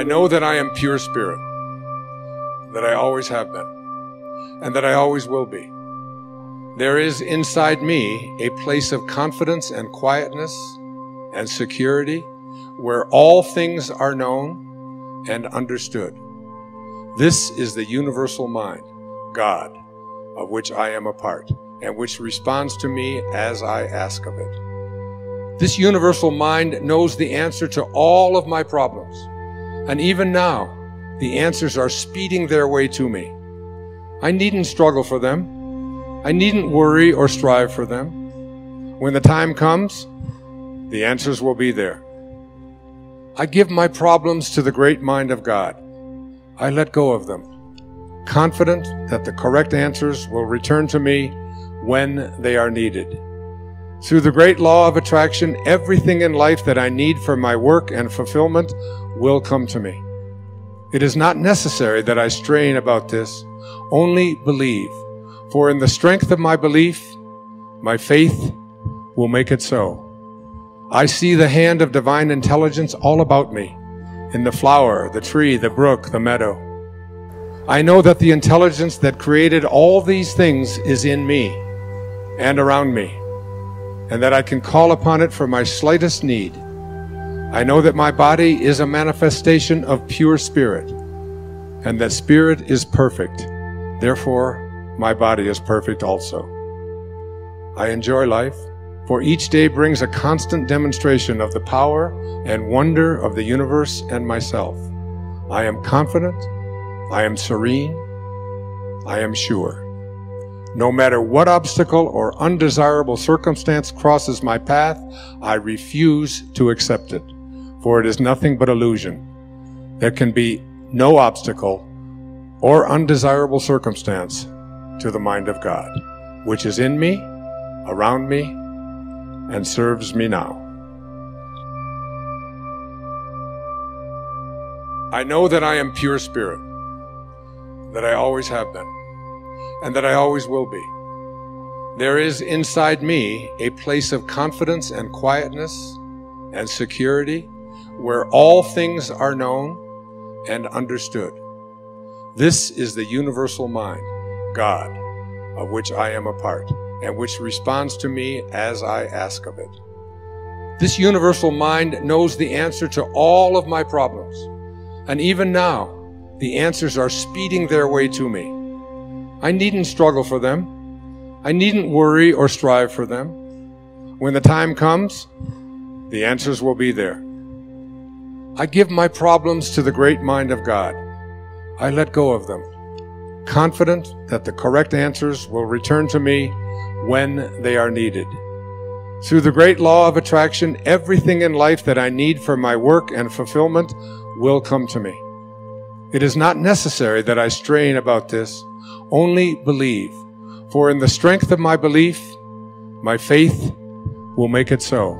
I know that I am pure spirit, that I always have been, and that I always will be. There is inside me a place of confidence and quietness and security where all things are known and understood. This is the universal mind, God, of which I am a part and which responds to me as I ask of it. This universal mind knows the answer to all of my problems. And even now, the answers are speeding their way to me. I needn't struggle for them. I needn't worry or strive for them. When the time comes, the answers will be there. I give my problems to the great mind of God. I let go of them, confident that the correct answers will return to me when they are needed. Through the great law of attraction, everything in life that I need for my work and fulfillment will come to me. It is not necessary that I strain about this, only believe. For in the strength of my belief, my faith will make it so. I see the hand of divine intelligence all about me, in the flower, the tree, the brook, the meadow. I know that the intelligence that created all these things is in me and around me, and that I can call upon it for my slightest need. I know that my body is a manifestation of pure spirit, and that spirit is perfect. Therefore, my body is perfect also. I enjoy life for each day brings a constant demonstration of the power and wonder of the universe and myself. I am confident, I am serene, I am sure. No matter what obstacle or undesirable circumstance crosses my path, I refuse to accept it, for it is nothing but illusion. There can be no obstacle or undesirable circumstance to the mind of God, which is in me, around me, and serves me now. I know that I am pure spirit, that I always have been, and that I always will be. There is inside me a place of confidence and quietness and security where all things are known and understood. This is the universal mind, God, of which I am a part and which responds to me as I ask of it. This universal mind knows the answer to all of my problems. And even now, the answers are speeding their way to me. I needn't struggle for them. I needn't worry or strive for them. When the time comes, the answers will be there. I give my problems to the great mind of God. I let go of them, confident that the correct answers will return to me when they are needed. Through the great law of attraction, everything in life that I need for my work and fulfillment will come to me. It is not necessary that I strain about this, only believe. For in the strength of my belief, my faith will make it so.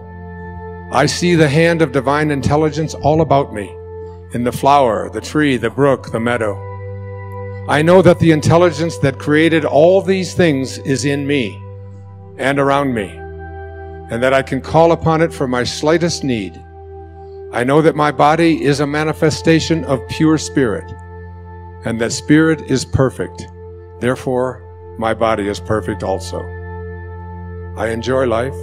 I see the hand of divine intelligence all about me, in the flower, the tree, the brook, the meadow. I know that the intelligence that created all these things is in me and around me, and that I can call upon it for my slightest need. I know that my body is a manifestation of pure spirit, and that spirit is perfect. Therefore, my body is perfect also. I enjoy life,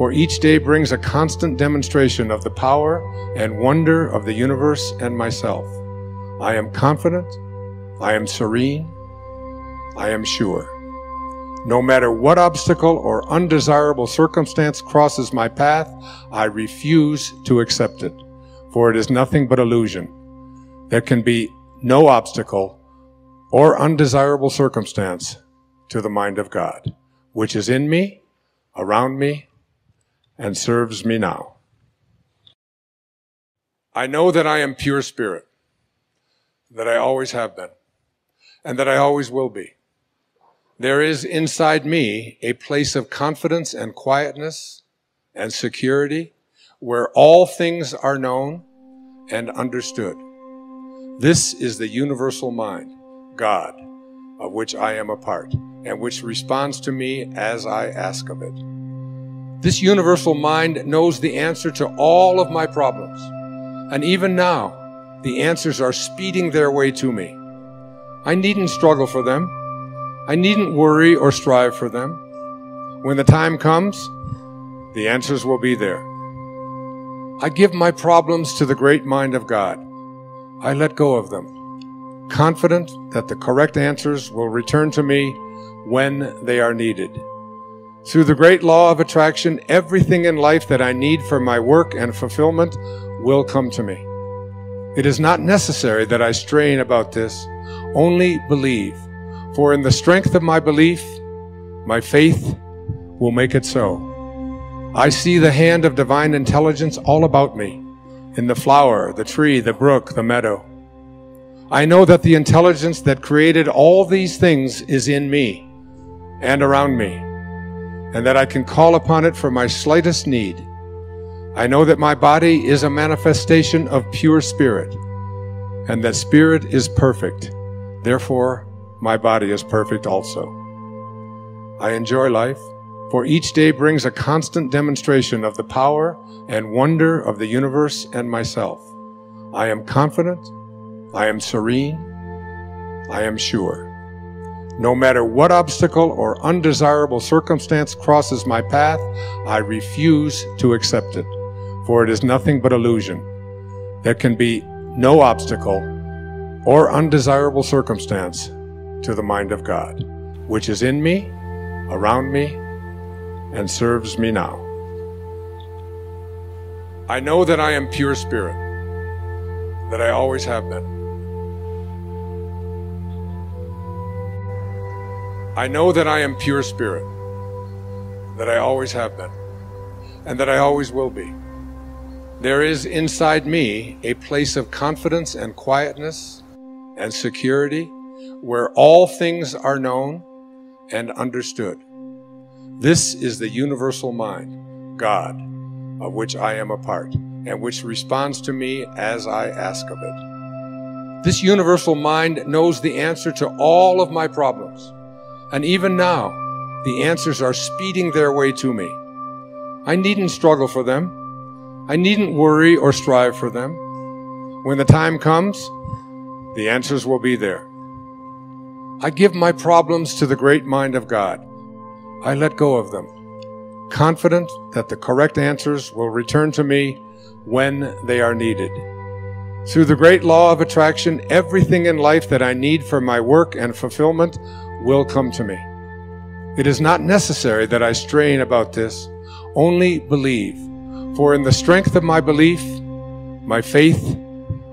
for each day brings a constant demonstration of the power and wonder of the universe and myself. I am confident, I am serene, I am sure. No matter what obstacle or undesirable circumstance crosses my path, I refuse to accept it, for it is nothing but illusion. There can be no obstacle or undesirable circumstance to the mind of God, which is in me, around me, and serves me now. I know that I am pure spirit, that I always have been, and that I always will be. There is inside me a place of confidence and quietness and security where all things are known and understood. This is the universal mind, God, of which I am a part and which responds to me as I ask of it. This universal mind knows the answer to all of my problems. And even now, the answers are speeding their way to me. I needn't struggle for them. I needn't worry or strive for them. When the time comes, the answers will be there. I give my problems to the great mind of God. I let go of them, confident that the correct answers will return to me when they are needed. Through the great law of attraction, everything in life that I need for my work and fulfillment will come to me. It is not necessary that I strain about this, only believe. For in the strength of my belief, my faith will make it so. I see the hand of divine intelligence all about me, in the flower, the tree, the brook, the meadow. I know that the intelligence that created all these things is in me and around me, and that I can call upon it for my slightest need. I know that my body is a manifestation of pure spirit, and that spirit is perfect. Therefore, my body is perfect also. I enjoy life, for each day brings a constant demonstration of the power and wonder of the universe and myself. I am confident, I am serene, I am sure. No matter what obstacle or undesirable circumstance crosses my path, I refuse to accept it, for it is nothing but illusion. There can be no obstacle or undesirable circumstance to the mind of God, which is in me, around me, and serves me now. I know that I am pure spirit, that I always have been. I know that I am pure spirit, that I always have been, and that I always will be. There is inside me a place of confidence and quietness and security where all things are known and understood. This is the universal mind, God, of which I am a part, and which responds to me as I ask of it. This universal mind knows the answer to all of my problems and even now, the answers are speeding their way to me. I needn't struggle for them. I needn't worry or strive for them. When the time comes, the answers will be there. I give my problems to the great mind of God. I let go of them, confident that the correct answers will return to me when they are needed. Through the great law of attraction, everything in life that I need for my work and fulfillment will come to me. It is not necessary that I strain about this, only believe. For in the strength of my belief, my faith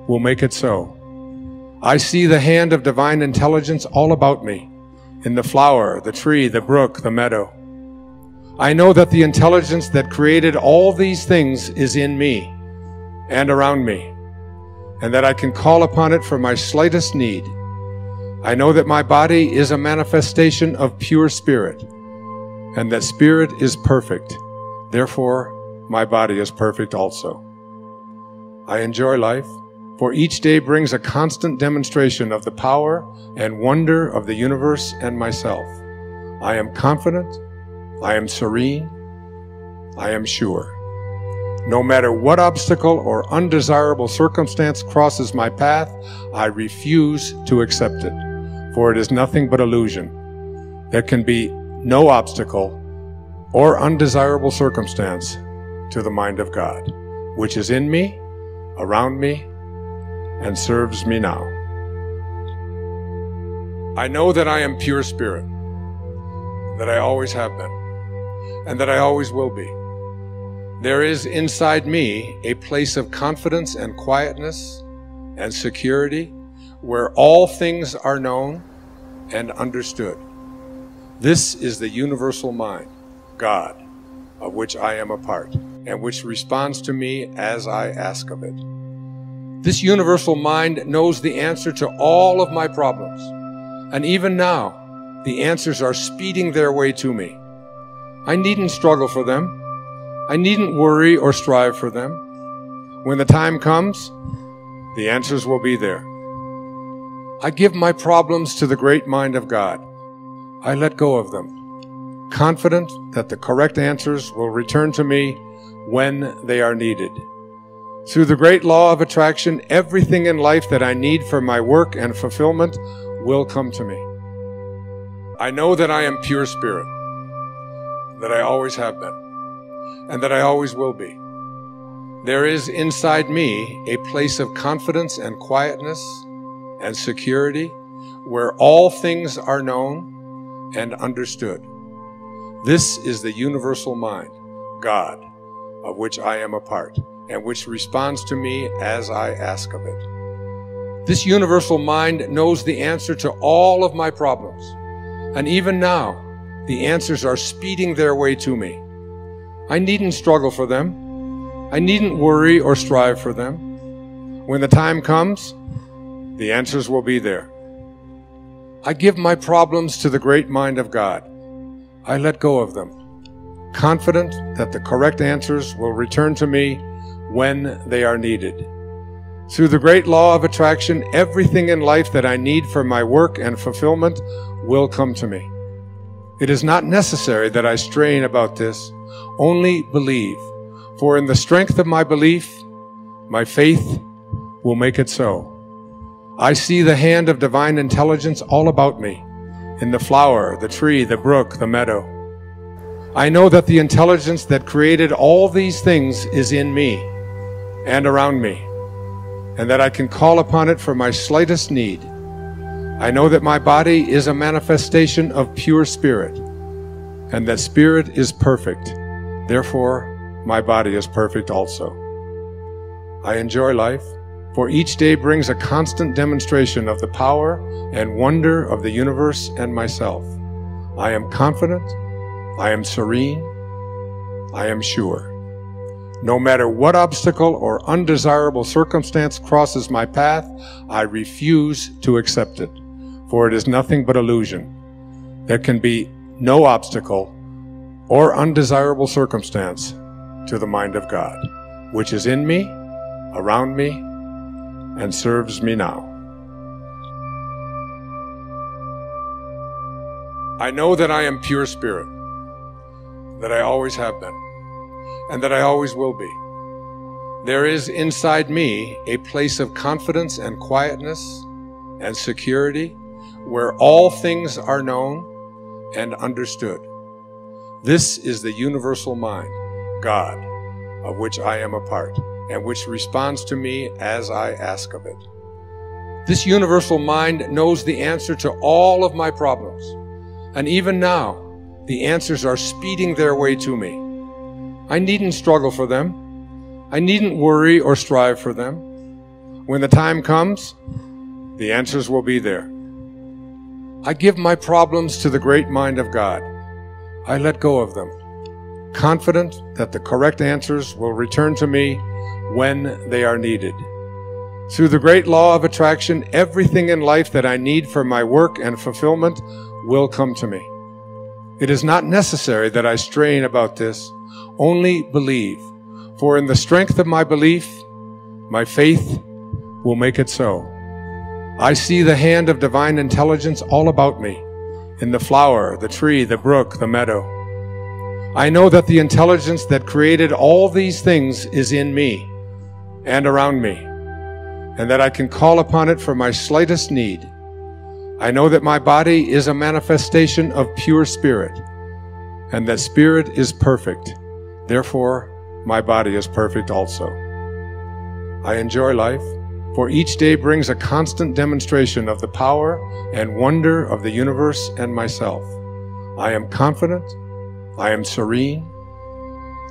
will make it so. I see the hand of divine intelligence all about me, in the flower, the tree, the brook, the meadow. I know that the intelligence that created all these things is in me and around me, and that I can call upon it for my slightest need. I know that my body is a manifestation of pure spirit, and that spirit is perfect. Therefore, my body is perfect also. I enjoy life, for each day brings a constant demonstration of the power and wonder of the universe and myself. I am confident, I am serene, I am sure. No matter what obstacle or undesirable circumstance crosses my path, I refuse to accept it for it is nothing but illusion. There can be no obstacle or undesirable circumstance to the mind of God, which is in me, around me, and serves me now. I know that I am pure spirit, that I always have been, and that I always will be. There is inside me a place of confidence and quietness and security where all things are known and understood. This is the universal mind, God, of which I am a part, and which responds to me as I ask of it. This universal mind knows the answer to all of my problems, and even now, the answers are speeding their way to me. I needn't struggle for them. I needn't worry or strive for them. When the time comes, the answers will be there. I give my problems to the great mind of God. I let go of them, confident that the correct answers will return to me when they are needed. Through the great law of attraction, everything in life that I need for my work and fulfillment will come to me. I know that I am pure spirit, that I always have been, and that I always will be. There is inside me a place of confidence and quietness and security where all things are known and understood. This is the universal mind, God, of which I am a part and which responds to me as I ask of it. This universal mind knows the answer to all of my problems. And even now, the answers are speeding their way to me. I needn't struggle for them. I needn't worry or strive for them. When the time comes, the answers will be there. I give my problems to the great mind of God. I let go of them, confident that the correct answers will return to me when they are needed. Through the great law of attraction, everything in life that I need for my work and fulfillment will come to me. It is not necessary that I strain about this, only believe. For in the strength of my belief, my faith will make it so. I see the hand of divine intelligence all about me, in the flower, the tree, the brook, the meadow. I know that the intelligence that created all these things is in me and around me, and that I can call upon it for my slightest need. I know that my body is a manifestation of pure spirit, and that spirit is perfect. Therefore, my body is perfect also. I enjoy life for each day brings a constant demonstration of the power and wonder of the universe and myself. I am confident, I am serene, I am sure. No matter what obstacle or undesirable circumstance crosses my path, I refuse to accept it, for it is nothing but illusion. There can be no obstacle or undesirable circumstance to the mind of God, which is in me, around me, and serves me now. I know that I am pure spirit, that I always have been, and that I always will be. There is inside me a place of confidence and quietness and security where all things are known and understood. This is the universal mind, God, of which I am a part and which responds to me as I ask of it. This universal mind knows the answer to all of my problems. And even now, the answers are speeding their way to me. I needn't struggle for them. I needn't worry or strive for them. When the time comes, the answers will be there. I give my problems to the great mind of God. I let go of them, confident that the correct answers will return to me when they are needed. Through the great law of attraction, everything in life that I need for my work and fulfillment will come to me. It is not necessary that I strain about this, only believe. For in the strength of my belief, my faith will make it so. I see the hand of divine intelligence all about me, in the flower, the tree, the brook, the meadow. I know that the intelligence that created all these things is in me and around me, and that I can call upon it for my slightest need. I know that my body is a manifestation of pure spirit, and that spirit is perfect. Therefore, my body is perfect also. I enjoy life, for each day brings a constant demonstration of the power and wonder of the universe and myself. I am confident, I am serene,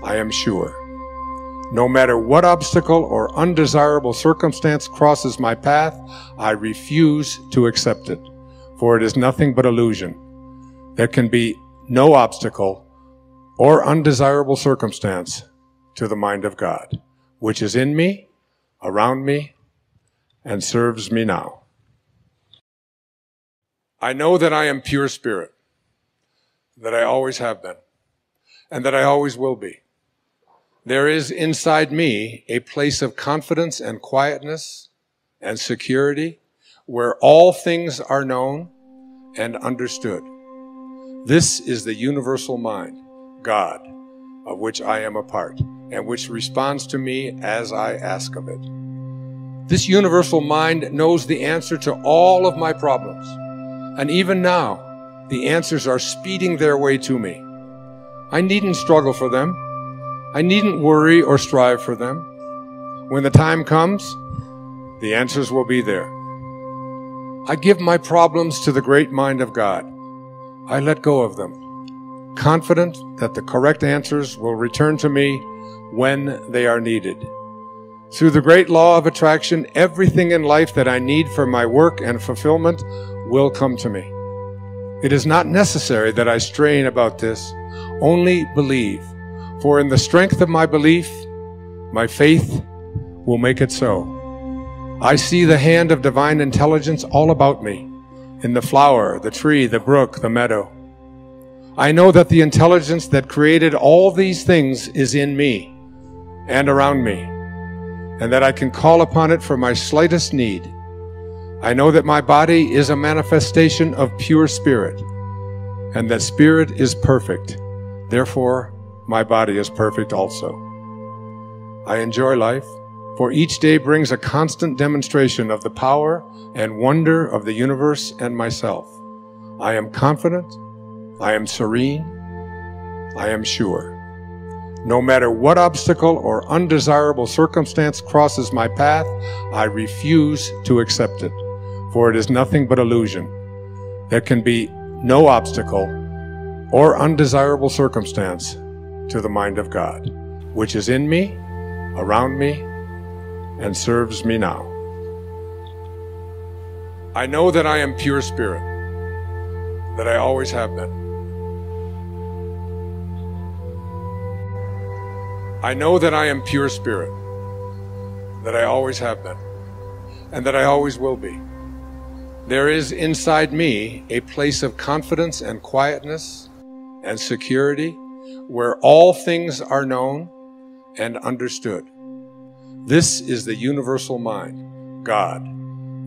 I am sure. No matter what obstacle or undesirable circumstance crosses my path, I refuse to accept it, for it is nothing but illusion. There can be no obstacle or undesirable circumstance to the mind of God, which is in me, around me, and serves me now. I know that I am pure spirit, that I always have been, and that I always will be. There is inside me a place of confidence and quietness and security where all things are known and understood. This is the universal mind, God, of which I am a part and which responds to me as I ask of it. This universal mind knows the answer to all of my problems. And even now, the answers are speeding their way to me. I needn't struggle for them. I needn't worry or strive for them. When the time comes, the answers will be there. I give my problems to the great mind of God. I let go of them, confident that the correct answers will return to me when they are needed. Through the great law of attraction, everything in life that I need for my work and fulfillment will come to me. It is not necessary that I strain about this, only believe. For in the strength of my belief, my faith will make it so. I see the hand of divine intelligence all about me, in the flower, the tree, the brook, the meadow. I know that the intelligence that created all these things is in me and around me, and that I can call upon it for my slightest need. I know that my body is a manifestation of pure spirit, and that spirit is perfect. Therefore, my body is perfect also. I enjoy life, for each day brings a constant demonstration of the power and wonder of the universe and myself. I am confident, I am serene, I am sure. No matter what obstacle or undesirable circumstance crosses my path, I refuse to accept it, for it is nothing but illusion. There can be no obstacle or undesirable circumstance to the mind of God, which is in me, around me, and serves me now. I know that I am pure spirit, that I always have been. I know that I am pure spirit, that I always have been, and that I always will be. There is inside me a place of confidence and quietness and security where all things are known and understood. This is the universal mind, God,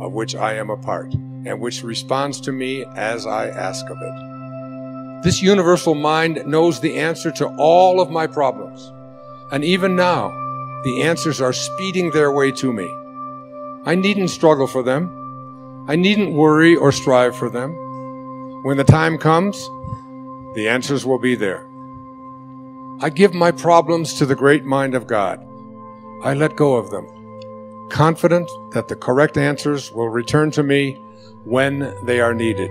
of which I am a part, and which responds to me as I ask of it. This universal mind knows the answer to all of my problems. And even now, the answers are speeding their way to me. I needn't struggle for them. I needn't worry or strive for them. When the time comes, the answers will be there. I give my problems to the great mind of God. I let go of them, confident that the correct answers will return to me when they are needed.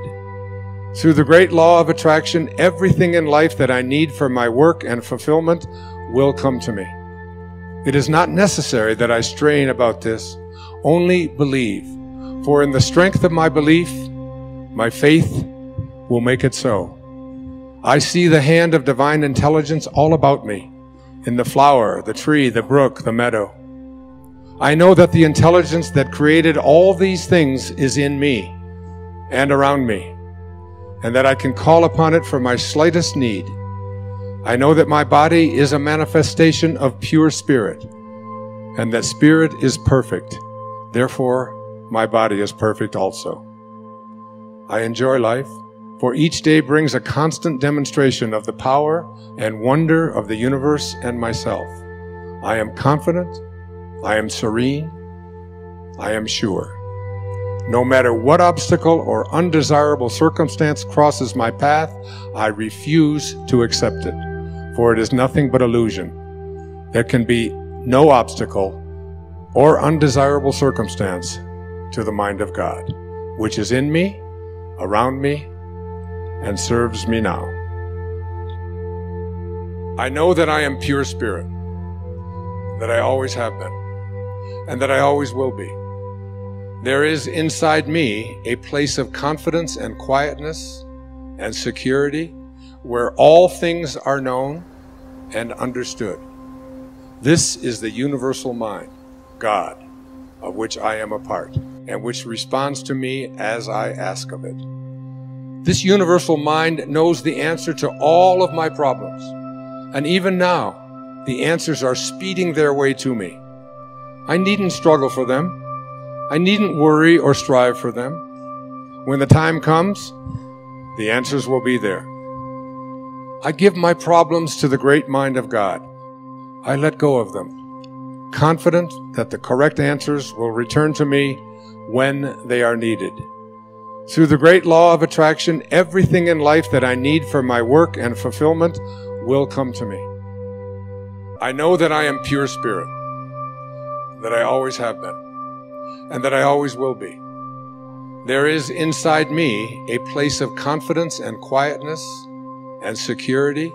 Through the great law of attraction, everything in life that I need for my work and fulfillment will come to me. It is not necessary that I strain about this, only believe. For in the strength of my belief, my faith will make it so. I see the hand of divine intelligence all about me in the flower, the tree, the brook, the meadow. I know that the intelligence that created all these things is in me and around me, and that I can call upon it for my slightest need. I know that my body is a manifestation of pure spirit, and that spirit is perfect. Therefore, my body is perfect also. I enjoy life for each day brings a constant demonstration of the power and wonder of the universe and myself. I am confident, I am serene, I am sure. No matter what obstacle or undesirable circumstance crosses my path, I refuse to accept it, for it is nothing but illusion. There can be no obstacle or undesirable circumstance to the mind of God, which is in me, around me, and serves me now. I know that I am pure spirit, that I always have been, and that I always will be. There is inside me a place of confidence and quietness and security where all things are known and understood. This is the universal mind, God, of which I am a part, and which responds to me as I ask of it. This universal mind knows the answer to all of my problems. And even now, the answers are speeding their way to me. I needn't struggle for them. I needn't worry or strive for them. When the time comes, the answers will be there. I give my problems to the great mind of God. I let go of them, confident that the correct answers will return to me when they are needed. Through the great law of attraction, everything in life that I need for my work and fulfillment will come to me. I know that I am pure spirit, that I always have been, and that I always will be. There is inside me a place of confidence and quietness and security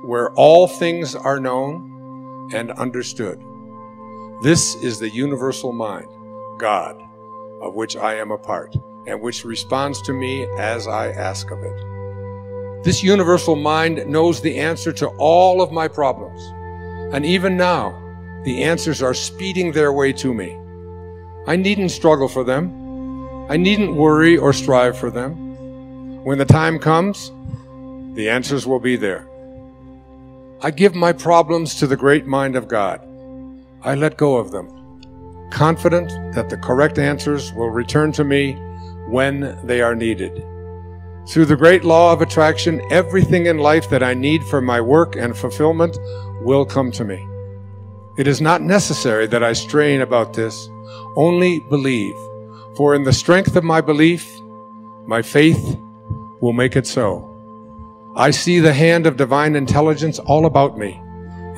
where all things are known and understood. This is the universal mind, God, of which I am a part and which responds to me as I ask of it. This universal mind knows the answer to all of my problems. And even now, the answers are speeding their way to me. I needn't struggle for them. I needn't worry or strive for them. When the time comes, the answers will be there. I give my problems to the great mind of God. I let go of them, confident that the correct answers will return to me when they are needed. Through the great law of attraction, everything in life that I need for my work and fulfillment will come to me. It is not necessary that I strain about this, only believe. For in the strength of my belief, my faith will make it so. I see the hand of divine intelligence all about me,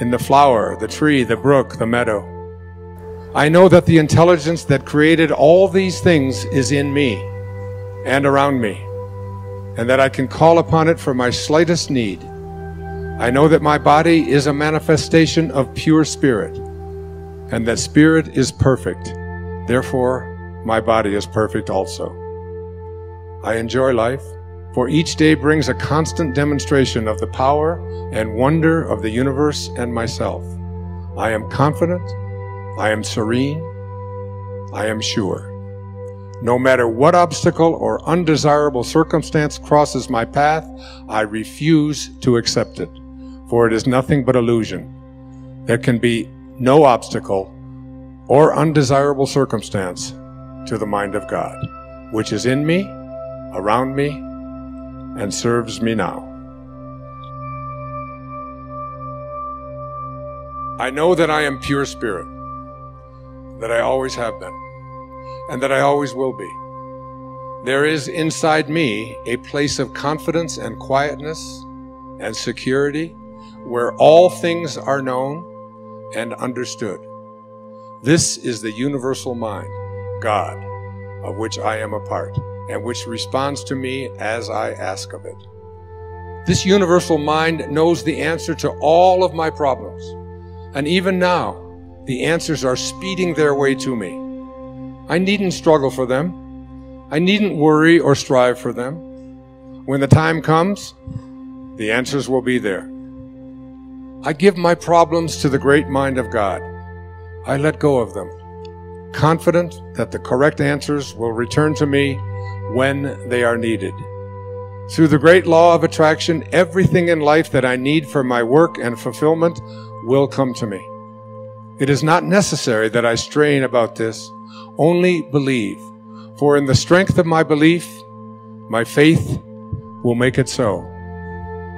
in the flower, the tree, the brook, the meadow. I know that the intelligence that created all these things is in me and around me, and that I can call upon it for my slightest need. I know that my body is a manifestation of pure spirit, and that spirit is perfect. Therefore, my body is perfect also. I enjoy life, for each day brings a constant demonstration of the power and wonder of the universe and myself. I am confident, I am serene, I am sure. No matter what obstacle or undesirable circumstance crosses my path, I refuse to accept it, for it is nothing but illusion. There can be no obstacle or undesirable circumstance to the mind of God, which is in me, around me, and serves me now. I know that I am pure spirit, that I always have been, and that I always will be. There is inside me a place of confidence and quietness and security where all things are known and understood. This is the universal mind. God, of which I am a part, and which responds to me as I ask of it. This universal mind knows the answer to all of my problems. And even now, the answers are speeding their way to me. I needn't struggle for them. I needn't worry or strive for them. When the time comes, the answers will be there. I give my problems to the great mind of God. I let go of them confident that the correct answers will return to me when they are needed. Through the great law of attraction, everything in life that I need for my work and fulfillment will come to me. It is not necessary that I strain about this, only believe. For in the strength of my belief, my faith will make it so.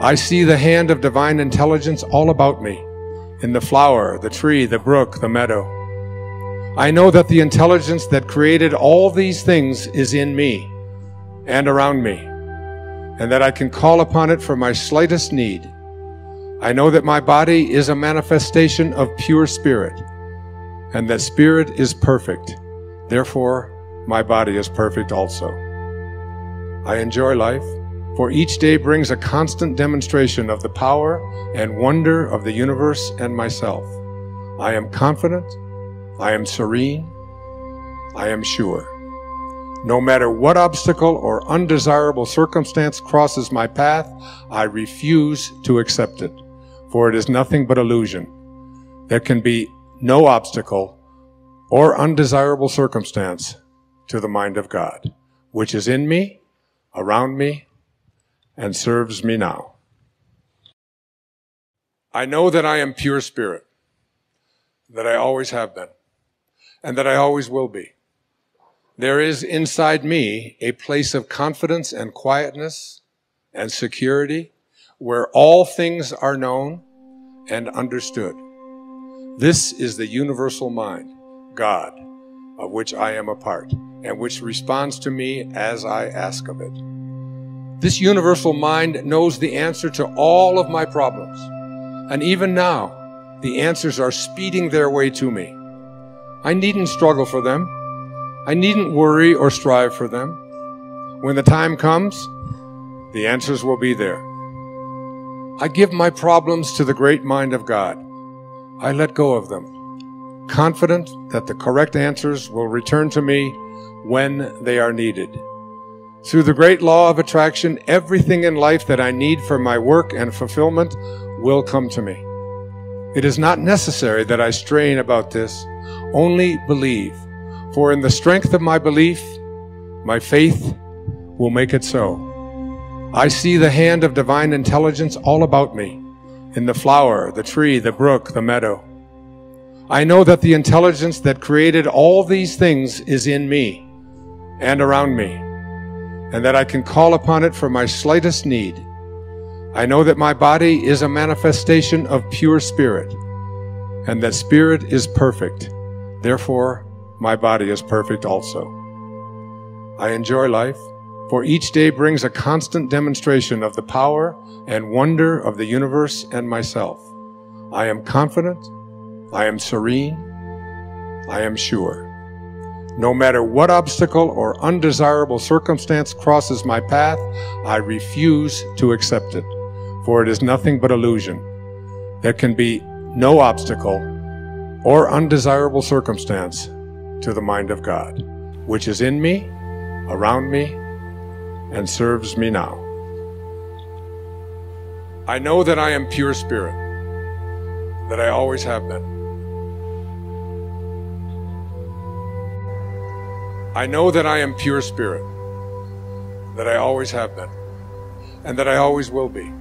I see the hand of divine intelligence all about me, in the flower, the tree, the brook, the meadow. I know that the intelligence that created all these things is in me and around me, and that I can call upon it for my slightest need. I know that my body is a manifestation of pure spirit, and that spirit is perfect. Therefore, my body is perfect also. I enjoy life, for each day brings a constant demonstration of the power and wonder of the universe and myself. I am confident I am serene. I am sure. No matter what obstacle or undesirable circumstance crosses my path, I refuse to accept it, for it is nothing but illusion. There can be no obstacle or undesirable circumstance to the mind of God, which is in me, around me, and serves me now. I know that I am pure spirit, that I always have been and that I always will be. There is inside me a place of confidence and quietness and security where all things are known and understood. This is the universal mind, God, of which I am a part, and which responds to me as I ask of it. This universal mind knows the answer to all of my problems. And even now, the answers are speeding their way to me. I needn't struggle for them. I needn't worry or strive for them. When the time comes, the answers will be there. I give my problems to the great mind of God. I let go of them, confident that the correct answers will return to me when they are needed. Through the great law of attraction, everything in life that I need for my work and fulfillment will come to me. It is not necessary that I strain about this, only believe, for in the strength of my belief, my faith will make it so. I see the hand of divine intelligence all about me, in the flower, the tree, the brook, the meadow. I know that the intelligence that created all these things is in me and around me, and that I can call upon it for my slightest need. I know that my body is a manifestation of pure spirit, and that spirit is perfect. Therefore, my body is perfect also. I enjoy life for each day brings a constant demonstration of the power and wonder of the universe and myself. I am confident, I am serene, I am sure. No matter what obstacle or undesirable circumstance crosses my path, I refuse to accept it, for it is nothing but illusion. There can be no obstacle or undesirable circumstance to the mind of God, which is in me, around me, and serves me now. I know that I am pure spirit, that I always have been. I know that I am pure spirit, that I always have been, and that I always will be.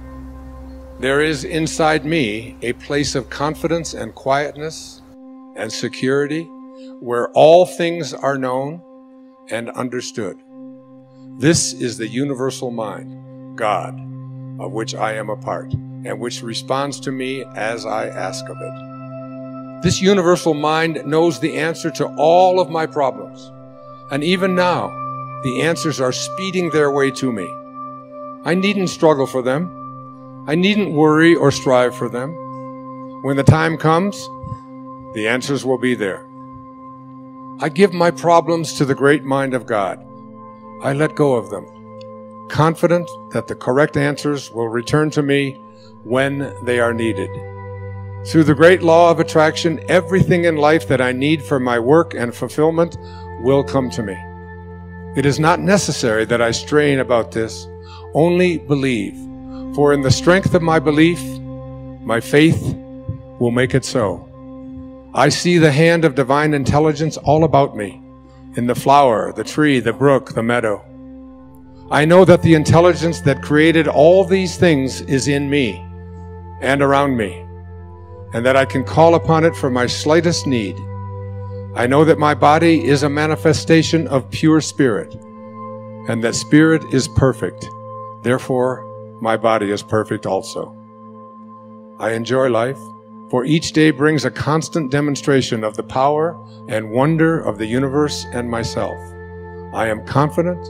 There is inside me a place of confidence and quietness and security where all things are known and understood. This is the universal mind, God, of which I am a part, and which responds to me as I ask of it. This universal mind knows the answer to all of my problems. And even now, the answers are speeding their way to me. I needn't struggle for them. I needn't worry or strive for them. When the time comes, the answers will be there. I give my problems to the great mind of God. I let go of them, confident that the correct answers will return to me when they are needed. Through the great law of attraction, everything in life that I need for my work and fulfillment will come to me. It is not necessary that I strain about this, only believe, for in the strength of my belief, my faith will make it so. I see the hand of divine intelligence all about me in the flower, the tree, the brook, the meadow. I know that the intelligence that created all these things is in me and around me, and that I can call upon it for my slightest need. I know that my body is a manifestation of pure spirit, and that spirit is perfect. Therefore, my body is perfect also. I enjoy life for each day brings a constant demonstration of the power and wonder of the universe and myself. I am confident,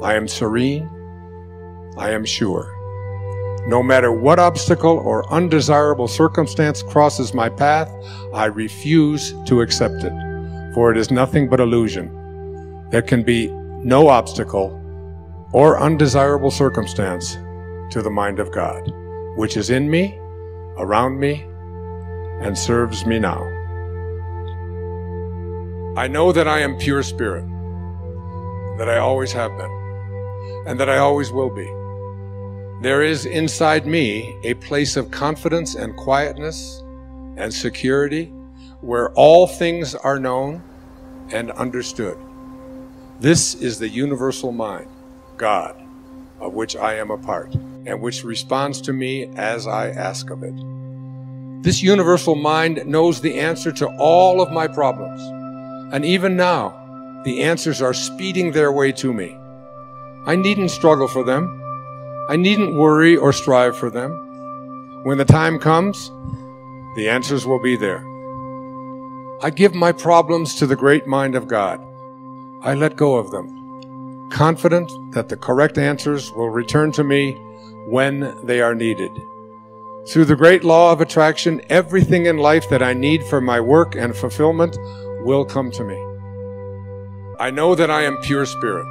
I am serene, I am sure. No matter what obstacle or undesirable circumstance crosses my path, I refuse to accept it, for it is nothing but illusion. There can be no obstacle or undesirable circumstance to the mind of God, which is in me, around me, and serves me now. I know that I am pure spirit, that I always have been, and that I always will be. There is inside me a place of confidence and quietness and security where all things are known and understood. This is the universal mind, God, of which I am a part, and which responds to me as I ask of it. This universal mind knows the answer to all of my problems. And even now, the answers are speeding their way to me. I needn't struggle for them. I needn't worry or strive for them. When the time comes, the answers will be there. I give my problems to the great mind of God. I let go of them, confident that the correct answers will return to me when they are needed. Through the great law of attraction, everything in life that I need for my work and fulfillment will come to me. I know that I am pure spirit,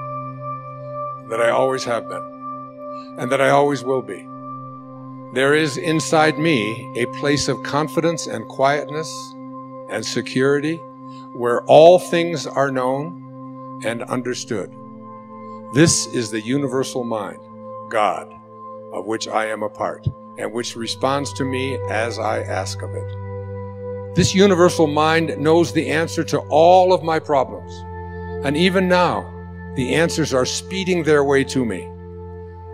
that I always have been, and that I always will be. There is inside me a place of confidence and quietness and security where all things are known and understood. This is the universal mind, God, of which I am a part and which responds to me as I ask of it. This universal mind knows the answer to all of my problems. And even now, the answers are speeding their way to me.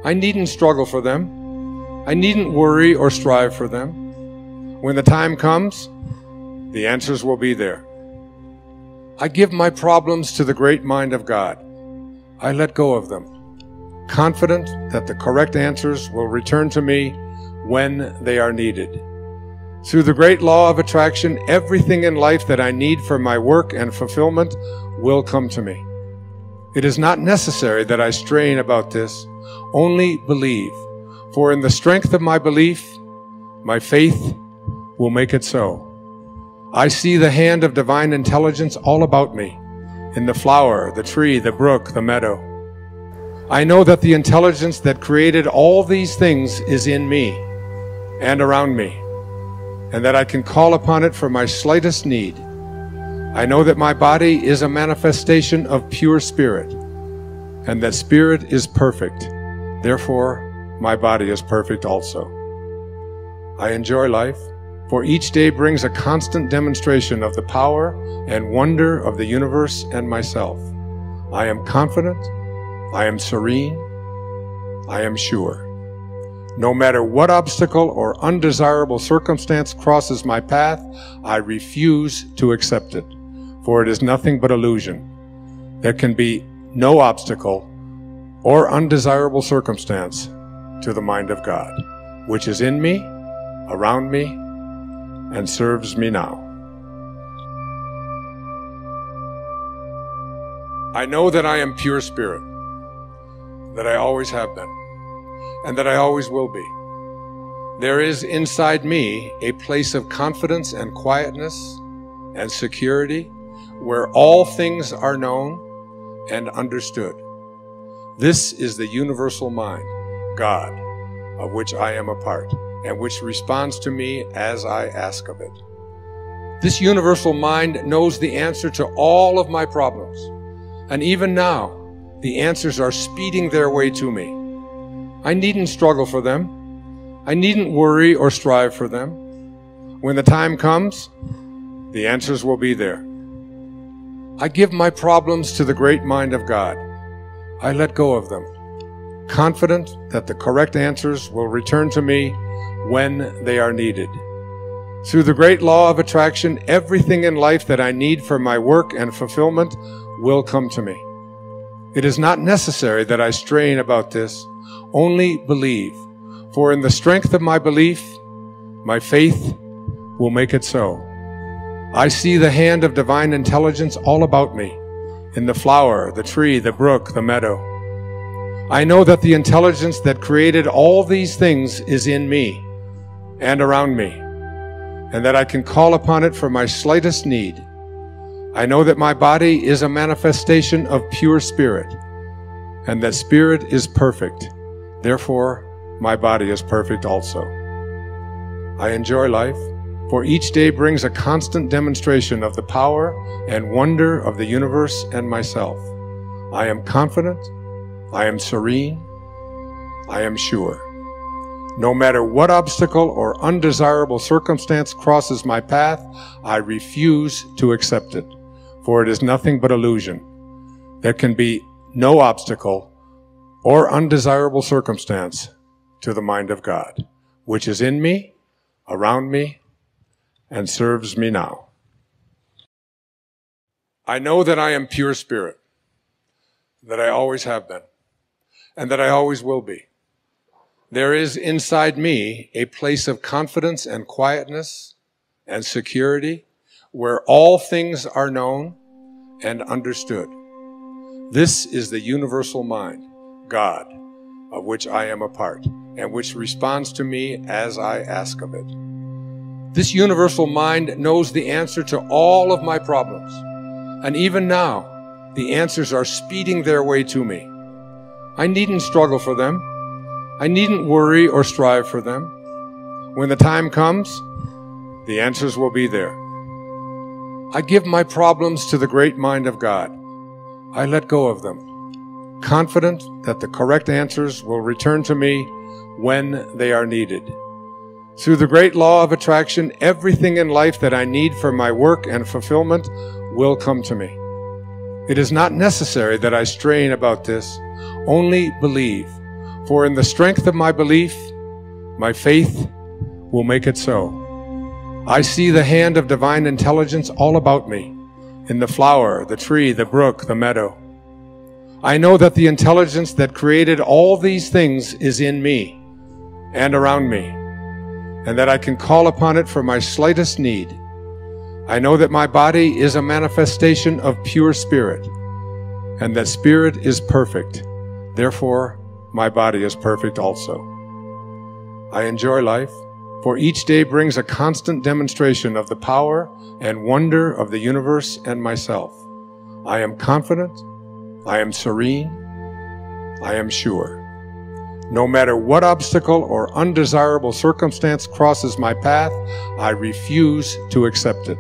I needn't struggle for them. I needn't worry or strive for them. When the time comes, the answers will be there. I give my problems to the great mind of God. I let go of them, confident that the correct answers will return to me when they are needed. Through the great law of attraction, everything in life that I need for my work and fulfillment will come to me. It is not necessary that I strain about this, only believe. For in the strength of my belief, my faith will make it so. I see the hand of divine intelligence all about me, in the flower, the tree, the brook, the meadow. I know that the intelligence that created all these things is in me and around me, and that I can call upon it for my slightest need. I know that my body is a manifestation of pure spirit, and that spirit is perfect. Therefore, my body is perfect also. I enjoy life for each day brings a constant demonstration of the power and wonder of the universe and myself. I am confident, I am serene, I am sure. No matter what obstacle or undesirable circumstance crosses my path, I refuse to accept it, for it is nothing but illusion. There can be no obstacle or undesirable circumstance to the mind of God, which is in me, around me, and serves me now. I know that I am pure spirit, that I always have been, and that I always will be. There is inside me a place of confidence and quietness and security where all things are known and understood. This is the universal mind, God, of which I am a part and which responds to me as I ask of it. This universal mind knows the answer to all of my problems. And even now, the answers are speeding their way to me. I needn't struggle for them. I needn't worry or strive for them. When the time comes, the answers will be there. I give my problems to the great mind of God. I let go of them, confident that the correct answers will return to me when they are needed. Through the great law of attraction, everything in life that I need for my work and fulfillment will come to me. It is not necessary that I strain about this, only believe. For in the strength of my belief, my faith will make it so. I see the hand of divine intelligence all about me, in the flower, the tree, the brook, the meadow. I know that the intelligence that created all these things is in me and around me, and that I can call upon it for my slightest need. I know that my body is a manifestation of pure spirit, and that spirit is perfect. Therefore, my body is perfect also. I enjoy life, for each day brings a constant demonstration of the power and wonder of the universe and myself. I am confident, I am serene, I am sure. No matter what obstacle or undesirable circumstance crosses my path, I refuse to accept it, for it is nothing but illusion. There can be no obstacle or undesirable circumstance to the mind of God, which is in me, around me, and serves me now. I know that I am pure spirit, that I always have been, and that I always will be. There is inside me a place of confidence and quietness and security where all things are known and understood. This is the universal mind, God, of which I am a part, and which responds to me as I ask of it. This universal mind knows the answer to all of my problems. And even now, the answers are speeding their way to me. I needn't struggle for them. I needn't worry or strive for them. When the time comes, the answers will be there. I give my problems to the great mind of God. I let go of them, confident that the correct answers will return to me when they are needed. Through the great law of attraction, everything in life that I need for my work and fulfillment will come to me. It is not necessary that I strain about this, only believe, for in the strength of my belief, my faith will make it so. I see the hand of divine intelligence all about me, in the flower, the tree, the brook, the meadow. I know that the intelligence that created all these things is in me and around me, and that I can call upon it for my slightest need. I know that my body is a manifestation of pure spirit, and that spirit is perfect. Therefore, my body is perfect also. I enjoy life for each day brings a constant demonstration of the power and wonder of the universe and myself. I am confident, I am serene, I am sure. No matter what obstacle or undesirable circumstance crosses my path, I refuse to accept it,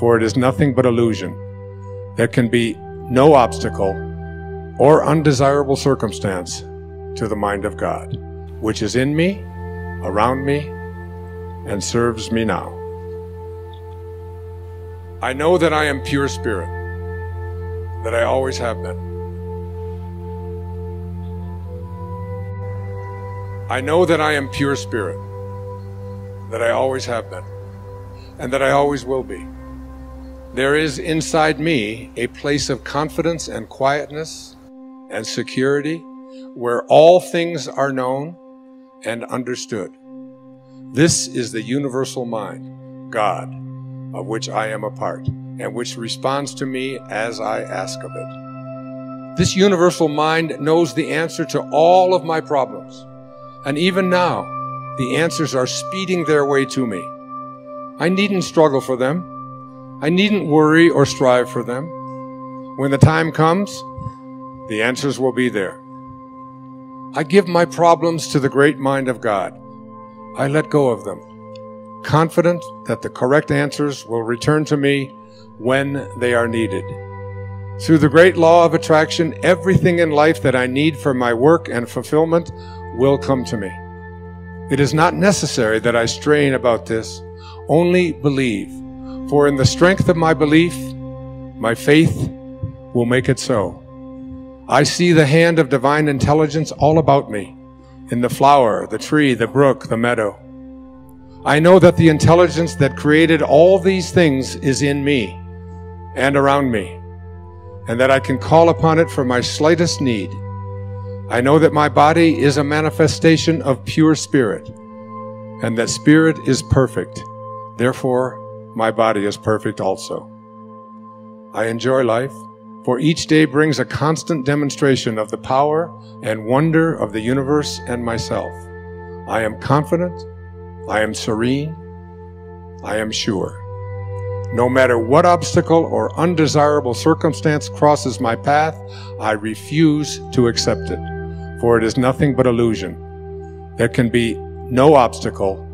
for it is nothing but illusion. There can be no obstacle or undesirable circumstance to the mind of God, which is in me, around me, and serves me now. I know that I am pure spirit, that I always have been. I know that I am pure spirit, that I always have been, and that I always will be. There is inside me a place of confidence and quietness and security where all things are known and understood. This is the universal mind, God, of which I am a part, and which responds to me as I ask of it. This universal mind knows the answer to all of my problems. And even now, the answers are speeding their way to me. I needn't struggle for them. I needn't worry or strive for them. When the time comes, the answers will be there. I give my problems to the great mind of God. I let go of them, confident that the correct answers will return to me when they are needed. Through the great law of attraction, everything in life that I need for my work and fulfillment will come to me. It is not necessary that I strain about this, only believe, for in the strength of my belief, my faith will make it so. I see the hand of divine intelligence all about me in the flower, the tree, the brook, the meadow. I know that the intelligence that created all these things is in me and around me, and that I can call upon it for my slightest need. I know that my body is a manifestation of pure spirit, and that spirit is perfect. Therefore, my body is perfect also. I enjoy life for each day brings a constant demonstration of the power and wonder of the universe and myself. I am confident, I am serene, I am sure. No matter what obstacle or undesirable circumstance crosses my path, I refuse to accept it, for it is nothing but illusion. There can be no obstacle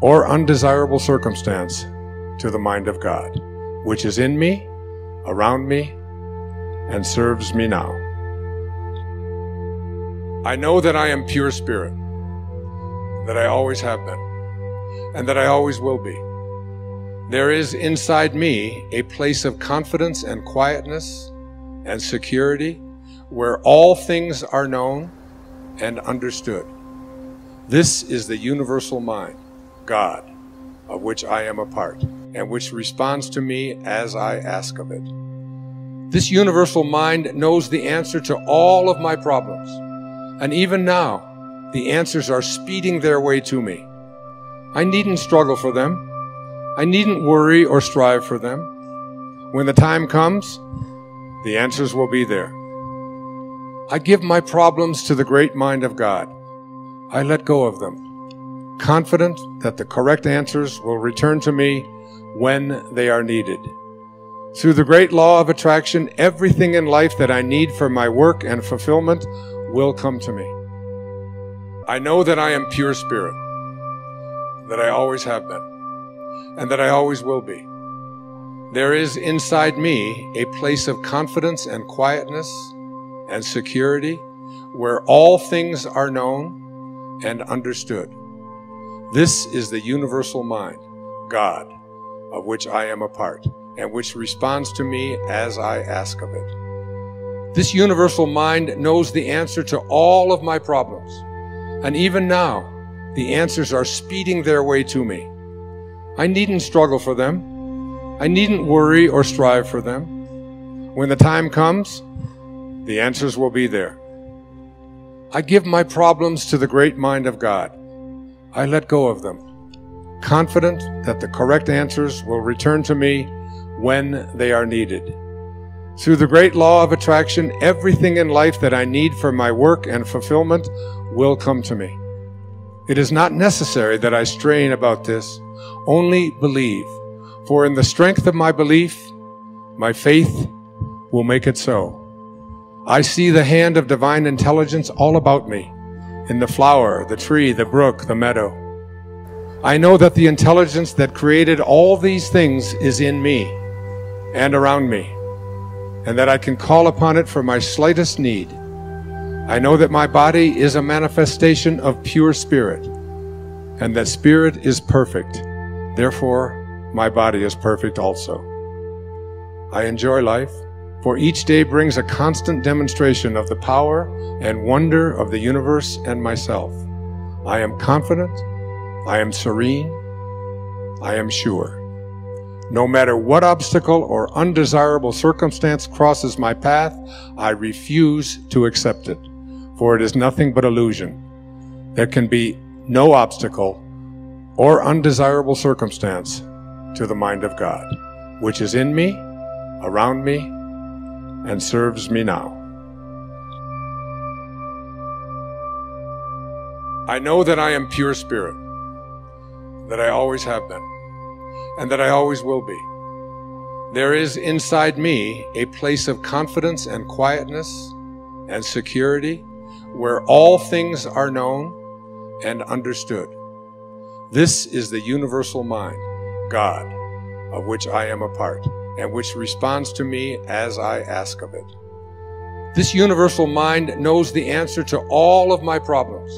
or undesirable circumstance to the mind of God, which is in me, around me, and serves me now. I know that I am pure spirit, that I always have been, and that I always will be. There is inside me a place of confidence and quietness and security where all things are known and understood. This is the universal mind, God, of which I am a part, and which responds to me as I ask of it. This universal mind knows the answer to all of my problems. And even now, the answers are speeding their way to me. I needn't struggle for them. I needn't worry or strive for them. When the time comes, the answers will be there. I give my problems to the great mind of God. I let go of them, confident that the correct answers will return to me when they are needed. Through the great law of attraction, everything in life that I need for my work and fulfillment will come to me. I know that I am pure spirit, that I always have been, and that I always will be. There is inside me a place of confidence and quietness and security where all things are known and understood. This is the universal mind, God, of which I am a part and which responds to me as I ask of it. This universal mind knows the answer to all of my problems. And even now, the answers are speeding their way to me. I needn't struggle for them. I needn't worry or strive for them. When the time comes, the answers will be there. I give my problems to the great mind of God. I let go of them, confident that the correct answers will return to me when they are needed. Through the great law of attraction, everything in life that I need for my work and fulfillment will come to me. It is not necessary that I strain about this, only believe. For in the strength of my belief, my faith will make it so. I see the hand of divine intelligence all about me, in the flower, the tree, the brook, the meadow. I know that the intelligence that created all these things is in me and around me, and that I can call upon it for my slightest need. I know that my body is a manifestation of pure spirit, and that spirit is perfect. Therefore, my body is perfect also. I enjoy life, for each day brings a constant demonstration of the power and wonder of the universe and myself. I am confident, I am serene, I am sure. No matter what obstacle or undesirable circumstance crosses my path, I refuse to accept it, for it is nothing but illusion. There can be no obstacle or undesirable circumstance to the mind of God, which is in me, around me, and serves me now. I know that I am pure spirit, that I always have been, and that I always will be. There is inside me a place of confidence and quietness and security where all things are known and understood. This is the universal mind. God, of which I am a part, and which responds to me as I ask of it. This universal mind knows the answer to all of my problems.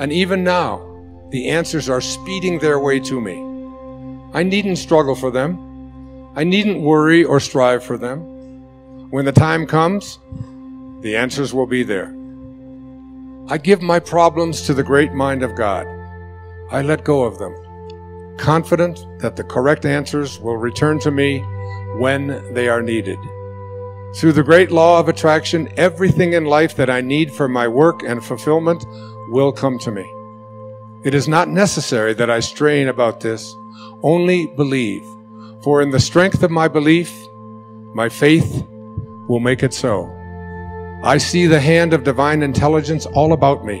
And even now, the answers are speeding their way to me. I needn't struggle for them. I needn't worry or strive for them. When the time comes, the answers will be there. I give my problems to the great mind of God. I let go of them confident that the correct answers will return to me when they are needed. Through the great law of attraction, everything in life that I need for my work and fulfillment will come to me. It is not necessary that I strain about this, only believe. For in the strength of my belief, my faith will make it so. I see the hand of divine intelligence all about me,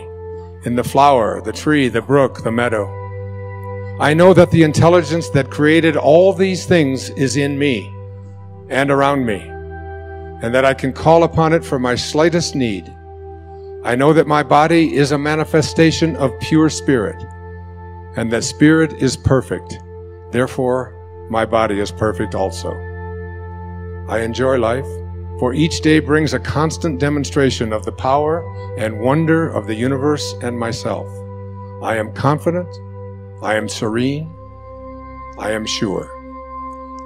in the flower, the tree, the brook, the meadow. I know that the intelligence that created all these things is in me and around me, and that I can call upon it for my slightest need. I know that my body is a manifestation of pure spirit, and that spirit is perfect. Therefore, my body is perfect also. I enjoy life, for each day brings a constant demonstration of the power and wonder of the universe and myself. I am confident I am serene. I am sure.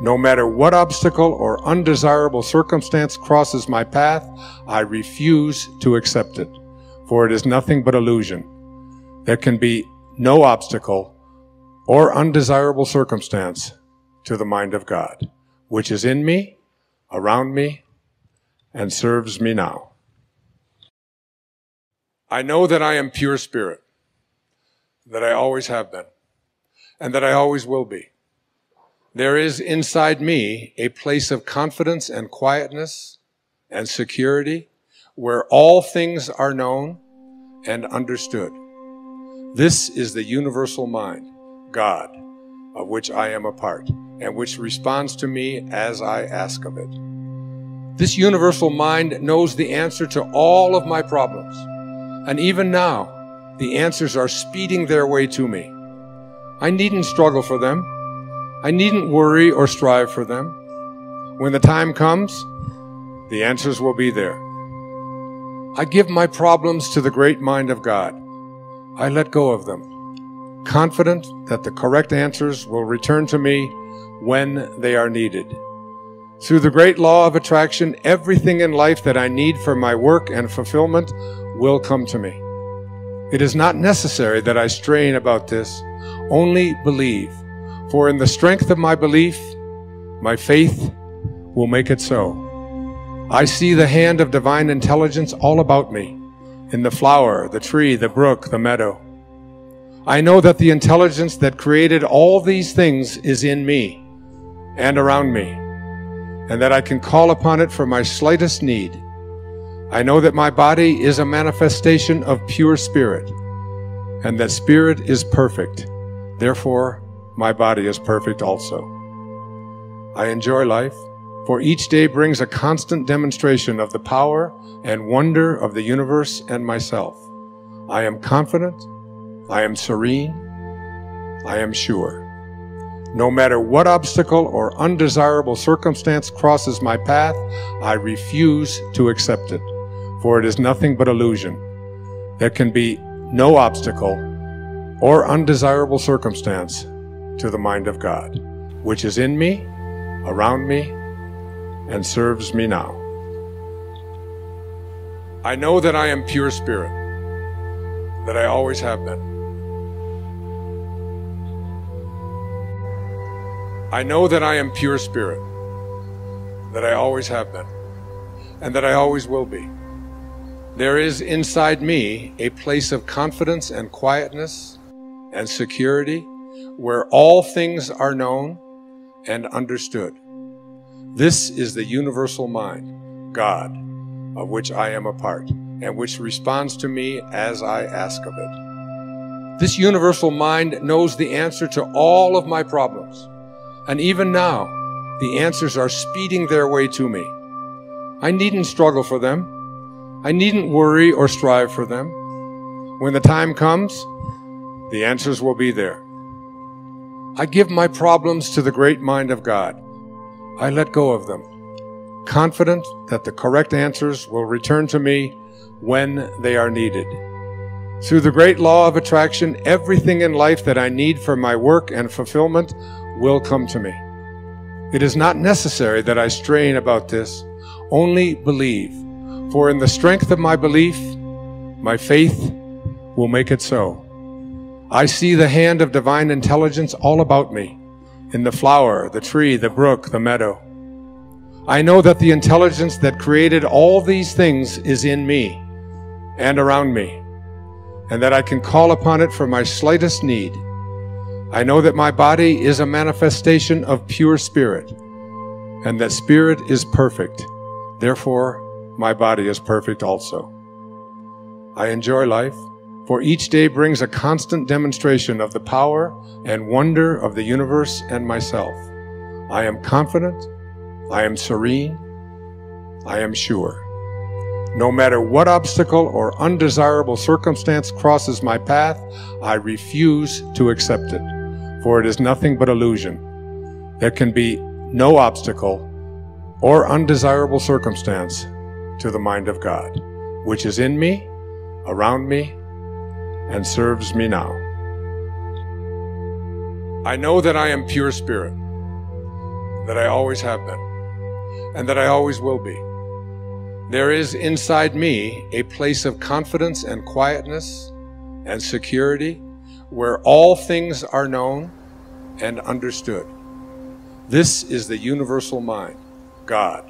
No matter what obstacle or undesirable circumstance crosses my path, I refuse to accept it, for it is nothing but illusion. There can be no obstacle or undesirable circumstance to the mind of God, which is in me, around me, and serves me now. I know that I am pure spirit, that I always have been and that I always will be. There is inside me a place of confidence and quietness and security where all things are known and understood. This is the universal mind, God, of which I am a part and which responds to me as I ask of it. This universal mind knows the answer to all of my problems. And even now, the answers are speeding their way to me. I needn't struggle for them. I needn't worry or strive for them. When the time comes, the answers will be there. I give my problems to the great mind of God. I let go of them, confident that the correct answers will return to me when they are needed. Through the great law of attraction, everything in life that I need for my work and fulfillment will come to me. It is not necessary that I strain about this, only believe. For in the strength of my belief, my faith will make it so. I see the hand of divine intelligence all about me, in the flower, the tree, the brook, the meadow. I know that the intelligence that created all these things is in me and around me and that I can call upon it for my slightest need. I know that my body is a manifestation of pure spirit, and that spirit is perfect. Therefore, my body is perfect also. I enjoy life, for each day brings a constant demonstration of the power and wonder of the universe and myself. I am confident, I am serene, I am sure. No matter what obstacle or undesirable circumstance crosses my path, I refuse to accept it, for it is nothing but illusion. There can be no obstacle or undesirable circumstance to the mind of God, which is in me, around me, and serves me now. I know that I am pure spirit, that I always have been. I know that I am pure spirit, that I always have been, and that I always will be. There is inside me a place of confidence and quietness and security where all things are known and understood. This is the universal mind, God, of which I am a part and which responds to me as I ask of it. This universal mind knows the answer to all of my problems and even now, the answers are speeding their way to me. I needn't struggle for them. I needn't worry or strive for them. When the time comes, the answers will be there. I give my problems to the great mind of God. I let go of them, confident that the correct answers will return to me when they are needed. Through the great law of attraction, everything in life that I need for my work and fulfillment will come to me. It is not necessary that I strain about this, only believe. For in the strength of my belief, my faith will make it so. I see the hand of divine intelligence all about me, in the flower, the tree, the brook, the meadow. I know that the intelligence that created all these things is in me and around me, and that I can call upon it for my slightest need. I know that my body is a manifestation of pure spirit, and that spirit is perfect. Therefore, my body is perfect also. I enjoy life, for each day brings a constant demonstration of the power and wonder of the universe and myself. I am confident, I am serene, I am sure. No matter what obstacle or undesirable circumstance crosses my path, I refuse to accept it for it is nothing but illusion. There can be no obstacle or undesirable circumstance to the mind of God, which is in me, around me, and serves me now. I know that I am pure spirit, that I always have been, and that I always will be. There is inside me a place of confidence and quietness and security where all things are known and understood. This is the universal mind, God,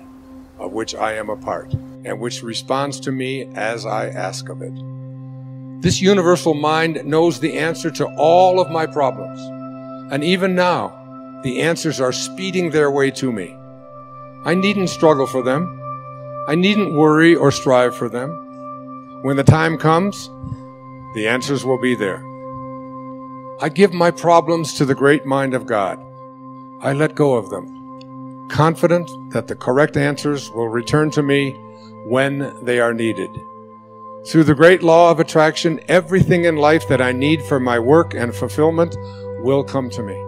of which I am a part, and which responds to me as I ask of it. This universal mind knows the answer to all of my problems. And even now, the answers are speeding their way to me. I needn't struggle for them. I needn't worry or strive for them. When the time comes, the answers will be there. I give my problems to the great mind of God. I let go of them, confident that the correct answers will return to me when they are needed. Through the great law of attraction, everything in life that I need for my work and fulfillment will come to me.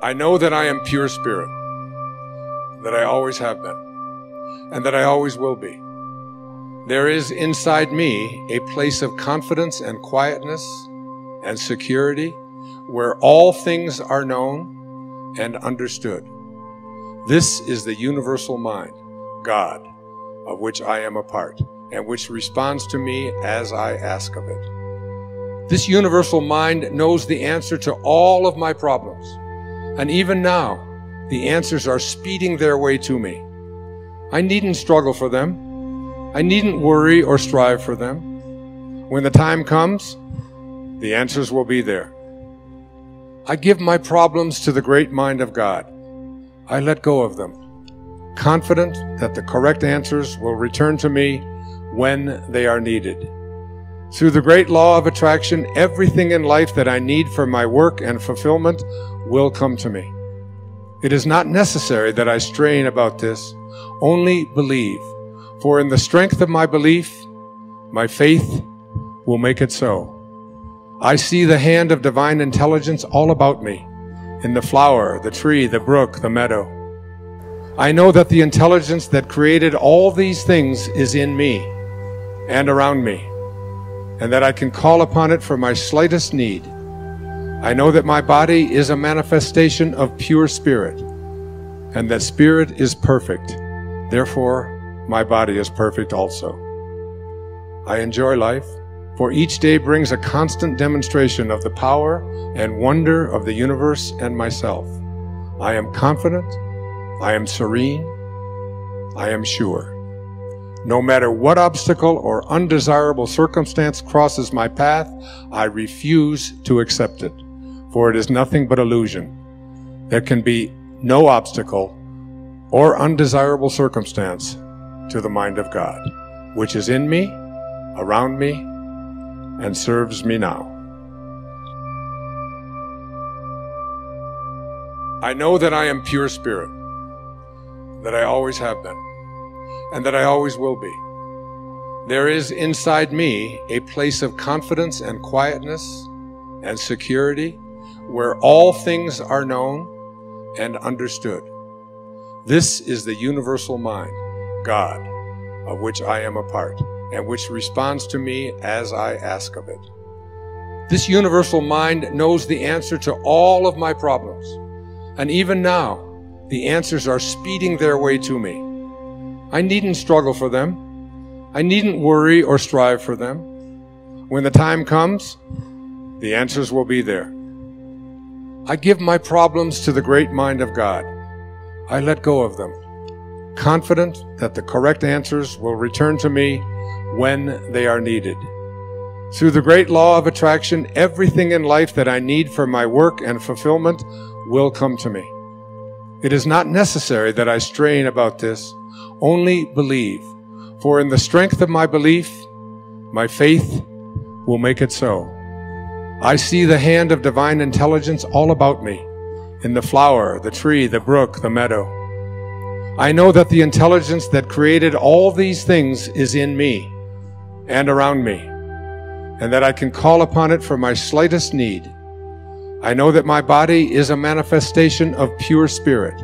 I know that I am pure spirit, that I always have been, and that I always will be. There is inside me a place of confidence and quietness and security where all things are known and understood. This is the universal mind, God, of which I am a part and which responds to me as I ask of it. This universal mind knows the answer to all of my problems. And even now, the answers are speeding their way to me. I needn't struggle for them. I needn't worry or strive for them. When the time comes, the answers will be there. I give my problems to the great mind of God. I let go of them, confident that the correct answers will return to me when they are needed. Through the great law of attraction, everything in life that I need for my work and fulfillment will come to me. It is not necessary that I strain about this, only believe. For in the strength of my belief, my faith will make it so. I see the hand of divine intelligence all about me, in the flower, the tree, the brook, the meadow. I know that the intelligence that created all these things is in me and around me, and that I can call upon it for my slightest need. I know that my body is a manifestation of pure spirit, and that spirit is perfect. Therefore, my body is perfect also. I enjoy life, for each day brings a constant demonstration of the power and wonder of the universe and myself. I am confident, I am serene, I am sure. No matter what obstacle or undesirable circumstance crosses my path, I refuse to accept it, for it is nothing but illusion. There can be no obstacle or undesirable circumstance to the mind of God, which is in me, around me, and serves me now. I know that I am pure spirit, that I always have been and that I always will be. There is inside me a place of confidence and quietness and security where all things are known and understood. This is the universal mind, God, of which I am a part and which responds to me as I ask of it. This universal mind knows the answer to all of my problems. And even now, the answers are speeding their way to me. I needn't struggle for them. I needn't worry or strive for them. When the time comes, the answers will be there. I give my problems to the great mind of God. I let go of them, confident that the correct answers will return to me when they are needed. Through the great law of attraction, everything in life that I need for my work and fulfillment will come to me. It is not necessary that I strain about this, only believe. For in the strength of my belief, my faith will make it so. I see the hand of divine intelligence all about me, in the flower, the tree, the brook, the meadow. I know that the intelligence that created all these things is in me and around me, and that I can call upon it for my slightest need. I know that my body is a manifestation of pure spirit,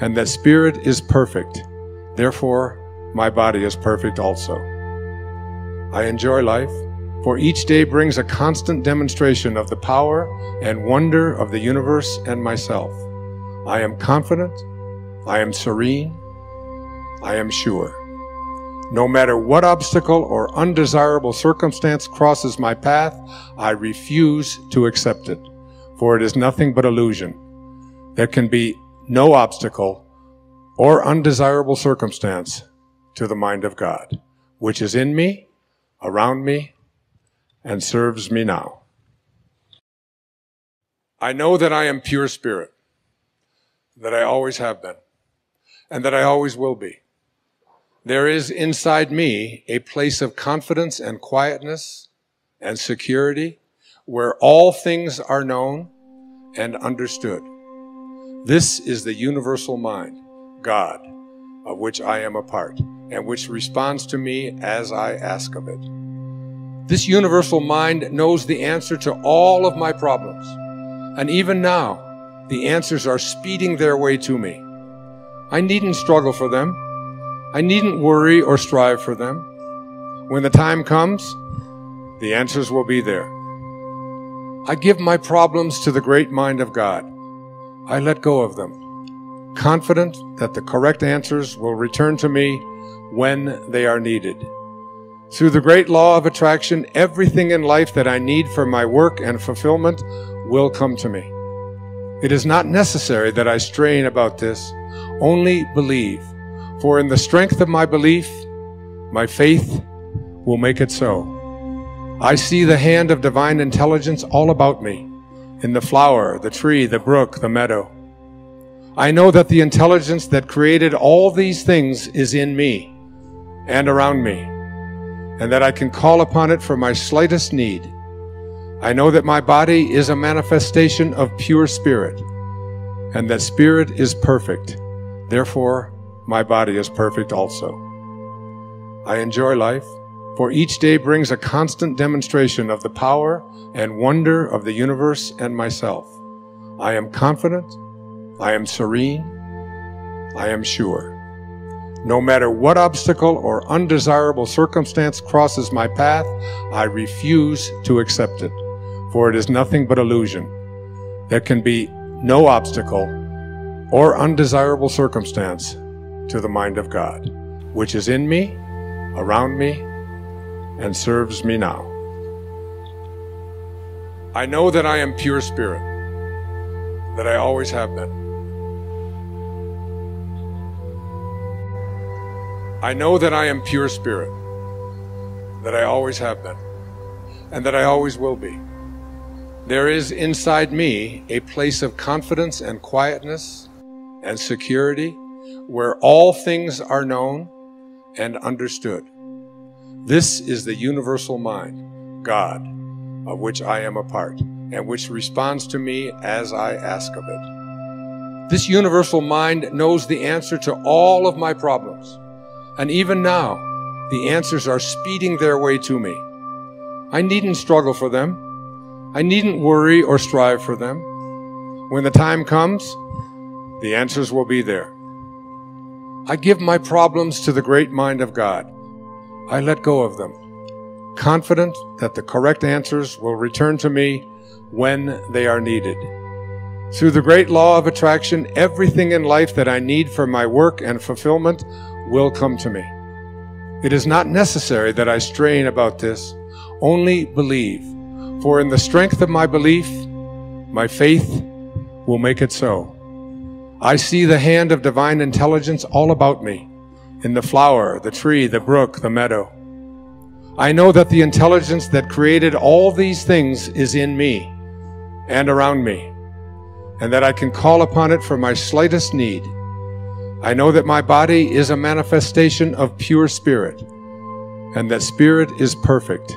and that spirit is perfect. Therefore, my body is perfect also. I enjoy life, for each day brings a constant demonstration of the power and wonder of the universe and myself. I am confident, I am serene, I am sure. No matter what obstacle or undesirable circumstance crosses my path, I refuse to accept it, for it is nothing but illusion. There can be no obstacle or undesirable circumstance to the mind of God, which is in me, around me, and serves me now. I know that I am pure spirit, that I always have been, and that I always will be. There is inside me a place of confidence and quietness and security where all things are known and understood. This is the universal mind, God, of which I am a part, and which responds to me as I ask of it. This universal mind knows the answer to all of my problems. And even now, the answers are speeding their way to me. I needn't struggle for them. I needn't worry or strive for them. When the time comes, the answers will be there. I give my problems to the great mind of God. I let go of them, confident that the correct answers will return to me when they are needed. Through the great law of attraction, everything in life that I need for my work and fulfillment will come to me. It is not necessary that I strain about this, only believe. For in the strength of my belief, my faith will make it so. I see the hand of divine intelligence all about me, in the flower, the tree, the brook, the meadow. I know that the intelligence that created all these things is in me and around me, and that I can call upon it for my slightest need. I know that my body is a manifestation of pure spirit, and that spirit is perfect. Therefore, my body is perfect also. I enjoy life, for each day brings a constant demonstration of the power and wonder of the universe and myself. I am confident, I am serene, I am sure. No matter what obstacle or undesirable circumstance crosses my path, I refuse to accept it for it is nothing but illusion. There can be no obstacle or undesirable circumstance to the mind of God, which is in me, around me, and serves me now. I know that I am pure spirit, that I always have been. I know that I am pure spirit, that I always have been, and that I always will be. There is inside me a place of confidence and quietness and security where all things are known and understood. This is the universal mind, God, of which I am a part and which responds to me as I ask of it. This universal mind knows the answer to all of my problems. And even now, the answers are speeding their way to me. I needn't struggle for them. I needn't worry or strive for them. When the time comes, the answers will be there. I give my problems to the great mind of God. I let go of them, confident that the correct answers will return to me when they are needed. Through the great law of attraction, everything in life that I need for my work and fulfillment will come to me. It is not necessary that I strain about this, only believe. For in the strength of my belief, my faith will make it so. I see the hand of divine intelligence all about me, in the flower, the tree, the brook, the meadow. I know that the intelligence that created all these things is in me and around me, and that I can call upon it for my slightest need. I know that my body is a manifestation of pure spirit, and that spirit is perfect.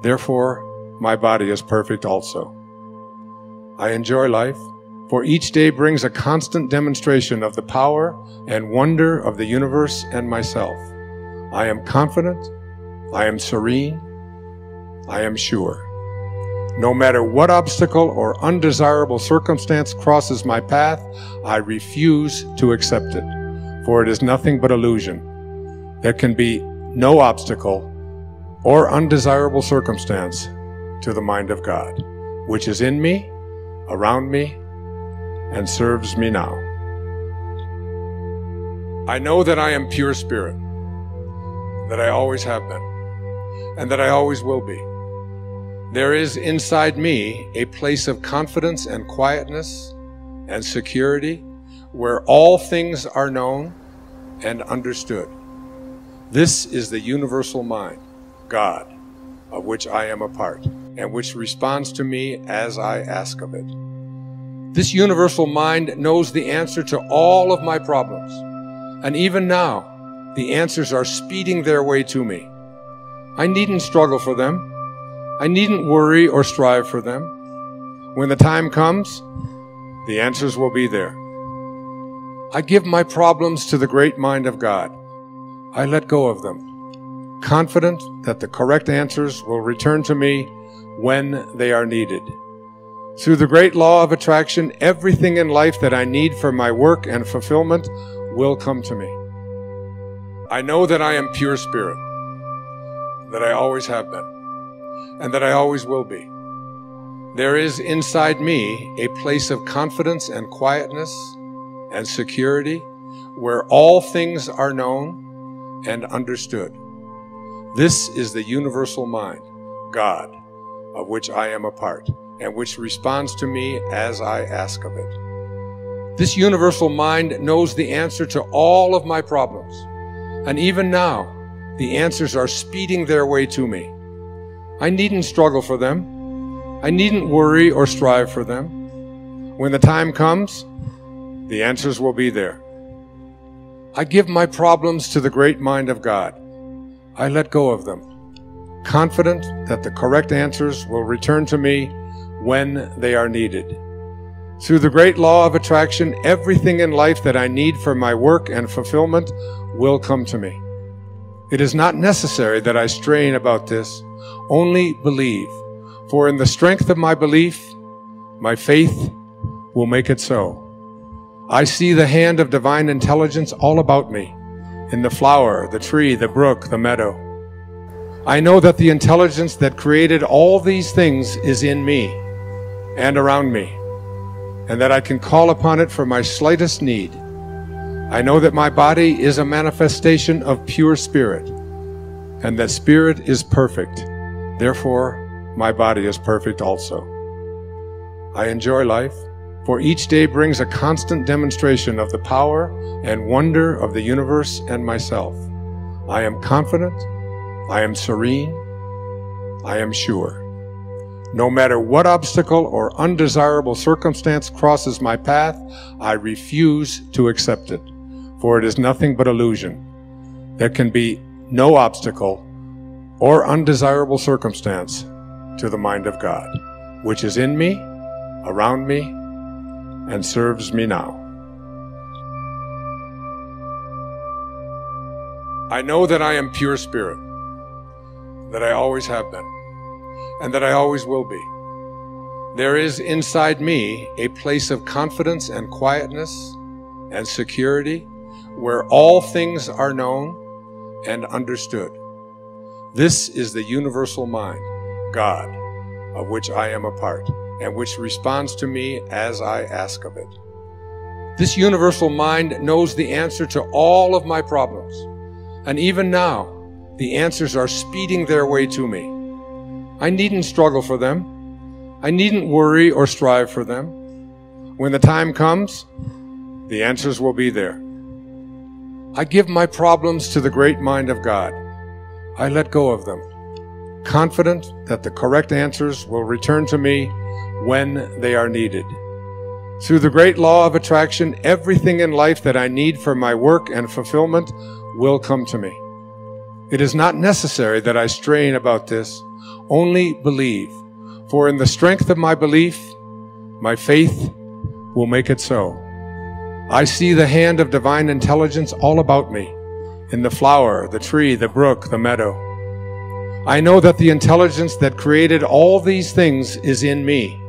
Therefore, my body is perfect also. I enjoy life, for each day brings a constant demonstration of the power and wonder of the universe and myself. I am confident, I am serene, I am sure. No matter what obstacle or undesirable circumstance crosses my path, I refuse to accept it, for it is nothing but illusion. There can be no obstacle or undesirable circumstance to the mind of God, which is in me, around me, and serves me now. I know that I am pure spirit, that I always have been, and that I always will be. There is inside me a place of confidence and quietness and security where all things are known and understood. This is the universal mind, God, of which I am a part and which responds to me as I ask of it. This universal mind knows the answer to all of my problems. And even now, the answers are speeding their way to me. I needn't struggle for them. I needn't worry or strive for them. When the time comes, the answers will be there. I give my problems to the great mind of God. I let go of them, confident that the correct answers will return to me when they are needed. Through the great law of attraction, everything in life that I need for my work and fulfillment will come to me. I know that I am pure spirit, that I always have been, and that I always will be. There is inside me a place of confidence and quietness and security where all things are known and understood. This is the universal mind, God, of which I am a part and which responds to me as I ask of it. This universal mind knows the answer to all of my problems. And even now, the answers are speeding their way to me. I needn't struggle for them. I needn't worry or strive for them. When the time comes, the answers will be there. I give my problems to the great mind of God. I let go of them, confident that the correct answers will return to me when they are needed. Through the great law of attraction, everything in life that I need for my work and fulfillment will come to me. It is not necessary that I strain about this, only believe, for in the strength of my belief, my faith will make it so. I see the hand of divine intelligence all about me, in the flower, the tree, the brook, the meadow. I know that the intelligence that created all these things is in me and around me, and that I can call upon it for my slightest need. I know that my body is a manifestation of pure spirit, and that spirit is perfect. Therefore, my body is perfect also. I enjoy life, for each day brings a constant demonstration of the power and wonder of the universe and myself. I am confident, I am serene, I am sure. No matter what obstacle or undesirable circumstance crosses my path, I refuse to accept it, for it is nothing but illusion. There can be no obstacle or undesirable circumstance to the mind of God, which is in me, around me, and serves me now. I know that I am pure spirit, that I always have been and that I always will be. There is inside me a place of confidence and quietness and security where all things are known and understood. This is the universal mind, God, of which I am a part and which responds to me as I ask of it. This universal mind knows the answer to all of my problems. And even now, the answers are speeding their way to me. I needn't struggle for them. I needn't worry or strive for them. When the time comes, the answers will be there. I give my problems to the great mind of God. I let go of them, confident that the correct answers will return to me when they are needed. Through the great law of attraction, everything in life that I need for my work and fulfillment will come to me. It is not necessary that I strain about this, only believe. For in the strength of my belief, my faith will make it so. I see the hand of divine intelligence all about me, in the flower, the tree, the brook, the meadow. I know that the intelligence that created all these things is in me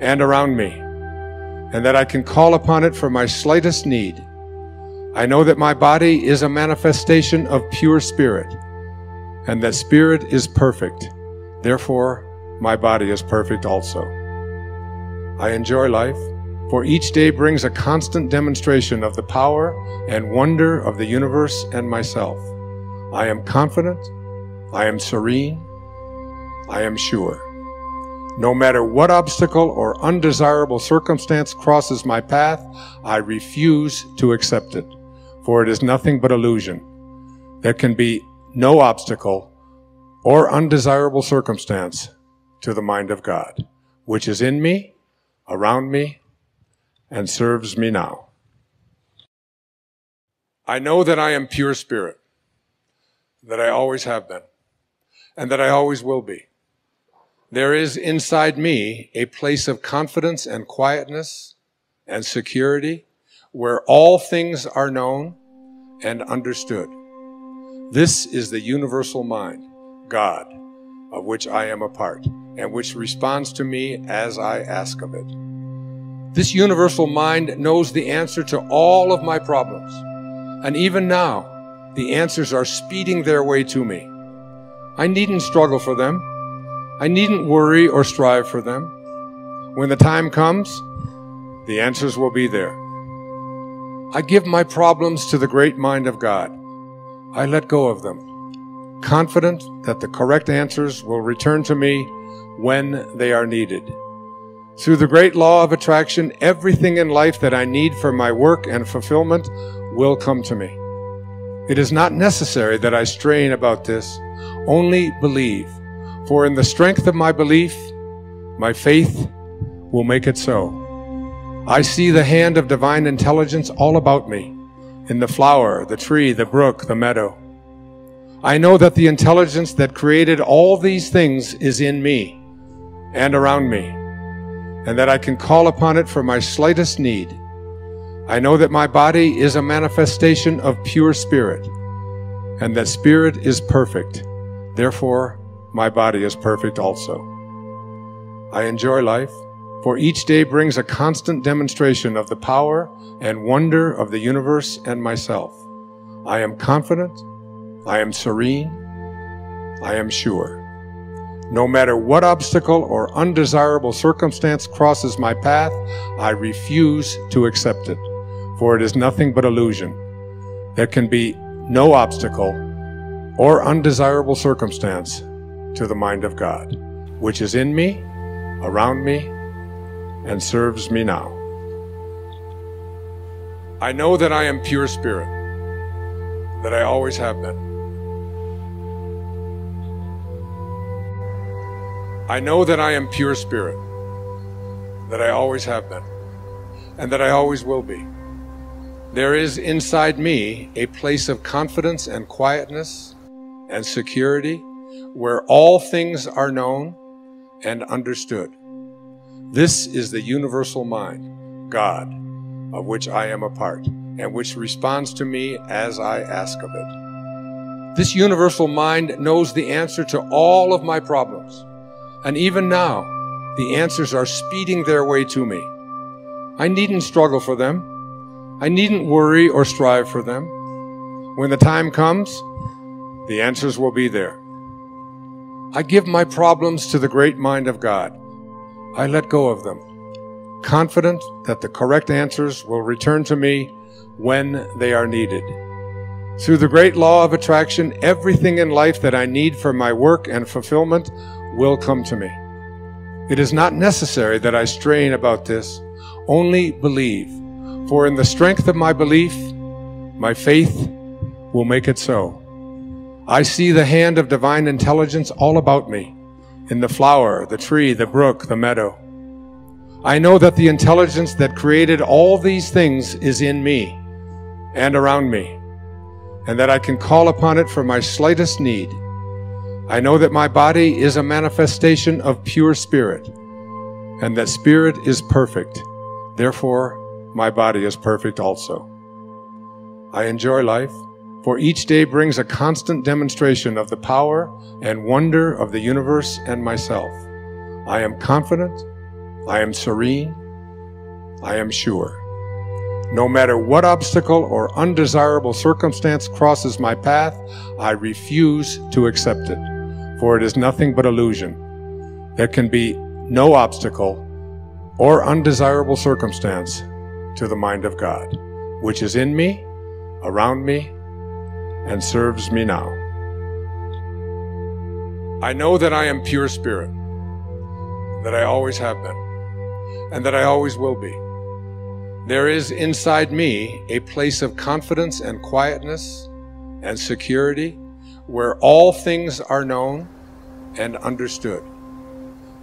and around me, and that I can call upon it for my slightest need. I know that my body is a manifestation of pure spirit, and that spirit is perfect. Therefore, my body is perfect also. I enjoy life, for each day brings a constant demonstration of the power and wonder of the universe and myself. I am confident, I am serene, I am sure. No matter what obstacle or undesirable circumstance crosses my path, I refuse to accept it, for it is nothing but illusion. There can be no obstacle or undesirable circumstance to the mind of God, which is in me, around me, and serves me now. I know that I am pure spirit, that I always have been, and that I always will be. There is inside me a place of confidence and quietness and security where all things are known and understood. This is the universal mind, God, of which I am a part, and which responds to me as I ask of it. This universal mind knows the answer to all of my problems. And even now, the answers are speeding their way to me. I needn't struggle for them. I needn't worry or strive for them. When the time comes, the answers will be there. I give my problems to the great mind of God. I let go of them, confident that the correct answers will return to me when they are needed. Through the great law of attraction, everything in life that I need for my work and fulfillment will come to me. It is not necessary that I strain about this, only believe. For in the strength of my belief, my faith will make it so. I see the hand of divine intelligence all about me in the flower, the tree, the brook, the meadow. I know that the intelligence that created all these things is in me and around me, and that I can call upon it for my slightest need. I know that my body is a manifestation of pure spirit, and that spirit is perfect. Therefore, my body is perfect also. I enjoy life for each day brings a constant demonstration of the power and wonder of the universe and myself. I am confident, I am serene, I am sure. No matter what obstacle or undesirable circumstance crosses my path, I refuse to accept it, for it is nothing but illusion. There can be no obstacle or undesirable circumstance to the mind of God, which is in me, around me, and serves me now. I know that I am pure spirit, that I always have been. I know that I am pure spirit, that I always have been, and that I always will be. There is inside me a place of confidence and quietness and security where all things are known and understood. This is the universal mind, God, of which I am a part, and which responds to me as I ask of it. This universal mind knows the answer to all of my problems. And even now, the answers are speeding their way to me. I needn't struggle for them. I needn't worry or strive for them. When the time comes, the answers will be there. I give my problems to the great mind of God. I let go of them, confident that the correct answers will return to me when they are needed. Through the great law of attraction, everything in life that I need for my work and fulfillment will come to me. It is not necessary that I strain about this, only believe. For in the strength of my belief, my faith will make it so. I see the hand of divine intelligence all about me in the flower, the tree, the brook, the meadow. I know that the intelligence that created all these things is in me and around me, and that I can call upon it for my slightest need. I know that my body is a manifestation of pure spirit, and that spirit is perfect. Therefore, my body is perfect also. I enjoy life for each day brings a constant demonstration of the power and wonder of the universe and myself. I am confident, I am serene, I am sure. No matter what obstacle or undesirable circumstance crosses my path, I refuse to accept it, for it is nothing but illusion. There can be no obstacle or undesirable circumstance to the mind of God, which is in me, around me, and serves me now. I know that I am pure spirit, that I always have been, and that I always will be. There is inside me a place of confidence and quietness and security where all things are known and understood.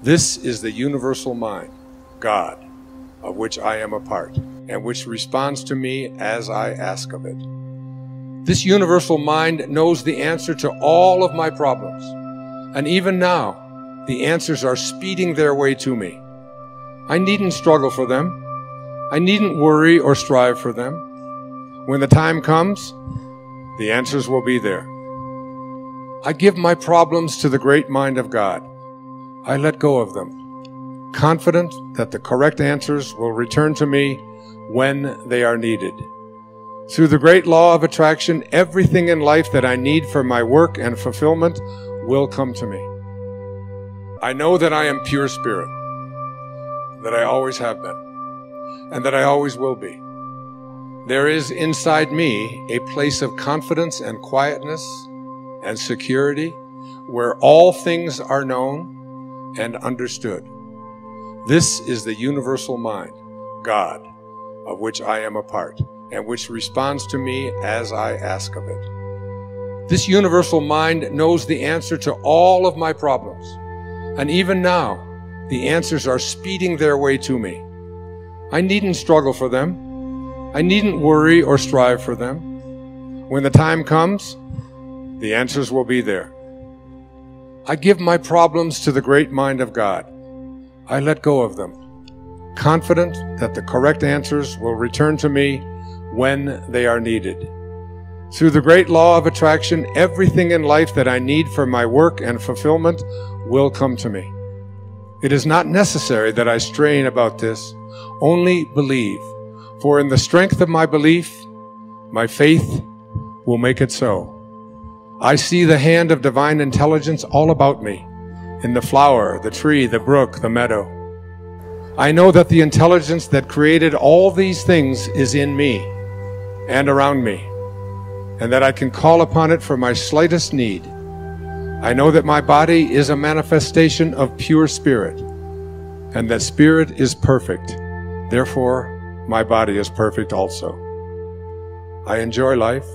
This is the universal mind, God, of which I am a part, and which responds to me as I ask of it. This universal mind knows the answer to all of my problems. And even now, the answers are speeding their way to me. I needn't struggle for them. I needn't worry or strive for them. When the time comes, the answers will be there. I give my problems to the great mind of God. I let go of them, confident that the correct answers will return to me when they are needed. Through the great law of attraction, everything in life that I need for my work and fulfillment will come to me. I know that I am pure spirit, that I always have been, and that I always will be. There is inside me a place of confidence and quietness and security where all things are known and understood. This is the universal mind, God, of which I am a part and which responds to me as I ask of it. This universal mind knows the answer to all of my problems. And even now, the answers are speeding their way to me. I needn't struggle for them. I needn't worry or strive for them. When the time comes, the answers will be there. I give my problems to the great mind of God. I let go of them, confident that the correct answers will return to me when they are needed. Through the great law of attraction, everything in life that I need for my work and fulfillment will come to me. It is not necessary that I strain about this, only believe, for in the strength of my belief, my faith will make it so. I see the hand of divine intelligence all about me, in the flower, the tree, the brook, the meadow. I know that the intelligence that created all these things is in me and around me, and that I can call upon it for my slightest need. I know that my body is a manifestation of pure spirit, and that spirit is perfect. Therefore, my body is perfect also. I enjoy life,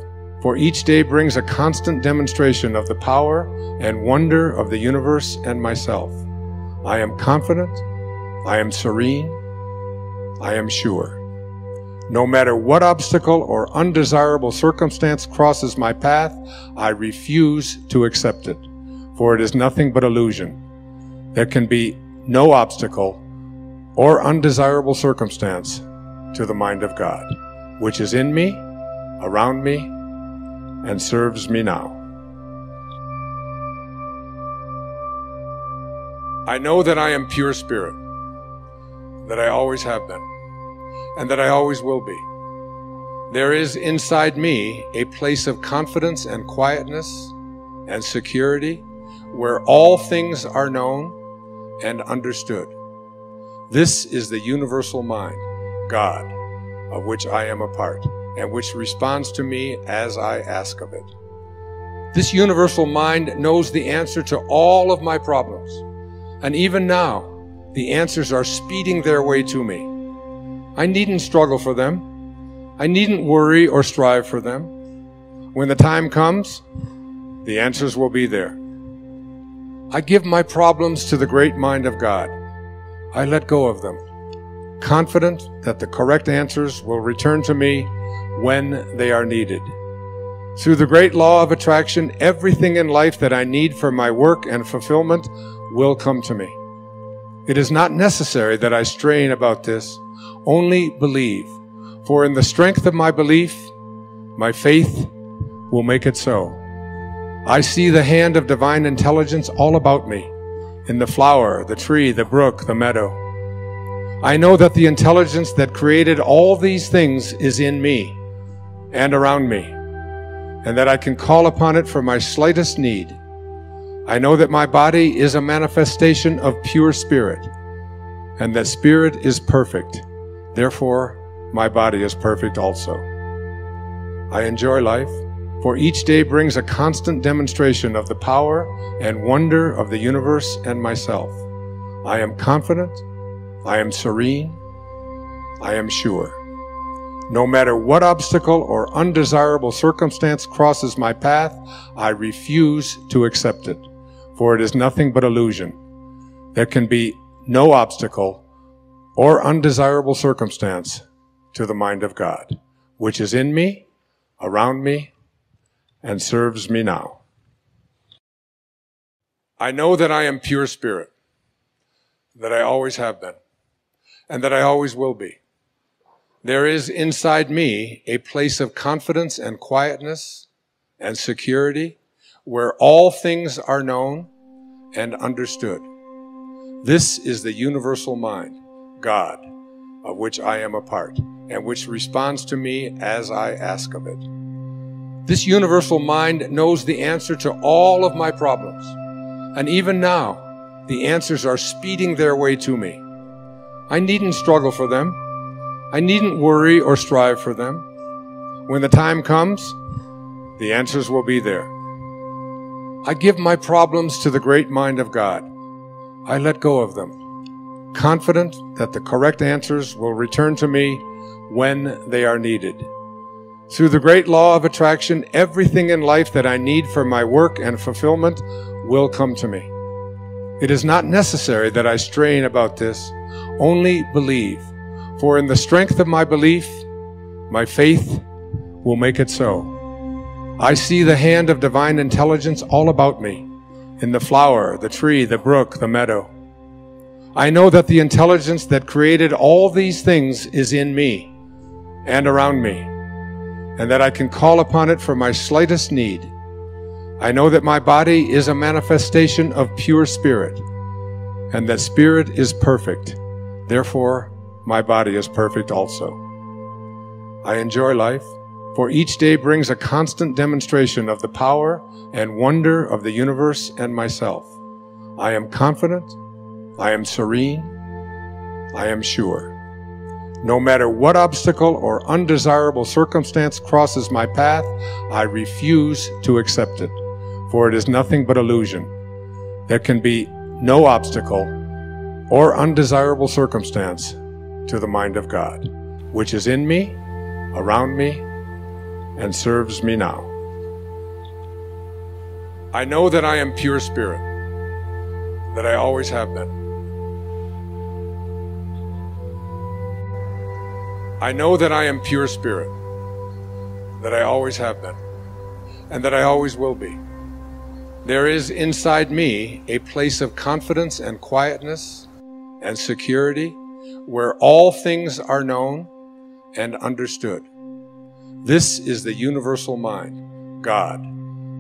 for each day brings a constant demonstration of the power and wonder of the universe and myself. I am confident, I am serene, I am sure. No matter what obstacle or undesirable circumstance crosses my path, I refuse to accept it, for it is nothing but illusion. There can be no obstacle or undesirable circumstance to the mind of God, which is in me, around me, and serves me now. I know that I am pure spirit, that I always have been and that I always will be. There is inside me a place of confidence and quietness and security where all things are known and understood. This is the universal mind, God, of which I am a part and which responds to me as I ask of it. This universal mind knows the answer to all of my problems. And even now, the answers are speeding their way to me. I needn't struggle for them. I needn't worry or strive for them. When the time comes, the answers will be there. I give my problems to the great mind of God. I let go of them, confident that the correct answers will return to me when they are needed. Through the great law of attraction, everything in life that I need for my work and fulfillment will come to me. It is not necessary that I strain about this, only believe. For in the strength of my belief, my faith will make it so. I see the hand of divine intelligence all about me, in the flower, the tree, the brook, the meadow. I know that the intelligence that created all these things is in me and around me, and that I can call upon it for my slightest need. I know that my body is a manifestation of pure spirit, and that spirit is perfect. Therefore, my body is perfect also. I enjoy life, for each day brings a constant demonstration of the power and wonder of the universe and myself. I am confident, I am serene, I am sure. No matter what obstacle or undesirable circumstance crosses my path, I refuse to accept it, for it is nothing but illusion. There can be no obstacle or undesirable circumstance to the mind of God, which is in me, around me, and serves me now. I know that I am pure spirit, that I always have been, and that I always will be. There is inside me a place of confidence and quietness and security where all things are known and understood. This is the universal mind, God, of which I am a part, and which responds to me as I ask of it. This universal mind knows the answer to all of my problems. And even now, the answers are speeding their way to me. I needn't struggle for them. I needn't worry or strive for them. When the time comes, the answers will be there. I give my problems to the great mind of God. I let go of them, confident that the correct answers will return to me when they are needed. Through the great law of attraction, everything in life that I need for my work and fulfillment will come to me. It is not necessary that I strain about this, only believe. For in the strength of my belief, my faith will make it so. I see the hand of divine intelligence all about me, in the flower, the tree, the brook, the meadow. I know that the intelligence that created all these things is in me and around me, and that I can call upon it for my slightest need. I know that my body is a manifestation of pure spirit, and that spirit is perfect. Therefore, my body is perfect also. I enjoy life, for each day brings a constant demonstration of the power and wonder of the universe and myself. I am confident, I am serene, I am sure. No matter what obstacle or undesirable circumstance crosses my path, I refuse to accept it for it is nothing but illusion. There can be no obstacle or undesirable circumstance to the mind of God, which is in me, around me, and serves me now. I know that I am pure spirit, that I always have been. I know that I am pure spirit, that I always have been, and that I always will be. There is inside me a place of confidence and quietness and security where all things are known and understood. This is the universal mind, God,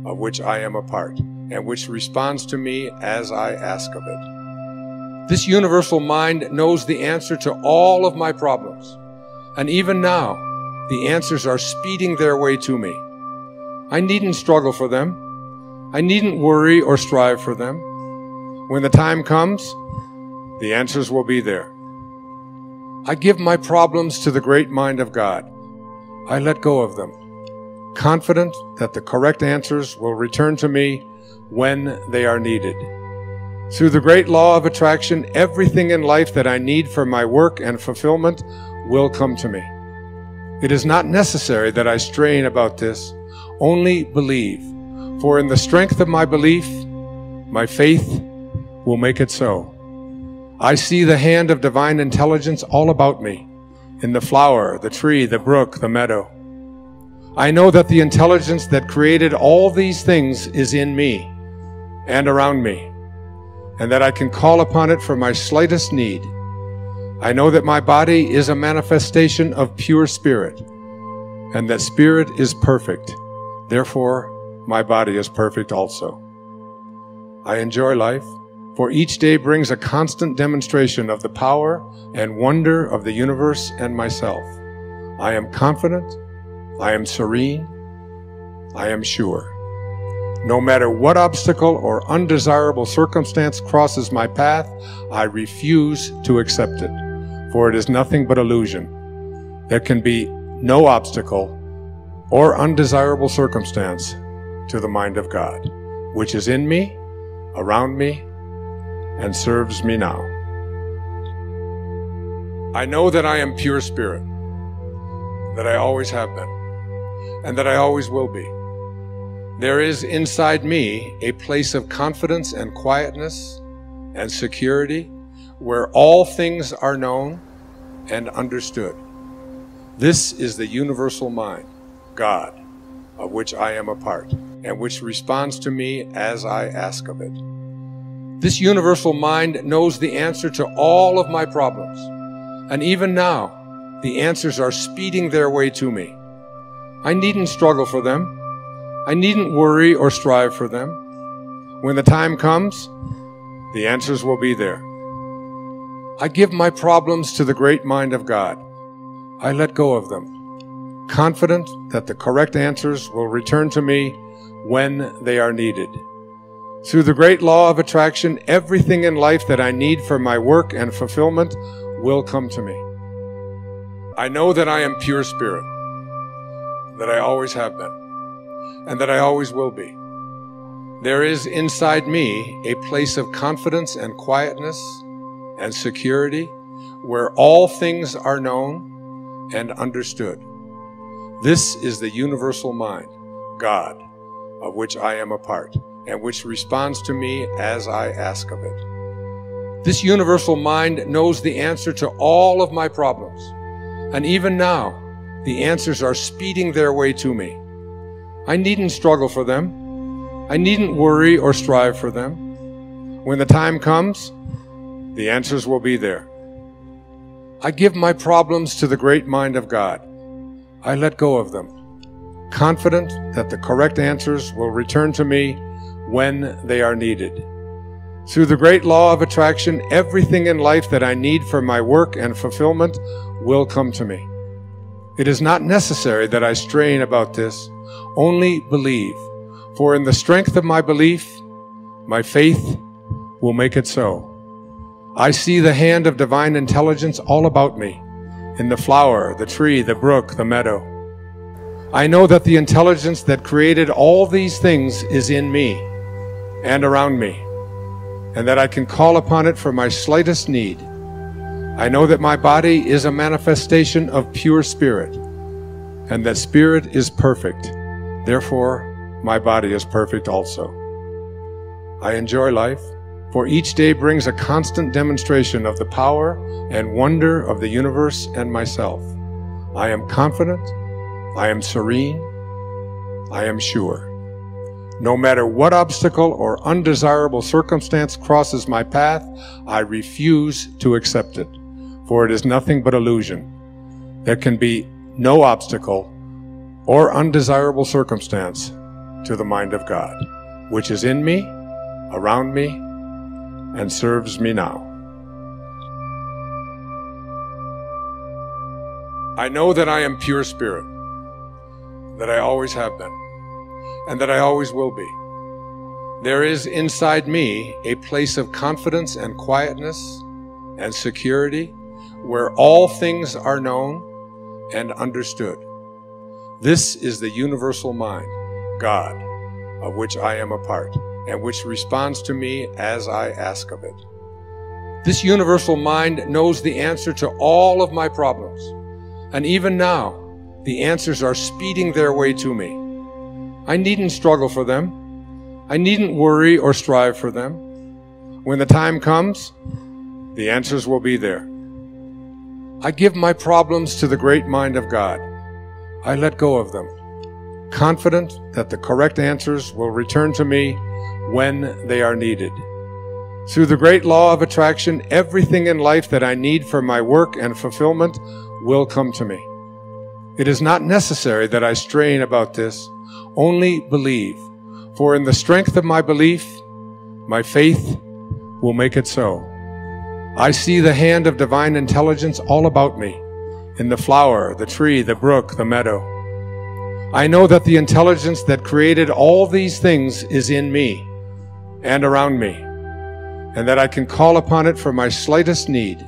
of which I am a part and which responds to me as I ask of it. This universal mind knows the answer to all of my problems. And even now, the answers are speeding their way to me. I needn't struggle for them. I needn't worry or strive for them. When the time comes, the answers will be there. I give my problems to the great mind of God. I let go of them, confident that the correct answers will return to me when they are needed. Through the great law of attraction, everything in life that I need for my work and fulfillment will come to me. It is not necessary that I strain about this, only believe. For in the strength of my belief, my faith will make it so. I see the hand of divine intelligence all about me, in the flower, the tree, the brook, the meadow. I know that the intelligence that created all these things is in me and around me, and that I can call upon it for my slightest need. I know that my body is a manifestation of pure spirit, and that spirit is perfect. Therefore, my body is perfect also. I enjoy life, for each day brings a constant demonstration of the power and wonder of the universe and myself. I am confident, I am serene, I am sure. No matter what obstacle or undesirable circumstance crosses my path, I refuse to accept it, for it is nothing but illusion. There can be no obstacle or undesirable circumstance to the mind of God, which is in me, around me, and serves me now. I know that I am pure spirit, that I always have been, and that I always will be. There is inside me a place of confidence and quietness and security where all things are known and understood. This is the universal mind, God, of which I am a part, and which responds to me as I ask of it. This universal mind knows the answer to all of my problems, and even now, the answers are speeding their way to me. I needn't struggle for them. I needn't worry or strive for them. When the time comes, the answers will be there. I give my problems to the great mind of God. I let go of them, confident that the correct answers will return to me when they are needed. Through the great law of attraction, everything in life that I need for my work and fulfillment will come to me. I know that I am pure spirit, that I always have been, and that I always will be. There is inside me a place of confidence and quietness and security where all things are known and understood. This is the universal mind, God, of which I am a part and which responds to me as I ask of it. This universal mind knows the answer to all of my problems. And even now, the answers are speeding their way to me. I needn't struggle for them. I needn't worry or strive for them. When the time comes, the answers will be there. I give my problems to the great mind of God. I let go of them, confident that the correct answers will return to me when they are needed. Through the great law of attraction, everything in life that I need for my work and fulfillment will come to me. It is not necessary that I strain about this, only believe for in the strength of my belief, my faith will make it so. I see the hand of divine intelligence all about me, in the flower, the tree, the brook, the meadow. I know that the intelligence that created all these things is in me and around me, and that I can call upon it for my slightest need. I know that my body is a manifestation of pure spirit, and that spirit is perfect. Therefore, my body is perfect also. I enjoy life, for each day brings a constant demonstration of the power and wonder of the universe and myself. I am confident, I am serene, I am sure. No matter what obstacle or undesirable circumstance crosses my path, I refuse to accept it, for it is nothing but illusion. There can be no obstacle or undesirable circumstance to the mind of God, which is in me, around me, and serves me now. I know that I am pure spirit, that I always have been, and that I always will be. There is inside me a place of confidence and quietness and security where all things are known and understood. This is the universal mind. God, of which I am a part, and which responds to me as I ask of it. This universal mind knows the answer to all of my problems. And even now, the answers are speeding their way to me. I needn't struggle for them. I needn't worry or strive for them. When the time comes, the answers will be there. I give my problems to the great mind of God. I let go of them confident that the correct answers will return to me when they are needed. Through the great law of attraction, everything in life that I need for my work and fulfillment will come to me. It is not necessary that I strain about this, only believe, for in the strength of my belief, my faith will make it so. I see the hand of divine intelligence all about me, in the flower, the tree, the brook, the meadow. I know that the intelligence that created all these things is in me and around me, and that I can call upon it for my slightest need.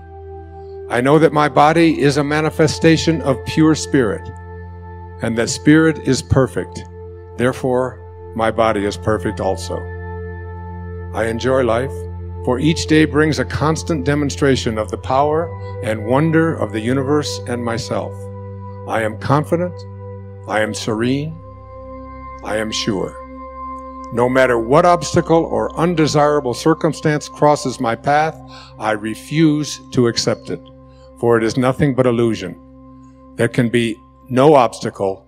I know that my body is a manifestation of pure spirit, and that spirit is perfect. Therefore, my body is perfect also. I enjoy life, for each day brings a constant demonstration of the power and wonder of the universe and myself. I am confident I am serene. I am sure. No matter what obstacle or undesirable circumstance crosses my path, I refuse to accept it, for it is nothing but illusion. There can be no obstacle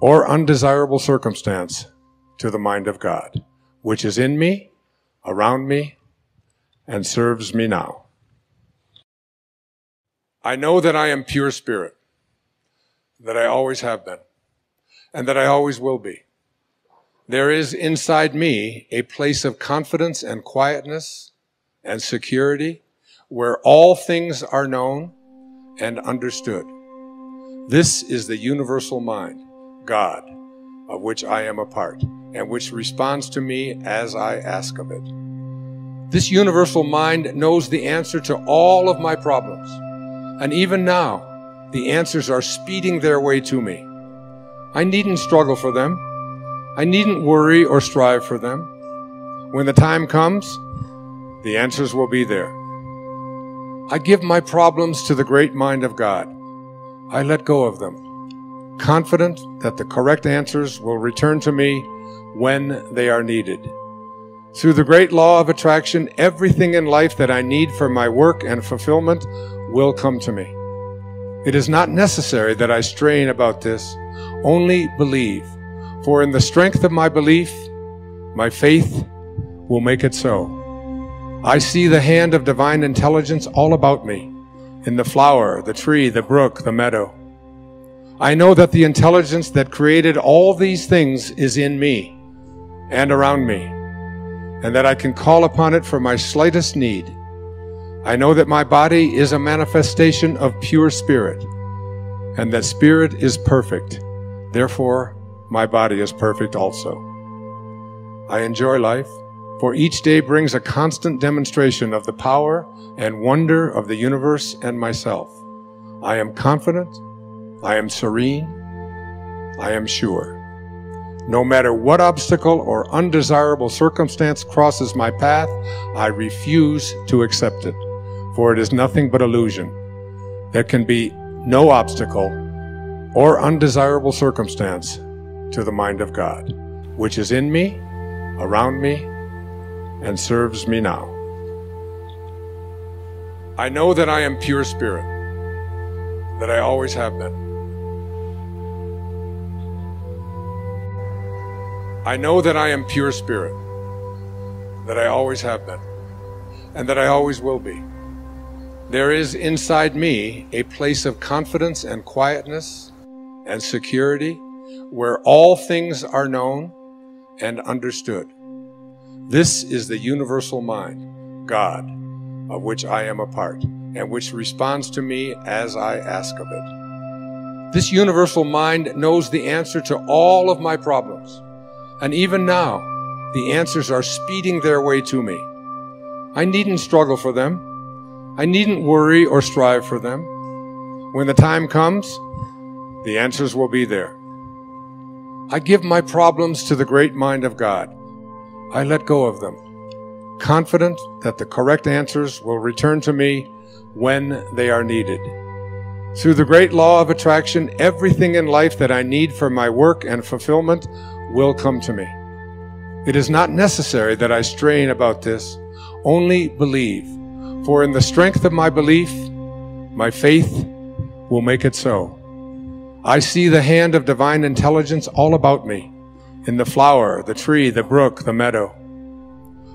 or undesirable circumstance to the mind of God, which is in me, around me, and serves me now. I know that I am pure spirit, that I always have been, and that I always will be. There is inside me a place of confidence and quietness and security where all things are known and understood. This is the universal mind, God, of which I am a part and which responds to me as I ask of it. This universal mind knows the answer to all of my problems. And even now, the answers are speeding their way to me. I needn't struggle for them. I needn't worry or strive for them. When the time comes, the answers will be there. I give my problems to the great mind of God. I let go of them, confident that the correct answers will return to me when they are needed. Through the great law of attraction, everything in life that I need for my work and fulfillment will come to me. It is not necessary that I strain about this, only believe. For in the strength of my belief, my faith will make it so. I see the hand of divine intelligence all about me, in the flower, the tree, the brook, the meadow. I know that the intelligence that created all these things is in me and around me, and that I can call upon it for my slightest need. I know that my body is a manifestation of pure spirit, and that spirit is perfect. Therefore, my body is perfect also. I enjoy life, for each day brings a constant demonstration of the power and wonder of the universe and myself. I am confident, I am serene, I am sure. No matter what obstacle or undesirable circumstance crosses my path, I refuse to accept it, for it is nothing but illusion. There can be no obstacle or undesirable circumstance to the mind of God, which is in me, around me, and serves me now. I know that I am pure spirit, that I always have been. I know that I am pure spirit, that I always have been, and that I always will be. There is inside me a place of confidence and quietness and security where all things are known and understood. This is the universal mind, God, of which I am a part, and which responds to me as I ask of it. This universal mind knows the answer to all of my problems. And even now, the answers are speeding their way to me. I needn't struggle for them. I needn't worry or strive for them. When the time comes, the answers will be there. I give my problems to the great mind of God. I let go of them, confident that the correct answers will return to me when they are needed. Through the great law of attraction, everything in life that I need for my work and fulfillment will come to me. It is not necessary that I strain about this, only believe. For in the strength of my belief, my faith will make it so. I see the hand of divine intelligence all about me, in the flower, the tree, the brook, the meadow.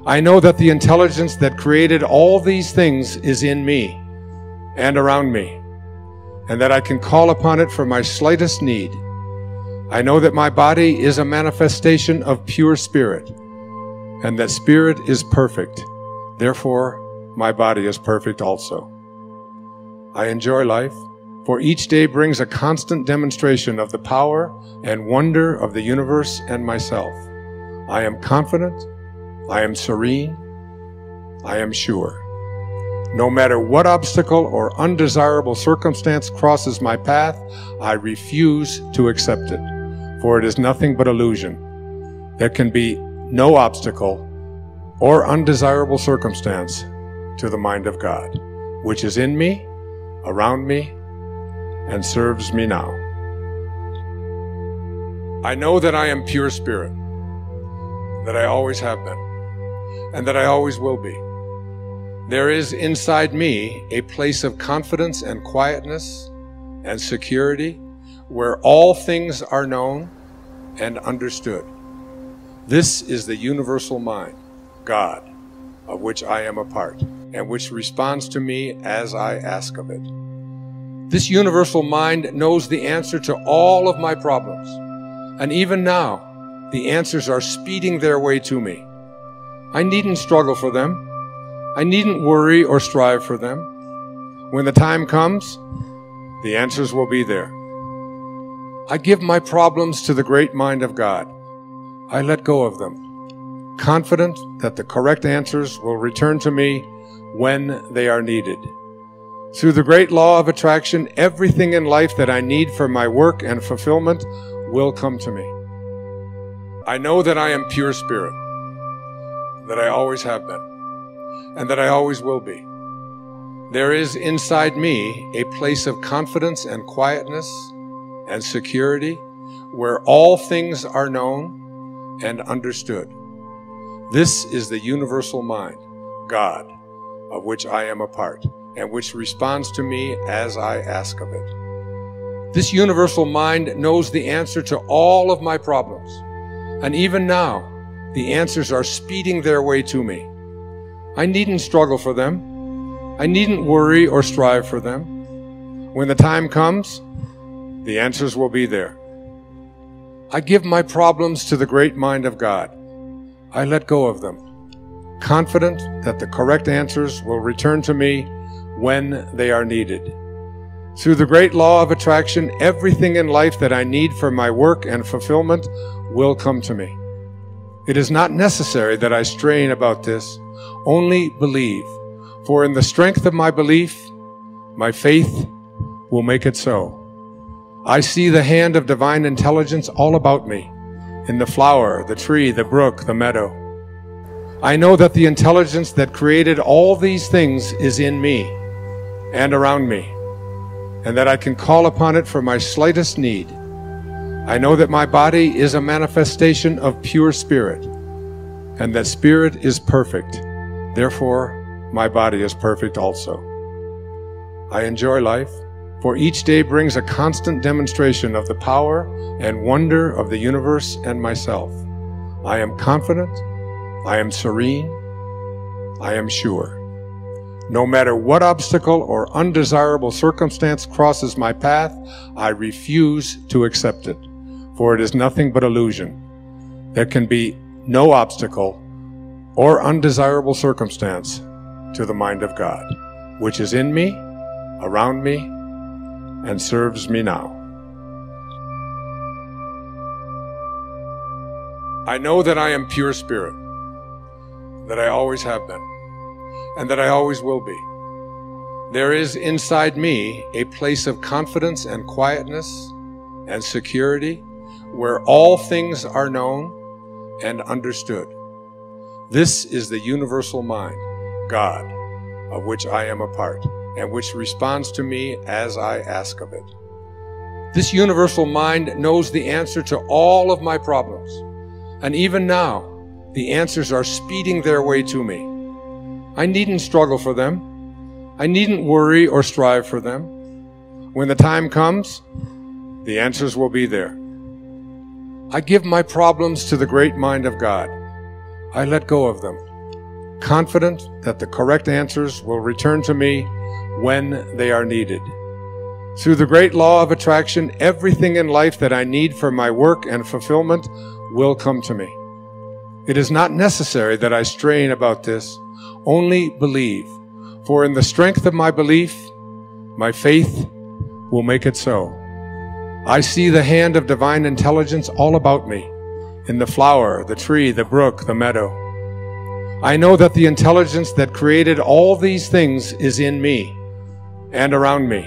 I know that the intelligence that created all these things is in me and around me, and that I can call upon it for my slightest need. I know that my body is a manifestation of pure spirit, and that spirit is perfect. Therefore, my body is perfect also. I enjoy life for each day brings a constant demonstration of the power and wonder of the universe and myself. I am confident, I am serene, I am sure. No matter what obstacle or undesirable circumstance crosses my path, I refuse to accept it, for it is nothing but illusion. There can be no obstacle or undesirable circumstance to the mind of God, which is in me, around me, and serves me now. I know that I am pure spirit, that I always have been, and that I always will be. There is inside me a place of confidence and quietness and security where all things are known and understood. This is the universal mind, God, of which I am a part, and which responds to me as I ask of it. This universal mind knows the answer to all of my problems. And even now, the answers are speeding their way to me. I needn't struggle for them. I needn't worry or strive for them. When the time comes, the answers will be there. I give my problems to the great mind of God. I let go of them, confident that the correct answers will return to me when they are needed. Through the great law of attraction, everything in life that I need for my work and fulfillment will come to me. I know that I am pure spirit, that I always have been, and that I always will be. There is inside me a place of confidence and quietness and security where all things are known and understood. This is the universal mind, God, of which I am a part and which responds to me as I ask of it. This universal mind knows the answer to all of my problems. And even now, the answers are speeding their way to me. I needn't struggle for them. I needn't worry or strive for them. When the time comes, the answers will be there. I give my problems to the great mind of God. I let go of them, confident that the correct answers will return to me when they are needed. Through the great law of attraction, everything in life that I need for my work and fulfillment will come to me. It is not necessary that I strain about this, only believe, for in the strength of my belief, my faith will make it so. I see the hand of divine intelligence all about me, in the flower, the tree, the brook, the meadow. I know that the intelligence that created all these things is in me and around me, and that I can call upon it for my slightest need. I know that my body is a manifestation of pure spirit, and that spirit is perfect. Therefore, my body is perfect also. I enjoy life, for each day brings a constant demonstration of the power and wonder of the universe and myself. I am confident, I am serene, I am sure. No matter what obstacle or undesirable circumstance crosses my path, I refuse to accept it, for it is nothing but illusion. There can be no obstacle or undesirable circumstance to the mind of God, which is in me, around me, and serves me now. I know that I am pure spirit, that I always have been and that I always will be. There is inside me a place of confidence and quietness and security where all things are known and understood. This is the universal mind, God, of which I am a part and which responds to me as I ask of it. This universal mind knows the answer to all of my problems. And even now, the answers are speeding their way to me. I needn't struggle for them. I needn't worry or strive for them. When the time comes, the answers will be there. I give my problems to the great mind of God. I let go of them, confident that the correct answers will return to me when they are needed. Through the great law of attraction, everything in life that I need for my work and fulfillment will come to me. It is not necessary that I strain about this, only believe. For in the strength of my belief, my faith will make it so. I see the hand of divine intelligence all about me, in the flower, the tree, the brook, the meadow. I know that the intelligence that created all these things is in me and around me,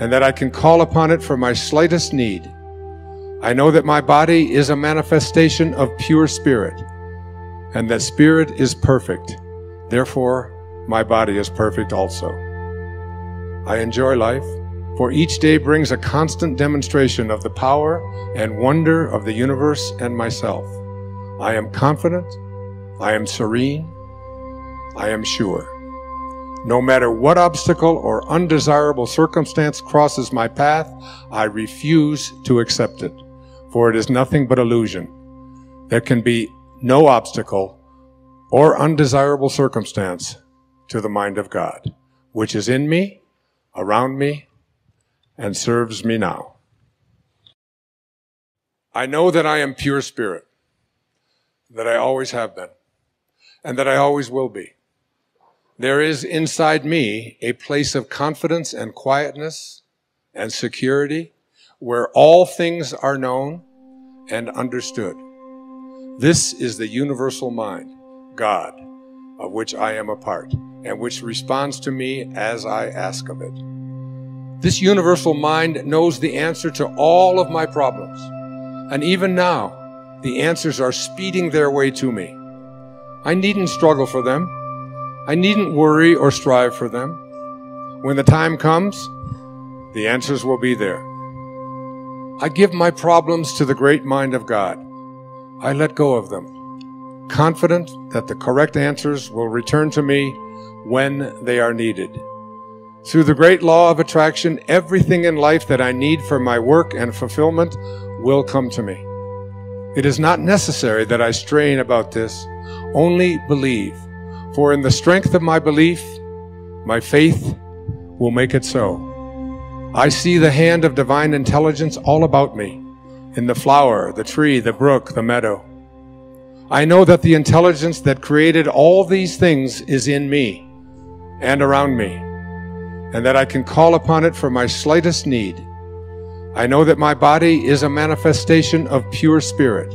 and that I can call upon it for my slightest need. I know that my body is a manifestation of pure spirit, and that spirit is perfect. Therefore, my body is perfect also. I enjoy life, for each day brings a constant demonstration of the power and wonder of the universe and myself. I am confident. I am serene. I am sure. No matter what obstacle or undesirable circumstance crosses my path, I refuse to accept it, for it is nothing but illusion. There can be no obstacle or undesirable circumstance to the mind of God, which is in me, around me, and serves me now. I know that I am pure spirit, that I always have been, and that I always will be. There is inside me a place of confidence and quietness and security where all things are known and understood. This is the universal mind, God, of which I am a part and which responds to me as I ask of it. This universal mind knows the answer to all of my problems. And even now, the answers are speeding their way to me. I needn't struggle for them. I needn't worry or strive for them. When the time comes, the answers will be there. I give my problems to the great mind of God. I let go of them, confident that the correct answers will return to me when they are needed. Through the great law of attraction, everything in life that I need for my work and fulfillment will come to me. It is not necessary that I strain about this, only believe. For in the strength of my belief, my faith will make it so. I see the hand of divine intelligence all about me, in the flower, the tree, the brook, the meadow. I know that the intelligence that created all these things is in me and around me, and that I can call upon it for my slightest need. I know that my body is a manifestation of pure spirit,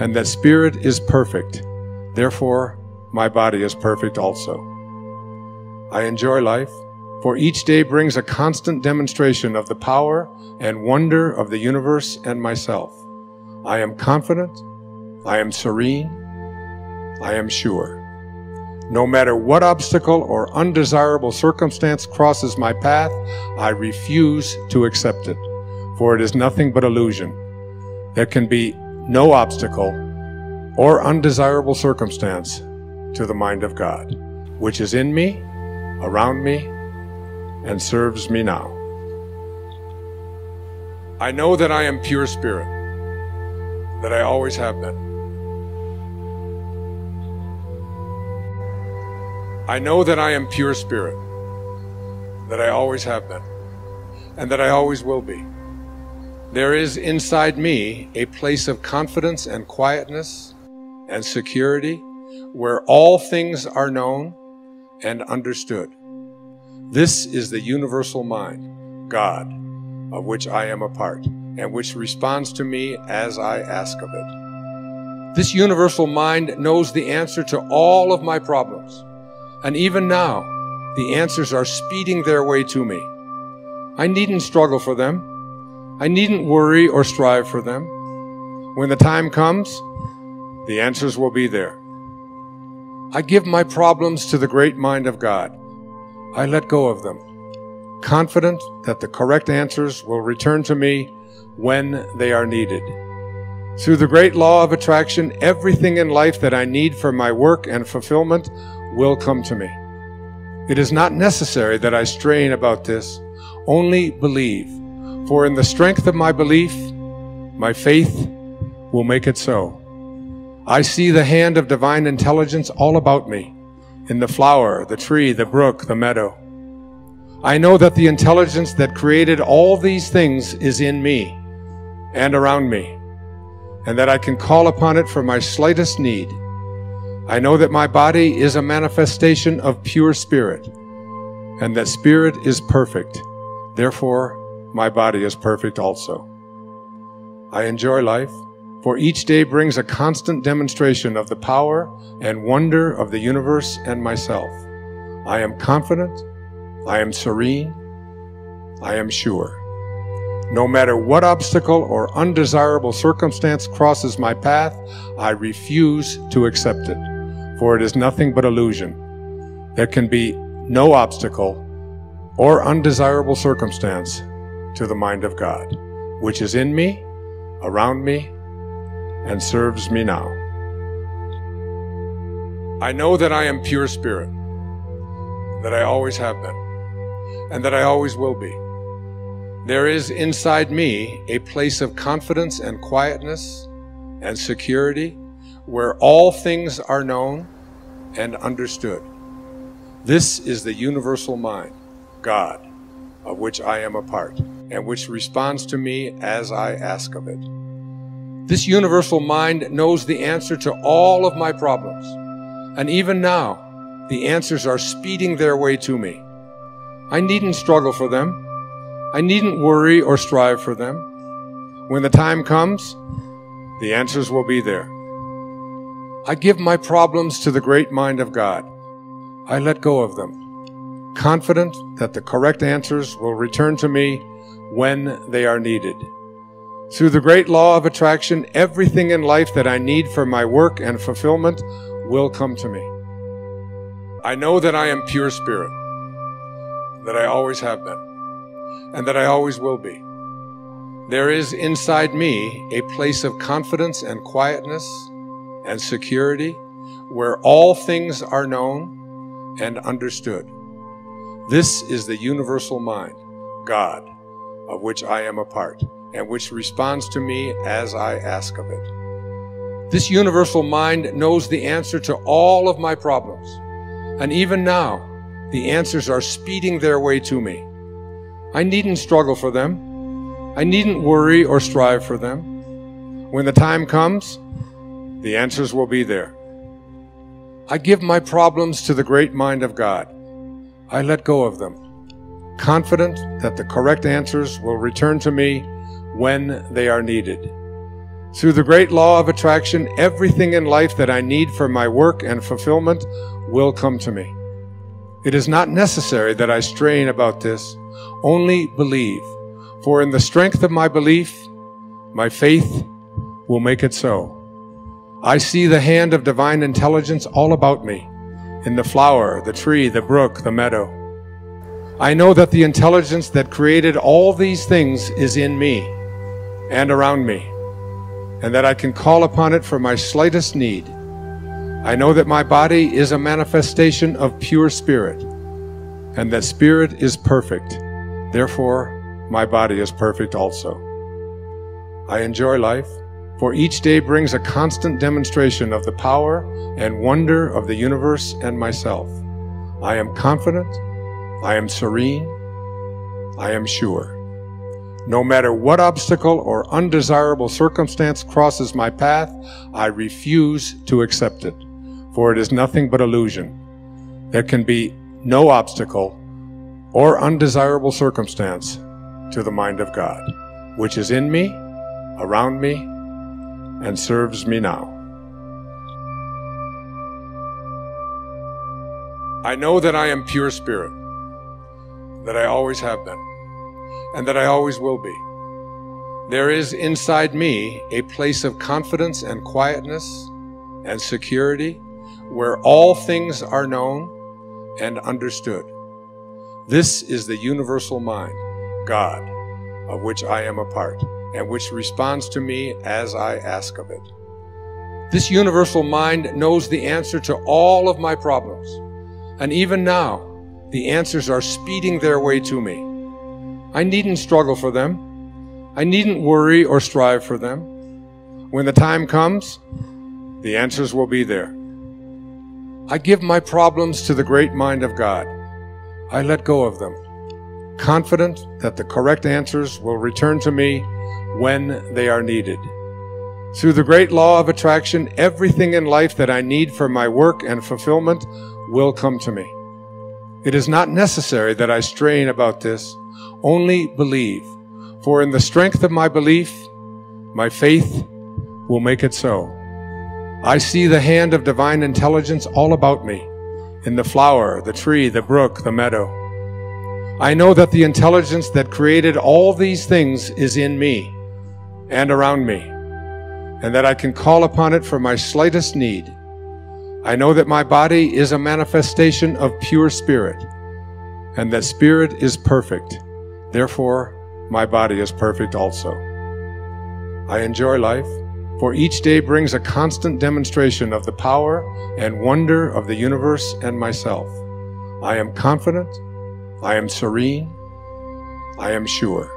and that spirit is perfect. Therefore, my body is perfect also. I enjoy life, for each day brings a constant demonstration of the power and wonder of the universe and myself. I am confident, I am serene, I am sure. No matter what obstacle or undesirable circumstance crosses my path, I refuse to accept it, for it is nothing but illusion. There can be no obstacle or undesirable circumstance to the mind of God, which is in me, around me, and serves me now. I know that I am pure spirit, that I always have been. I know that I am pure spirit, that I always have been, and that I always will be. There is inside me a place of confidence and quietness and security where all things are known and understood. This is the universal mind, God, of which I am a part, and which responds to me as I ask of it. This universal mind knows the answer to all of my problems. And even now, the answers are speeding their way to me. I needn't struggle for them. I needn't worry or strive for them. When the time comes, the answers will be there. I give my problems to the great mind of God. I let go of them, confident that the correct answers will return to me when they are needed. Through the great law of attraction, everything in life that I need for my work and fulfillment will come to me. It is not necessary that I strain about this, only believe. For in the strength of my belief, my faith will make it so. I see the hand of divine intelligence all about me, in the flower, the tree, the brook, the meadow. I know that the intelligence that created all these things is in me and around me, and that I can call upon it for my slightest need. I know that my body is a manifestation of pure spirit, and that spirit is perfect. Therefore, my body is perfect also. I enjoy life for each day brings a constant demonstration of the power and wonder of the universe and myself. I am confident, I am serene, I am sure. No matter what obstacle or undesirable circumstance crosses my path, I refuse to accept it, for it is nothing but illusion. There can be no obstacle or undesirable circumstance to the mind of God, which is in me, around me, and serves me now. I know that I am pure spirit, that I always have been, and that I always will be. There is inside me a place of confidence and quietness and security where all things are known and understood. This is the universal mind, God, of which I am a part, and which responds to me as I ask of it. This universal mind knows the answer to all of my problems. And even now, the answers are speeding their way to me. I needn't struggle for them. I needn't worry or strive for them. When the time comes, the answers will be there. I give my problems to the great mind of God. I let go of them, confident that the correct answers will return to me when they are needed. Through the great law of attraction, everything in life that I need for my work and fulfillment will come to me. I know that I am pure spirit, that I always have been and that I always will be. There is inside me a place of confidence and quietness and security where all things are known and understood. This is the universal mind, God, of which I am a part and which responds to me as I ask of it. This universal mind knows the answer to all of my problems. And even now, the answers are speeding their way to me. I needn't struggle for them. I needn't worry or strive for them. When the time comes, the answers will be there. I give my problems to the great mind of God. I let go of them, confident that the correct answers will return to me when they are needed. Through the great law of attraction, everything in life that I need for my work and fulfillment will come to me. It is not necessary that I strain about this only believe, for in the strength of my belief, my faith will make it so. I see the hand of divine intelligence all about me, in the flower, the tree, the brook, the meadow. I know that the intelligence that created all these things is in me and around me, and that I can call upon it for my slightest need. I know that my body is a manifestation of pure spirit, and that spirit is perfect. Therefore, my body is perfect also. I enjoy life, for each day brings a constant demonstration of the power and wonder of the universe and myself. I am confident, I am serene, I am sure. No matter what obstacle or undesirable circumstance crosses my path, I refuse to accept it, for it is nothing but illusion. There can be no obstacle or undesirable circumstance to the mind of God, which is in me, around me, and serves me now. I know that I am pure spirit, that I always have been, and that I always will be. There is inside me a place of confidence and quietness and security where all things are known and understood. This is the universal mind, God, of which I am a part, and which responds to me as I ask of it. This universal mind knows the answer to all of my problems. And even now, the answers are speeding their way to me. I needn't struggle for them. I needn't worry or strive for them. When the time comes, the answers will be there. I give my problems to the great mind of God I let go of them, confident that the correct answers will return to me when they are needed. Through the great law of attraction, everything in life that I need for my work and fulfillment will come to me. It is not necessary that I strain about this, only believe, for in the strength of my belief, my faith will make it so. I see the hand of divine intelligence all about me in the flower, the tree, the brook, the meadow. I know that the intelligence that created all these things is in me and around me, and that I can call upon it for my slightest need. I know that my body is a manifestation of pure spirit, and that spirit is perfect. Therefore, my body is perfect also. I enjoy life for each day brings a constant demonstration of the power and wonder of the universe and myself. I am confident, I am serene, I am sure.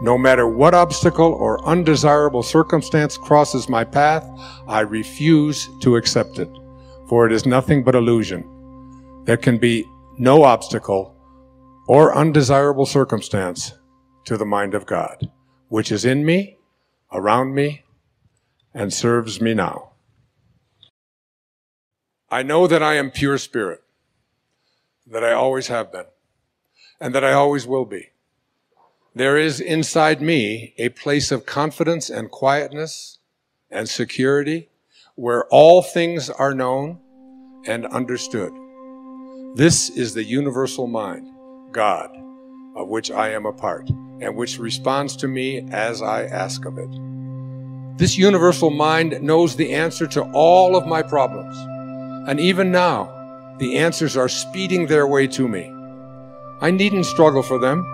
No matter what obstacle or undesirable circumstance crosses my path, I refuse to accept it, for it is nothing but illusion. There can be no obstacle or undesirable circumstance to the mind of God, which is in me, around me, and serves me now. I know that I am pure spirit, that I always have been, and that I always will be. There is inside me a place of confidence and quietness and security where all things are known and understood. This is the universal mind, God, of which I am a part and which responds to me as I ask of it. This universal mind knows the answer to all of my problems. And even now, the answers are speeding their way to me. I needn't struggle for them.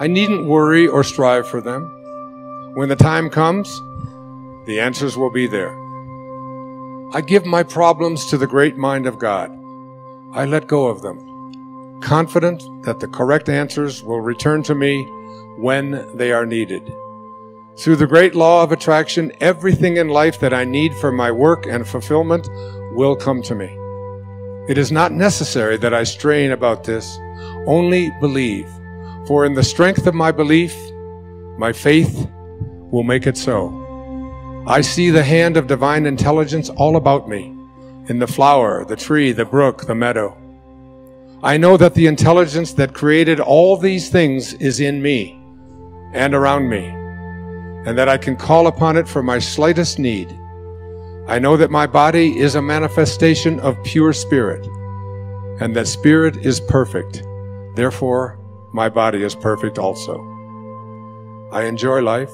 I needn't worry or strive for them. When the time comes, the answers will be there. I give my problems to the great mind of God. I let go of them, confident that the correct answers will return to me when they are needed. Through the great law of attraction, everything in life that I need for my work and fulfillment will come to me. It is not necessary that I strain about this, only believe. For in the strength of my belief, my faith will make it so. I see the hand of divine intelligence all about me, in the flower, the tree, the brook, the meadow. I know that the intelligence that created all these things is in me and around me, and that I can call upon it for my slightest need. I know that my body is a manifestation of pure spirit, and that spirit is perfect. Therefore, my body is perfect also. I enjoy life,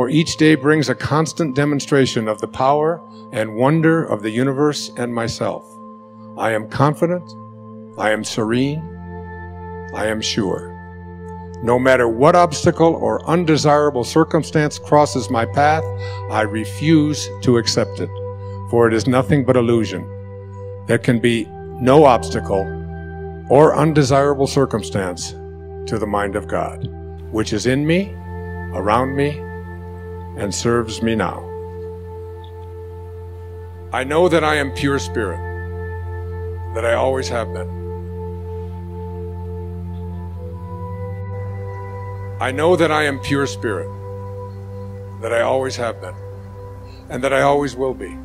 for each day brings a constant demonstration of the power and wonder of the universe and myself. I am confident, I am serene, I am sure. No matter what obstacle or undesirable circumstance crosses my path, I refuse to accept it, for it is nothing but illusion. There can be no obstacle or undesirable circumstance to the mind of God, which is in me, around me, and serves me now. I know that I am pure spirit, that I always have been. I know that I am pure spirit, that I always have been, and that I always will be.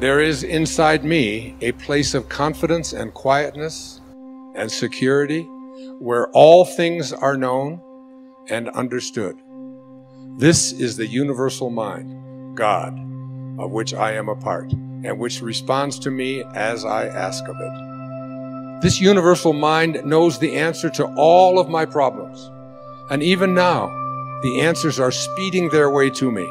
There is inside me a place of confidence and quietness and security where all things are known and understood. This is the universal mind, God, of which I am a part, and which responds to me as I ask of it. This universal mind knows the answer to all of my problems, and even now, the answers are speeding their way to me.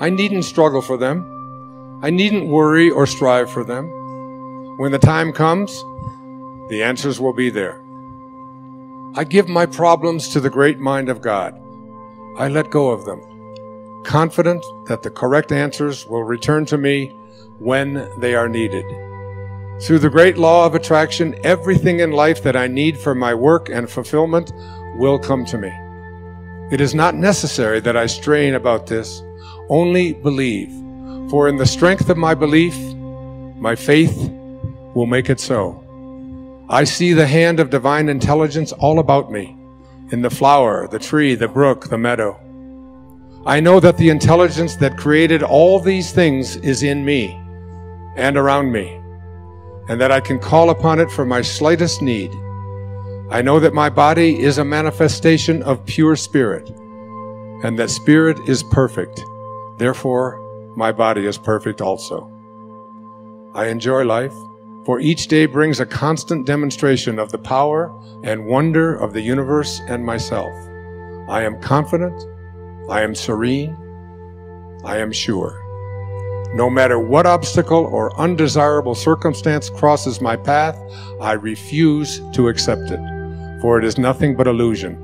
I needn't struggle for them. I needn't worry or strive for them. When the time comes, the answers will be there. I give my problems to the great mind of God. I let go of them, confident that the correct answers will return to me when they are needed. Through the great law of attraction, everything in life that I need for my work and fulfillment will come to me. It is not necessary that I strain about this, only believe. For in the strength of my belief, my faith will make it so. I see the hand of divine intelligence all about me, in the flower, the tree, the brook, the meadow. I know that the intelligence that created all these things is in me and around me, and that I can call upon it for my slightest need. I know that my body is a manifestation of pure spirit, and that spirit is perfect. Therefore, my body is perfect also. I enjoy life for each day brings a constant demonstration of the power and wonder of the universe and myself. I am confident, I am serene, I am sure. No matter what obstacle or undesirable circumstance crosses my path, I refuse to accept it, for it is nothing but illusion.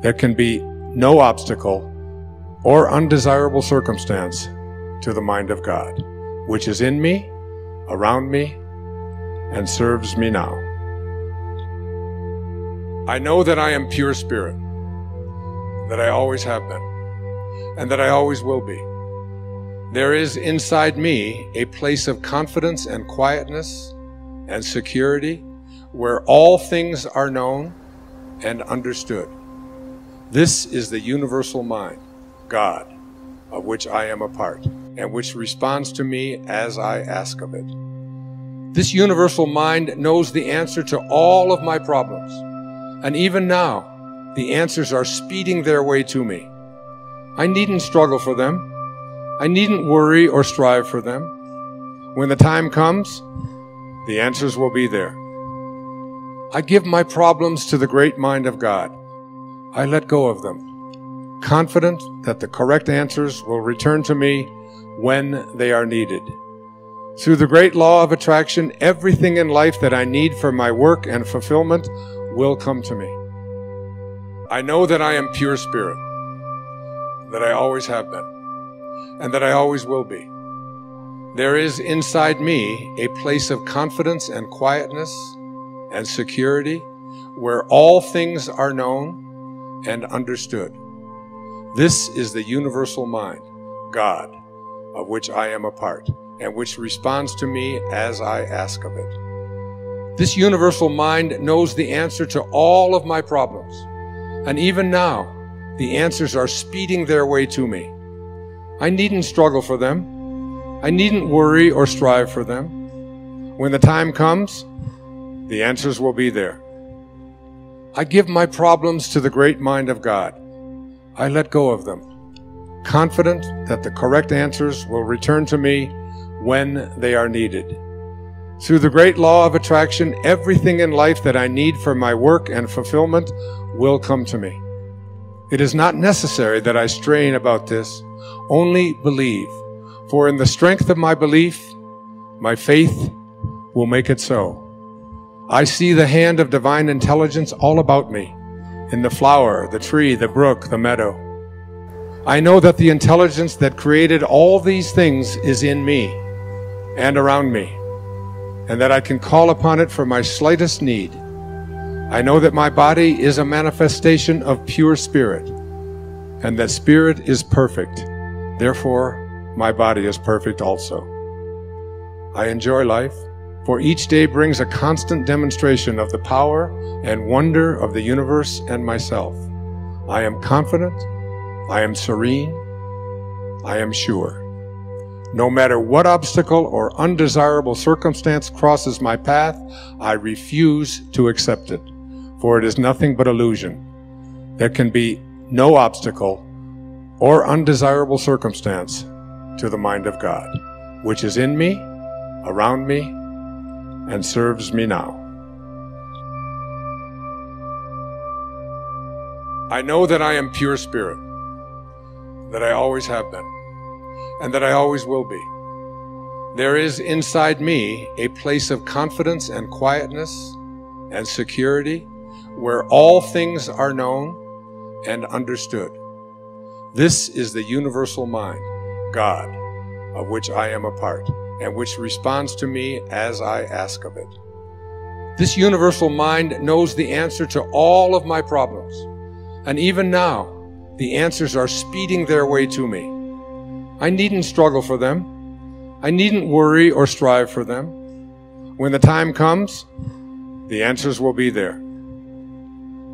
There can be no obstacle or undesirable circumstance to the mind of God, which is in me, around me, and serves me now. I know that I am pure spirit, that I always have been, and that I always will be. There is inside me a place of confidence and quietness and security where all things are known and understood. This is the universal mind, God, of which I am a part, and which responds to me as I ask of it. This universal mind knows the answer to all of my problems. And even now, the answers are speeding their way to me. I needn't struggle for them. I needn't worry or strive for them. When the time comes, the answers will be there. I give my problems to the great mind of God. I let go of them, confident that the correct answers will return to me when they are needed. Through the great law of attraction, everything in life that I need for my work and fulfillment will come to me. I know that I am pure spirit, that I always have been, and that I always will be. There is inside me a place of confidence and quietness and security where all things are known and understood. This is the universal mind, God, of which I am a part, and which responds to me as I ask of it. This universal mind knows the answer to all of my problems. And even now, the answers are speeding their way to me. I needn't struggle for them. I needn't worry or strive for them. When the time comes, the answers will be there. I give my problems to the great mind of God. I let go of them, confident that the correct answers will return to me when they are needed. Through the great law of attraction, everything in life that I need for my work and fulfillment will come to me. It is not necessary that I strain about this, only believe, for in the strength of my belief, my faith will make it so. I see the hand of divine intelligence all about me, in the flower, the tree, the brook, the meadow. I know that the intelligence that created all these things is in me and around me, and that I can call upon it for my slightest need. I know that my body is a manifestation of pure spirit, and that spirit is perfect. Therefore, my body is perfect also. I enjoy life for each day brings a constant demonstration of the power and wonder of the universe and myself. I am confident, I am serene, I am sure. No matter what obstacle or undesirable circumstance crosses my path, I refuse to accept it, for it is nothing but illusion. There can be no obstacle or undesirable circumstance to the mind of God, which is in me, around me, and serves me now. I know that I am pure spirit, that I always have been, and that I always will be. There is inside me a place of confidence and quietness and security where all things are known and understood. This is the universal mind, God, of which I am a part and which responds to me as I ask of it. This universal mind knows the answer to all of my problems. And even now, the answers are speeding their way to me. I needn't struggle for them. I needn't worry or strive for them. When the time comes, the answers will be there.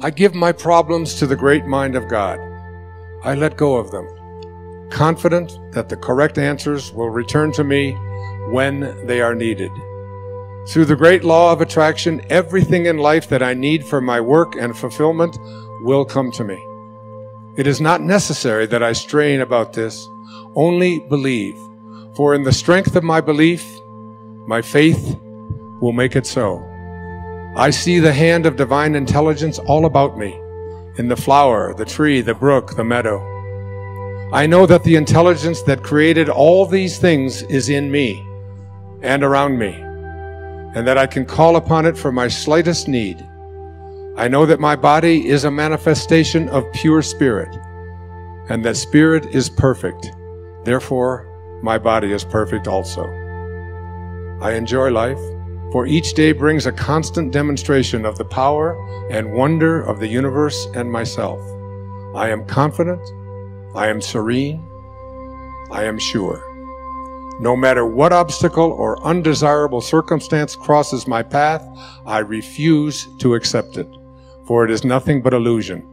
I give my problems to the great mind of God. I let go of them, confident that the correct answers will return to me when they are needed. Through the great law of attraction, everything in life that I need for my work and fulfillment will come to me. It is not necessary that I strain about this, only believe, for in the strength of my belief, my faith will make it so. I see the hand of divine intelligence all about me, in the flower, the tree, the brook, the meadow. I know that the intelligence that created all these things is in me and around me, and that I can call upon it for my slightest need. I know that my body is a manifestation of pure spirit, and that spirit is perfect. Therefore, my body is perfect also. I enjoy life, for each day brings a constant demonstration of the power and wonder of the universe and myself. I am confident, I am serene, I am sure. No matter what obstacle or undesirable circumstance crosses my path, I refuse to accept it, for it is nothing but illusion.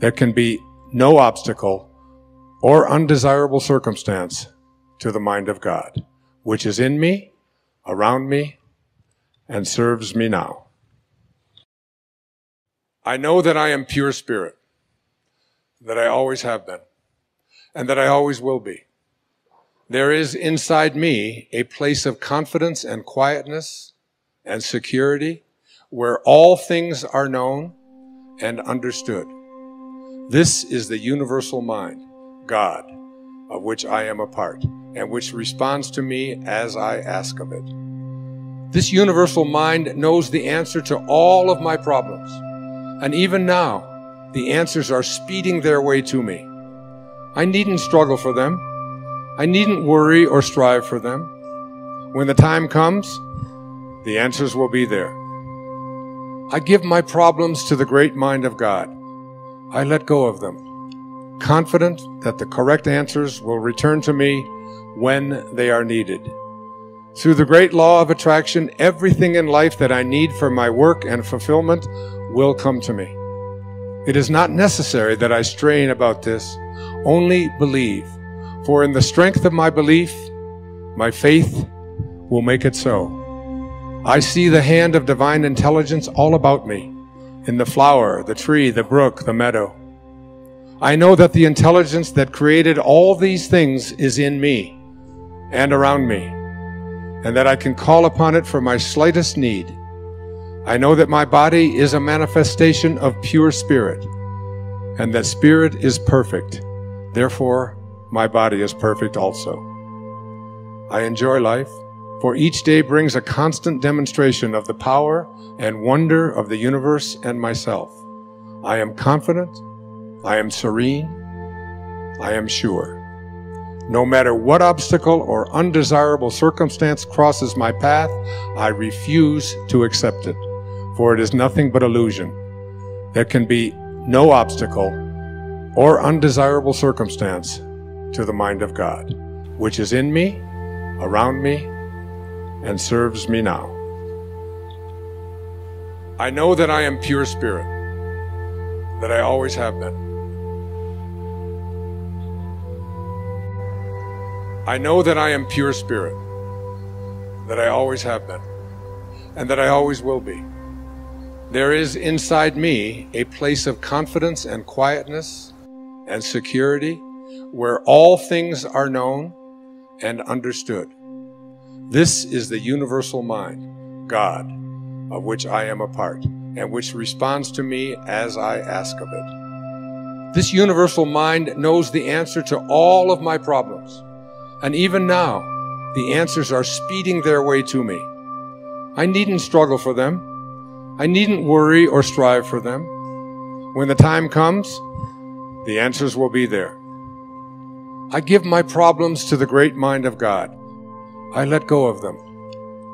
There can be no obstacle or undesirable circumstance to the mind of God, which is in me, around me, and serves me now. I know that I am pure spirit, that I always have been, and that I always will be. There is inside me a place of confidence and quietness and security where all things are known and understood. This is the universal mind, God, of which I am a part and which responds to me as I ask of it. This universal mind knows the answer to all of my problems. And even now, the answers are speeding their way to me. I needn't struggle for them. I needn't worry or strive for them. When the time comes, the answers will be there. I give my problems to the great mind of God. I let go of them, confident that the correct answers will return to me when they are needed. Through the great law of attraction, everything in life that I need for my work and fulfillment will come to me. It is not necessary that I strain about this, only believe. For in the strength of my belief, my faith will make it so. I see the hand of divine intelligence all about me, in the flower, the tree, the brook, the meadow. I know that the intelligence that created all these things is in me and around me, and that I can call upon it for my slightest need. I know that my body is a manifestation of pure spirit, and that spirit is perfect. Therefore, my body is perfect also. I enjoy life, for each day brings a constant demonstration of the power and wonder of the universe and myself. I am confident, I am serene, I am sure. No matter what obstacle or undesirable circumstance crosses my path, I refuse to accept it, for it is nothing but illusion. There can be no obstacle or undesirable circumstance to the mind of God, which is in me, around me, and serves me now. I know that I am pure spirit, that I always have been. I know that I am pure spirit, that I always have been, and that I always will be. There is inside me a place of confidence and quietness and security where all things are known and understood. This is the universal mind, God, of which I am a part, and which responds to me as I ask of it. This universal mind knows the answer to all of my problems. And even now, the answers are speeding their way to me. I needn't struggle for them. I needn't worry or strive for them. When the time comes, the answers will be there. I give my problems to the great mind of God. I let go of them,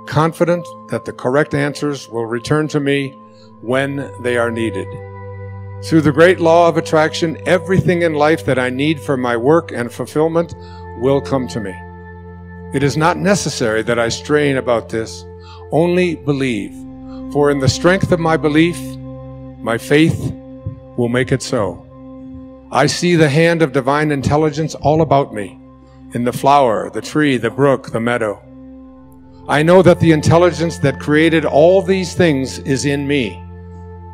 confident that the correct answers will return to me when they are needed. Through the great law of attraction, everything in life that I need for my work and fulfillment will come to me. It is not necessary that I strain about this, only believe. For in the strength of my belief, my faith will make it so. I see the hand of divine intelligence all about me, in the flower, the tree, the brook, the meadow. I know that the intelligence that created all these things is in me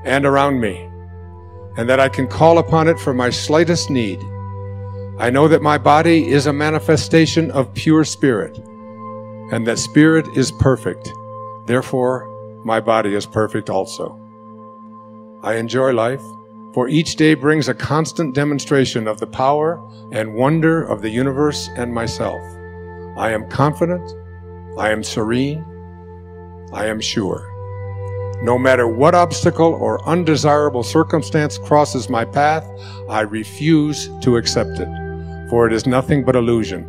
and around me, and that I can call upon it for my slightest need. I know that my body is a manifestation of pure spirit, and that spirit is perfect. Therefore, my body is perfect also. I enjoy life for each day brings a constant demonstration of the power and wonder of the universe and myself. I am confident, I am serene, I am sure. No matter what obstacle or undesirable circumstance crosses my path, I refuse to accept it, for it is nothing but illusion.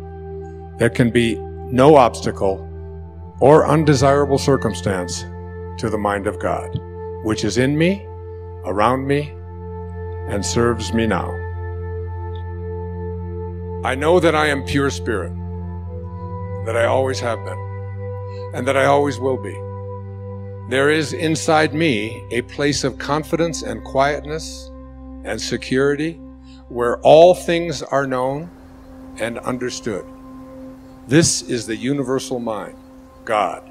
There can be no obstacle or undesirable circumstance to the mind of God, which is in me, around me, and serves me now. I know that I am pure spirit, that I always have been, and that I always will be. There is inside me a place of confidence and quietness and security where all things are known and understood. This is the universal mind, God,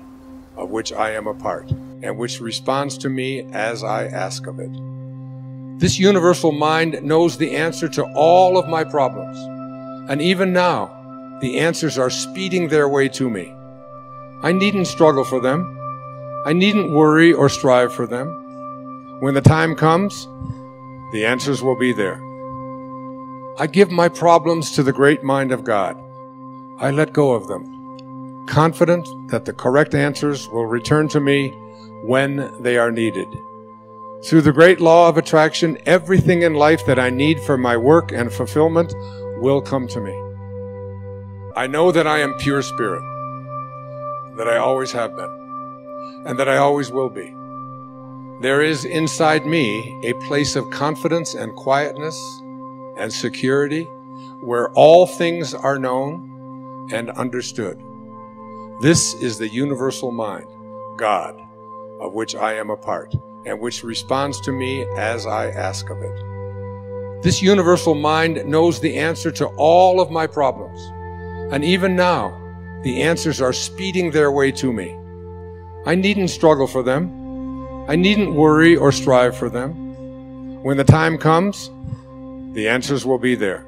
of which I am a part, and which responds to me as I ask of it. This universal mind knows the answer to all of my problems. And even now, the answers are speeding their way to me. I needn't struggle for them. I needn't worry or strive for them. When the time comes, the answers will be there. I give my problems to the great mind of God. I let go of them, confident that the correct answers will return to me when they are needed. Through the great law of attraction, everything in life that I need for my work and fulfillment will come to me. I know that I am pure spirit, that I always have been, and that I always will be. There is inside me a place of confidence and quietness and security where all things are known and understood. This is the universal mind, God, of which I am a part and which responds to me as I ask of it. This universal mind knows the answer to all of my problems. And even now, the answers are speeding their way to me. I needn't struggle for them. I needn't worry or strive for them. When the time comes, the answers will be there.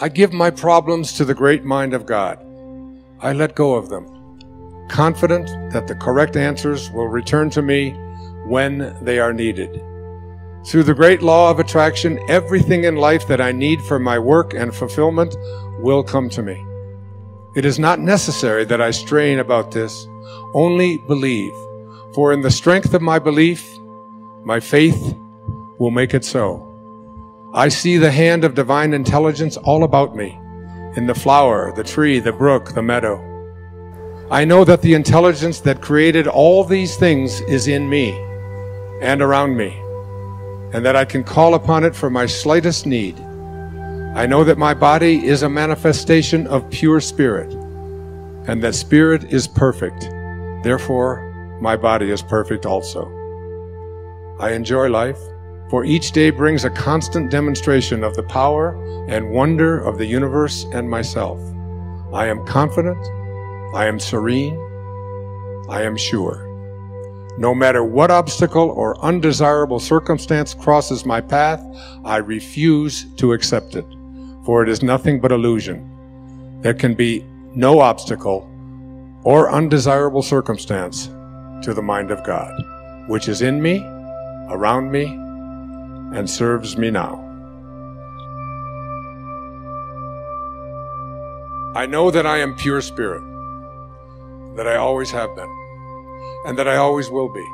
I give my problems to the great mind of God. I let go of them, confident that the correct answers will return to me when they are needed. Through the great law of attraction, everything in life that I need for my work and fulfillment will come to me. It is not necessary that I strain about this, only believe. For in the strength of my belief, my faith will make it so. I see the hand of divine intelligence all about me, in the flower, the tree, the brook, the meadow. I know that the intelligence that created all these things is in me and around me, and that I can call upon it for my slightest need. I know that my body is a manifestation of pure spirit, and that spirit is perfect. Therefore, my body is perfect also. I enjoy life, for each day brings a constant demonstration of the power and wonder of the universe and myself. I am confident, I am serene, I am sure. No matter what obstacle or undesirable circumstance crosses my path, I refuse to accept it, for it is nothing but illusion. There can be no obstacle or undesirable circumstance to the mind of God, which is in me, around me, and serves me now. I know that I am pure spirit, that I always have been and that I always will be.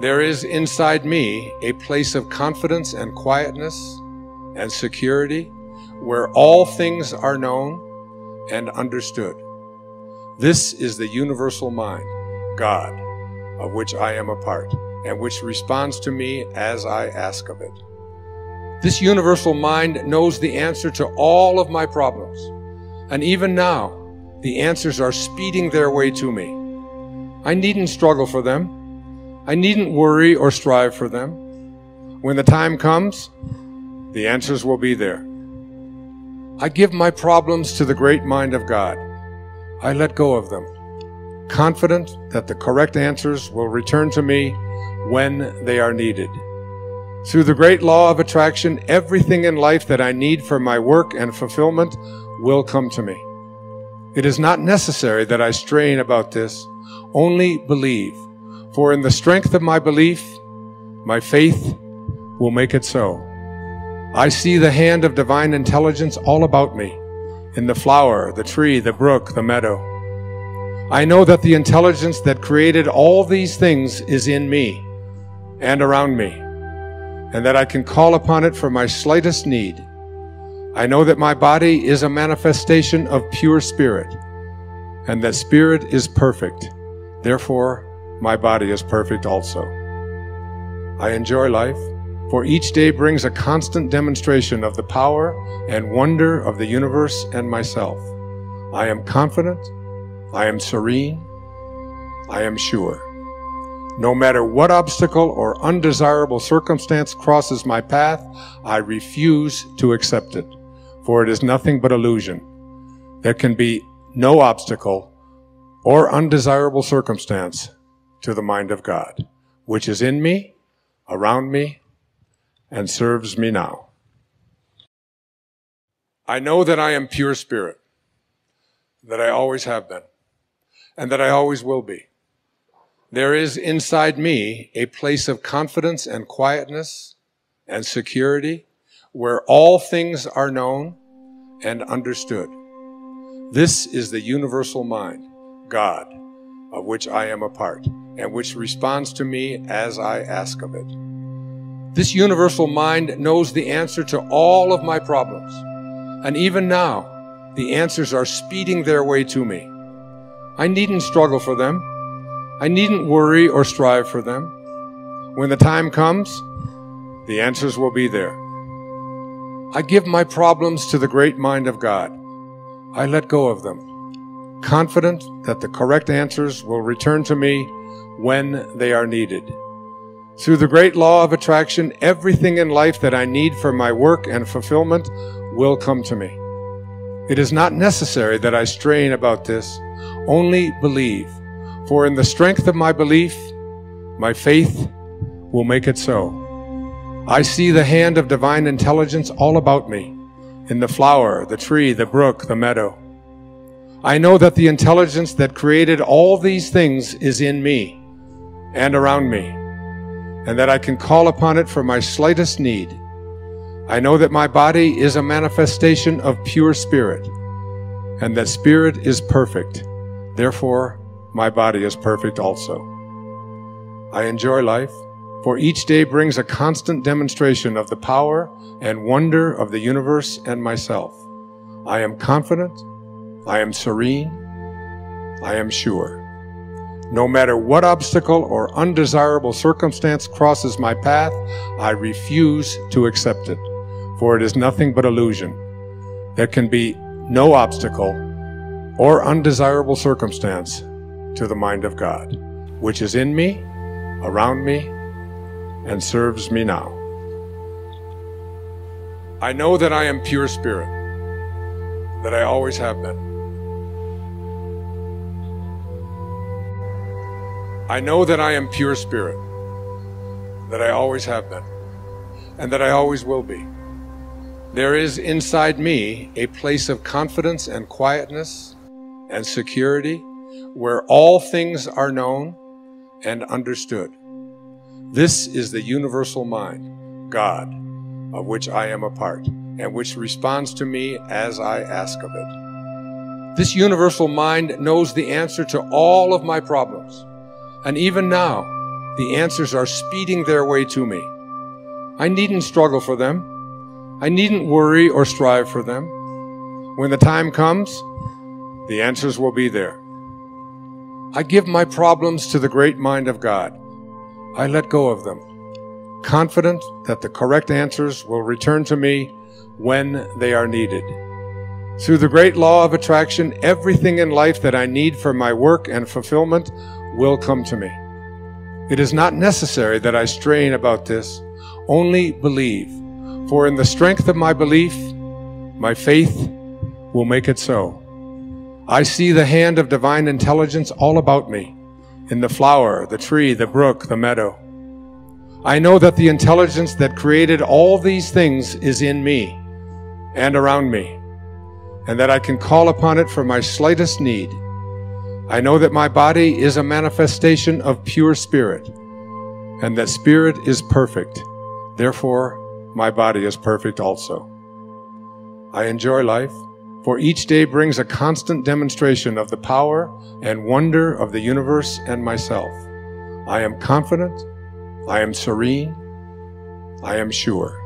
There is inside me a place of confidence and quietness and security where all things are known and understood. This is the universal mind, God, of which I am a part and which responds to me as I ask of it. This universal mind knows the answer to all of my problems. And even now, the answers are speeding their way to me. I needn't struggle for them. I needn't worry or strive for them. When the time comes, the answers will be there. I give my problems to the great mind of God. I let go of them, confident that the correct answers will return to me when they are needed. Through the great law of attraction, everything in life that I need for my work and fulfillment will come to me. It is not necessary that I strain about this, only believe. For in the strength of my belief, my faith will make it so. I see the hand of divine intelligence all about me, in the flower, the tree, the brook, the meadow. I know that the intelligence that created all these things is in me and around me, and that I can call upon it for my slightest need. I know that my body is a manifestation of pure spirit, and that spirit is perfect. Therefore, my body is perfect also. I enjoy life, for each day brings a constant demonstration of the power and wonder of the universe and myself. I am confident, I am serene, I am sure. No matter what obstacle or undesirable circumstance crosses my path, I refuse to accept it, for it is nothing but illusion. There can be no obstacle or undesirable circumstance to the mind of God, which is in me, around me, and serves me now. I know that I am pure spirit, that I always have been, and that I always will be. There is inside me a place of confidence and quietness and security where all things are known and understood. This is the universal mind, God, of which I am a part and which responds to me as I ask of it. This universal mind knows the answer to all of my problems. And even now, the answers are speeding their way to me. I needn't struggle for them. I needn't worry or strive for them. When the time comes, the answers will be there. I give my problems to the great mind of God. I let go of them, confident that the correct answers will return to me when they are needed. Through the great law of attraction, everything in life that I need for my work and fulfillment will come to me. It is not necessary that I strain about this, only believe. For in the strength of my belief, my faith will make it so. I see the hand of divine intelligence all about me, in the flower, the tree, the brook, the meadow. I know that the intelligence that created all these things is in me and around me, and that I can call upon it for my slightest need. I know that my body is a manifestation of pure spirit, and that spirit is perfect. Therefore, my body is perfect also. I enjoy life, for each day brings a constant demonstration of the power and wonder of the universe and myself. I am confident, I am serene, I am sure. No matter what obstacle or undesirable circumstance crosses my path, I refuse to accept it, for it is nothing but illusion. There can be no obstacle or undesirable circumstance to the mind of God, which is in me, around me, and serves me now. I know that I am pure spirit, that I always have been. I know that I am pure spirit, that I always have been, and that I always will be. There is inside me a place of confidence and quietness and security where all things are known and understood. This is the universal mind, God, of which I am a part, and which responds to me as I ask of it. This universal mind knows the answer to all of my problems and even now, the answers are speeding their way to me. I needn't struggle for them. I needn't worry or strive for them. When the time comes, the answers will be there. I give my problems to the great mind of God. I let go of them, confident that the correct answers will return to me when they are needed. Through the great law of attraction, everything in life that I need for my work and fulfillment will come to me. It is not necessary that I strain about this, only believe. For in the strength of my belief, my faith will make it so. I see the hand of divine intelligence all about me, in the flower, the tree, the brook, the meadow. I know that the intelligence that created all these things is in me and around me, and that I can call upon it for my slightest need. I know that my body is a manifestation of pure spirit, and that spirit is perfect. Therefore, my body is perfect also. I enjoy life, for each day brings a constant demonstration of the power and wonder of the universe and myself. I am confident, I am serene, I am sure.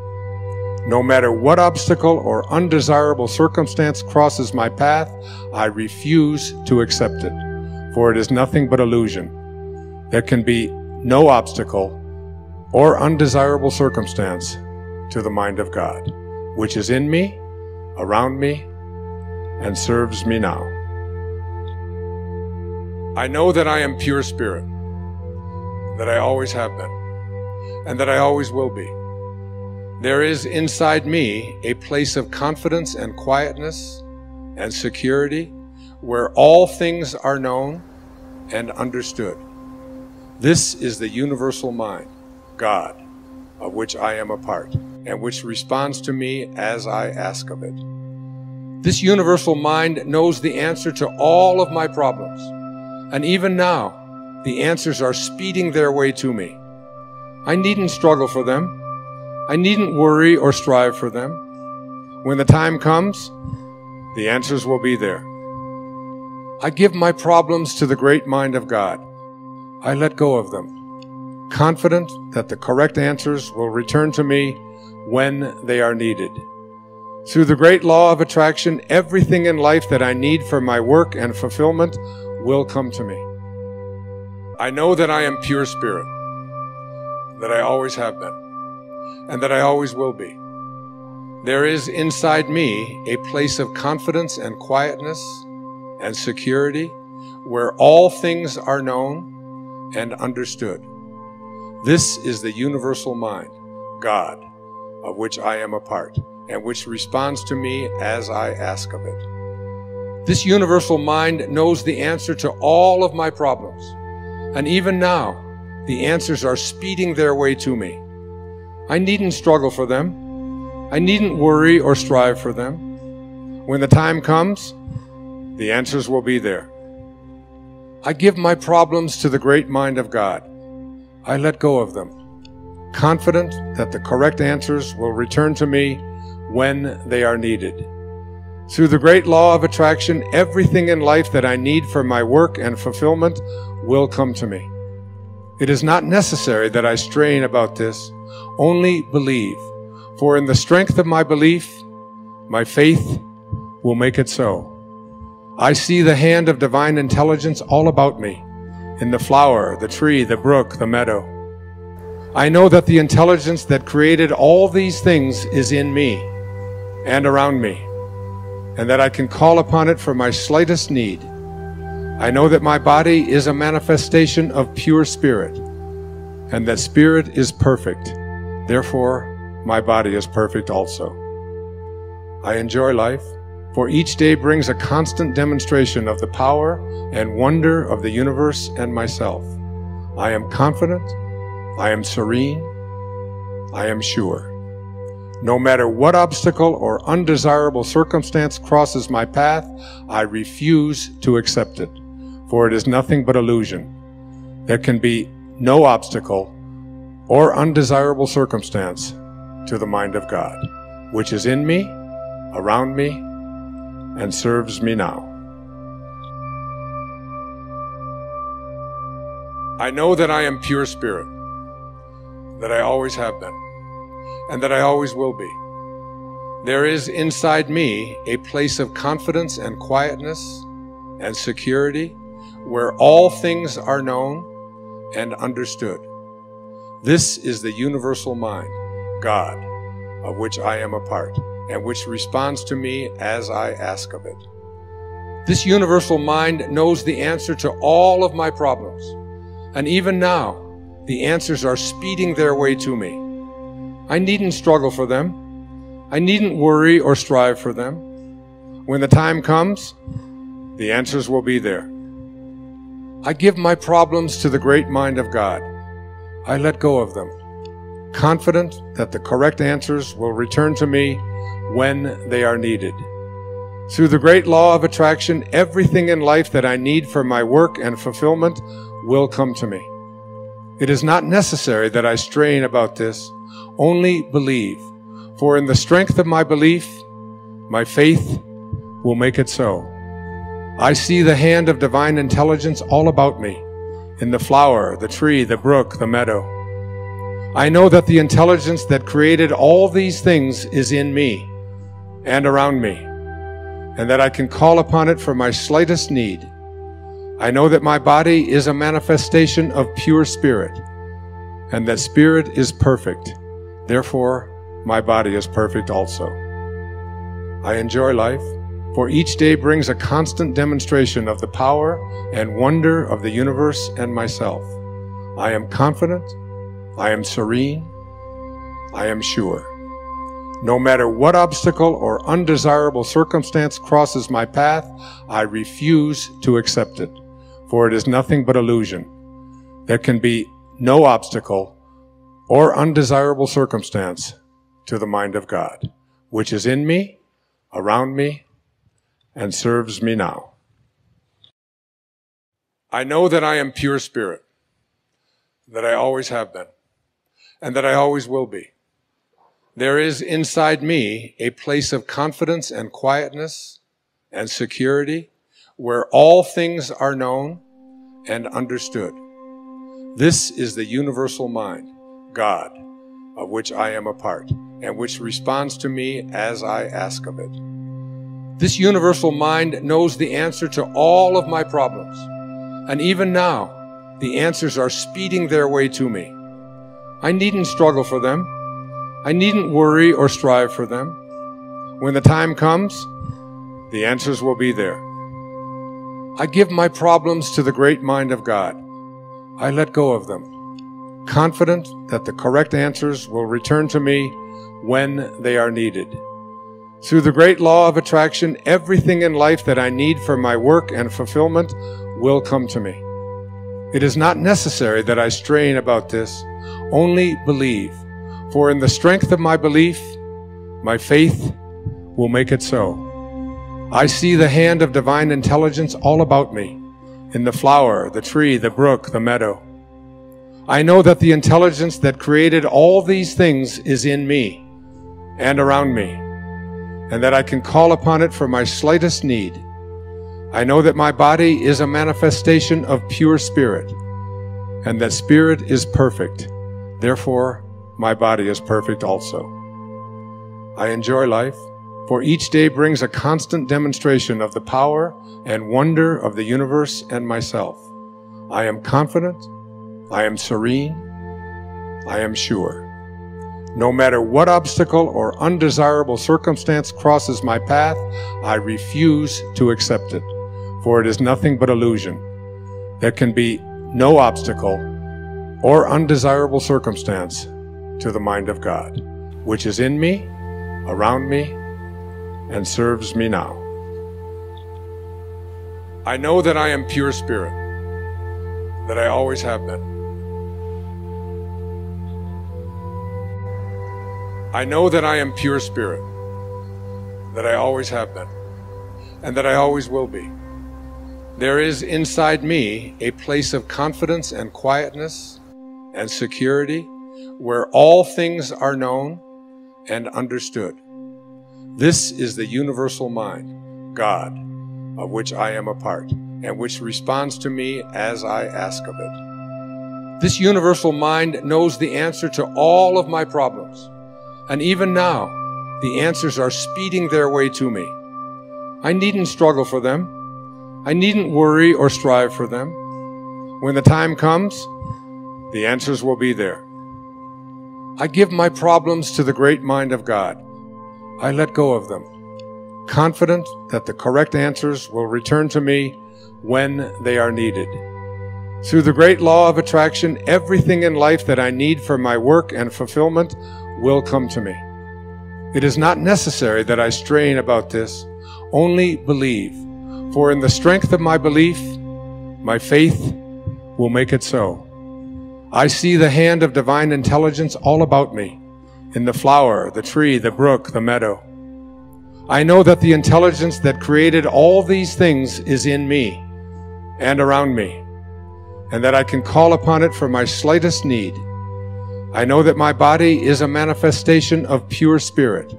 No matter what obstacle or undesirable circumstance crosses my path, I refuse to accept it, for it is nothing but illusion. There can be no obstacle or undesirable circumstance to the mind of God, which is in me, around me, and serves me now. I know that I am pure spirit, that I always have been, and that I always will be. There is inside me a place of confidence and quietness and security where all things are known and understood. This is the universal mind, God, of which I am a part, and which responds to me as I ask of it. This universal mind knows the answer to all of my problems. And even now, the answers are speeding their way to me. I needn't struggle for them. I needn't worry or strive for them. When the time comes, the answers will be there. I give my problems to the great mind of God. I let go of them, confident that the correct answers will return to me when they are needed. Through the great law of attraction, everything in life that I need for my work and fulfillment will come to me. I know that I am pure spirit, that I always have been, and that I always will be. There is inside me a place of confidence and quietness and security where all things are known and understood. This is the universal mind, God, of which I am a part and which responds to me as I ask of it. This universal mind knows the answer to all of my problems. And even now, the answers are speeding their way to me. I needn't struggle for them. I needn't worry or strive for them. When the time comes, the answers will be there. I give my problems to the great mind of God. I let go of them, confident that the correct answers will return to me when they are needed. Through the great law of attraction, everything in life that I need for my work and fulfillment will come to me. It is not necessary that I strain about this, only believe, for in the strength of my belief, my faith will make it so. I see the hand of divine intelligence all about me, in the flower, the tree, the brook, the meadow. I know that the intelligence that created all these things is in me and around me, and that I can call upon it for my slightest need. I know that my body is a manifestation of pure spirit, and that spirit is perfect. Therefore, my body is perfect also. I enjoy life, for each day brings a constant demonstration of the power and wonder of the universe and myself. I am confident, I am serene, I am sure. No matter what obstacle or undesirable circumstance crosses my path, I refuse to accept it, for it is nothing but illusion. There can be no obstacle or undesirable circumstance to the mind of God, which is in me, around me, and serves me now. I know that I am pure spirit, that I always have been and that I always will be. There is inside me a place of confidence and quietness and security where all things are known and understood. This is the universal mind, God, of which I am a part and which responds to me as I ask of it. This universal mind knows the answer to all of my problems. And even now, the answers are speeding their way to me. I needn't struggle for them. I needn't worry or strive for them. When the time comes, the answers will be there. I give my problems to the great mind of God. I let go of them, confident that the correct answers will return to me when they are needed. Through the great law of attraction, everything in life that I need for my work and fulfillment will come to me. It is not necessary that I strain about this, only believe. For in the strength of my belief, my faith will make it so. I see the hand of divine intelligence all about me, in the flower, the tree, the brook, the meadow. I know that the intelligence that created all these things is in me and around me, and that I can call upon it for my slightest need. I know that my body is a manifestation of pure spirit, and that spirit is perfect. Therefore, my body is perfect also. I enjoy life, for each day brings a constant demonstration of the power and wonder of the universe and myself. I am confident, I am serene, I am sure. No matter what obstacle or undesirable circumstance crosses my path, I refuse to accept it, for it is nothing but illusion. There can be no obstacle or undesirable circumstance to the mind of God, which is in me, around me, and serves me now. I know that I am pure spirit, that I always have been, and that I always will be. There is inside me a place of confidence and quietness and security where all things are known and understood. This is the universal mind, God, of which I am a part and which responds to me as I ask of it. This universal mind knows the answer to all of my problems. And even now, the answers are speeding their way to me. I needn't struggle for them. I needn't worry or strive for them. When the time comes, the answers will be there. I give my problems to the great mind of God. I let go of them, confident that the correct answers will return to me when they are needed. Through the great law of attraction, everything in life that I need for my work and fulfillment will come to me. It is not necessary that I strain about this, only believe. For in the strength of my belief, my faith will make it so. I see the hand of divine intelligence all about me, in the flower, the tree, the brook, the meadow. I know that the intelligence that created all these things is in me and around me, and that I can call upon it for my slightest need. I know that my body is a manifestation of pure spirit, and that spirit is perfect. Therefore, my body is perfect also. I enjoy life, for each day brings a constant demonstration of the power and wonder of the universe and myself. I am confident, I am serene, I am sure. No matter what obstacle or undesirable circumstance crosses my path, I refuse to accept it, for it is nothing but illusion. There can be no obstacle or undesirable circumstance to the mind of God, which is in me, around me, and serves me now. I know that I am pure spirit, that I always have been. I know that I am pure spirit, that I always have been, and that I always will be. There is inside me a place of confidence and quietness and security where all things are known and understood. This is the universal mind, God, of which I am a part, and which responds to me as I ask of it. This universal mind knows the answer to all of my problems. And even now, the answers are speeding their way to me. I needn't struggle for them. I needn't worry or strive for them. When the time comes, the answers will be there. I give my problems to the great mind of God. I let go of them, confident that the correct answers will return to me when they are needed. Through the great law of attraction, everything in life that I need for my work and fulfillment will come to me. It is not necessary that I strain about this, only believe. For in the strength of my belief, my faith will make it so. I see the hand of divine intelligence all about me, in the flower, the tree, the brook, the meadow. I know that the intelligence that created all these things is in me and around me, and that I can call upon it for my slightest need. I know that my body is a manifestation of pure spirit,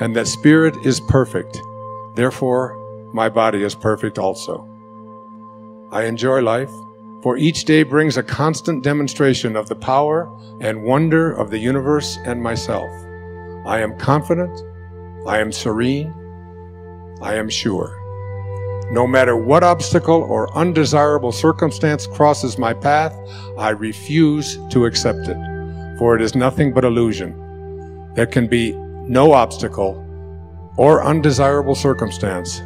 and that spirit is perfect. Therefore, my body is perfect also. I enjoy life, for each day brings a constant demonstration of the power and wonder of the universe and myself. I am confident, I am serene, I am sure. No matter what obstacle or undesirable circumstance crosses my path, I refuse to accept it, for it is nothing but illusion. There can be no obstacle or undesirable circumstance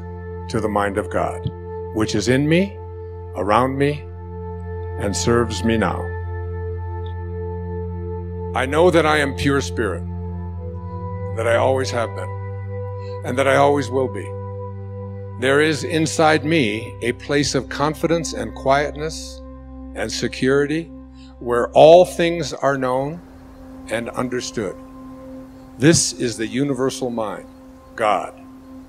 to the mind of God, which is in me, around me, and serves me now. I know that I am pure spirit, that I always have been, and that I always will be. There is inside me a place of confidence and quietness and security where all things are known and understood. This is the universal mind, God,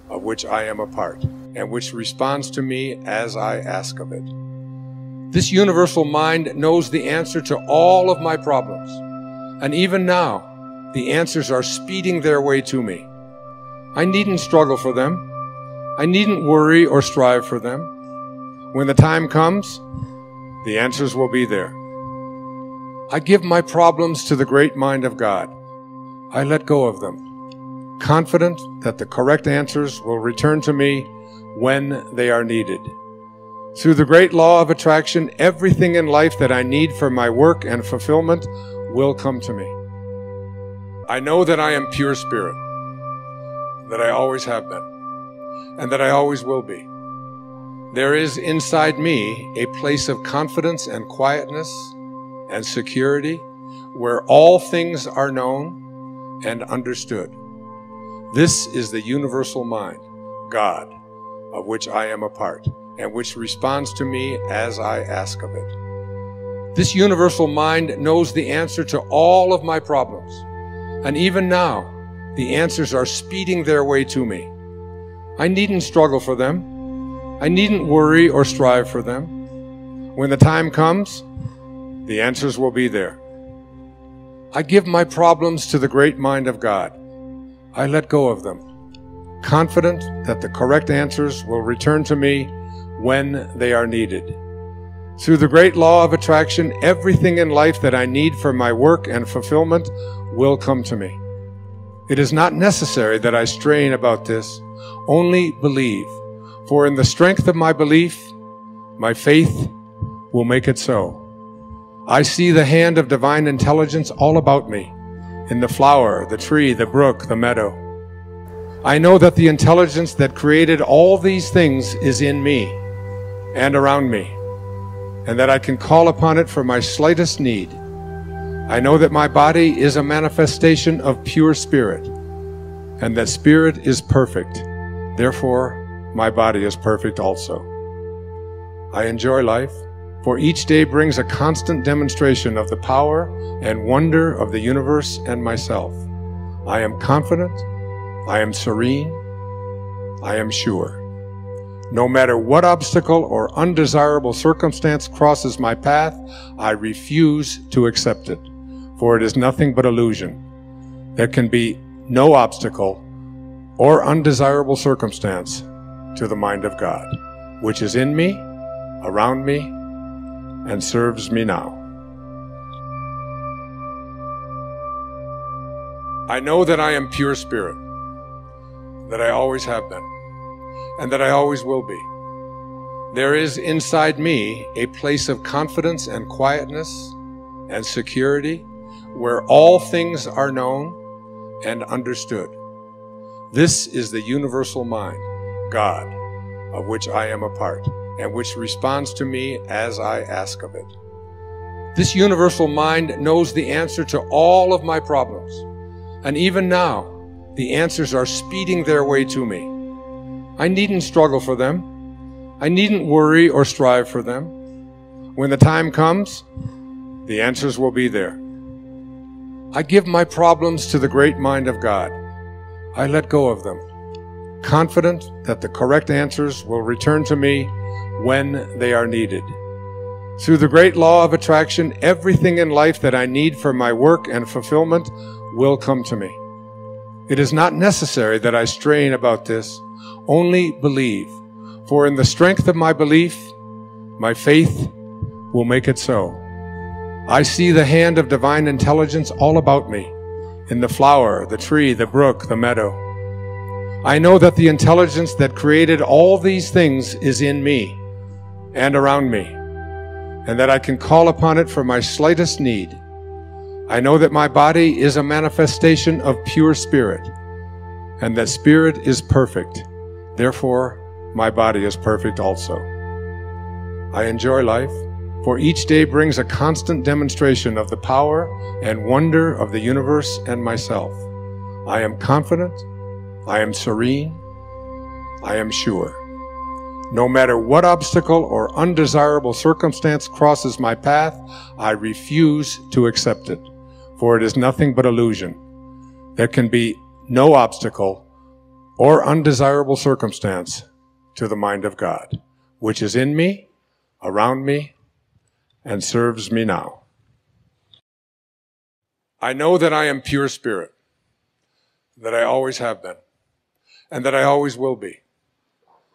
of which I am a part, and which responds to me as I ask of it. This universal mind knows the answer to all of my problems. And even now, the answers are speeding their way to me. I needn't struggle for them. I needn't worry or strive for them. When the time comes, the answers will be there. I give my problems to the great mind of God. I let go of them, confident that the correct answers will return to me when they are needed. Through the great law of attraction, everything in life that I need for my work and fulfillment will come to me. I know that I am pure spirit, that I always have been and that I always will be. There is inside me a place of confidence and quietness and security where all things are known and understood. This is the universal mind, God, of which I am a part and which responds to me as I ask of it. This universal mind knows the answer to all of my problems. And even now, the answers are speeding their way to me. I needn't struggle for them. I needn't worry or strive for them. When the time comes, the answers will be there. I give my problems to the great mind of God. I let go of them, confident that the correct answers will return to me when they are needed. Through the great law of attraction, everything in life that I need for my work and fulfillment will come to me. It is not necessary that I strain about this only believe. For in the strength of my belief, my faith will make it so. I see the hand of divine intelligence all about me, in the flower, the tree, the brook, the meadow. I know that the intelligence that created all these things is in me and around me, and that I can call upon it for my slightest need. I know that my body is a manifestation of pure spirit, and that spirit is perfect. Therefore, my body is perfect also. I enjoy life, for each day brings a constant demonstration of the power and wonder of the universe and myself. I am confident, I am serene, I am sure. No matter what obstacle or undesirable circumstance crosses my path, I refuse to accept it, for it is nothing but illusion. There can be no obstacle or undesirable circumstance to the mind of God, which is in me, around me, and serves me now. I know that I am pure spirit, that I always have been, and that I always will be. There is inside me a place of confidence and quietness and security where all things are known and understood. This is the universal mind, God, of which I am a part, and which responds to me as I ask of it. This universal mind knows the answer to all of my problems. And even now, the answers are speeding their way to me. I needn't struggle for them. I needn't worry or strive for them. When the time comes, the answers will be there. I give my problems to the great mind of God. I let go of them, confident that the correct answers will return to me when they are needed. Through the great law of attraction, everything in life that I need for my work and fulfillment will come to me. It is not necessary that I strain about this, only believe. For in the strength of my belief, my faith will make it so. I see the hand of divine intelligence all about me, in the flower, the tree, the brook, the meadow. I know that the intelligence that created all these things is in me and around me, and that I can call upon it for my slightest need. I know that my body is a manifestation of pure spirit, and that spirit is perfect. Therefore, my body is perfect also. I enjoy life, for each day brings a constant demonstration of the power and wonder of the universe and myself. I am confident I am serene. I am sure. No matter what obstacle or undesirable circumstance crosses my path, I refuse to accept it, for it is nothing but illusion. There can be no obstacle or undesirable circumstance to the mind of God, which is in me, around me, and serves me now. I know that I am pure spirit, that I always have been and that I always will be.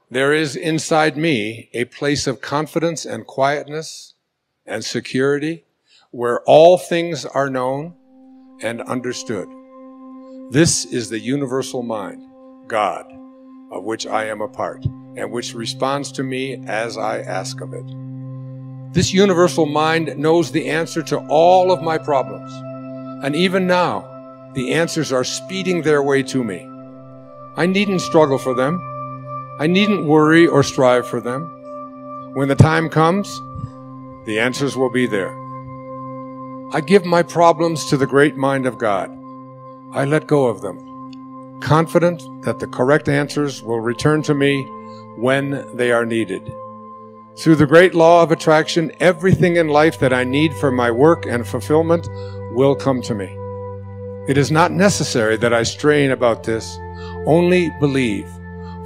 There is inside me a place of confidence and quietness and security where all things are known and understood. This is the universal mind, God, of which I am a part and which responds to me as I ask of it. This universal mind knows the answer to all of my problems. And even now, the answers are speeding their way to me. I needn't struggle for them. I needn't worry or strive for them. When the time comes, the answers will be there. I give my problems to the great mind of God. I let go of them, confident that the correct answers will return to me when they are needed. Through the great law of attraction, everything in life that I need for my work and fulfillment will come to me. It is not necessary that I strain about this only believe.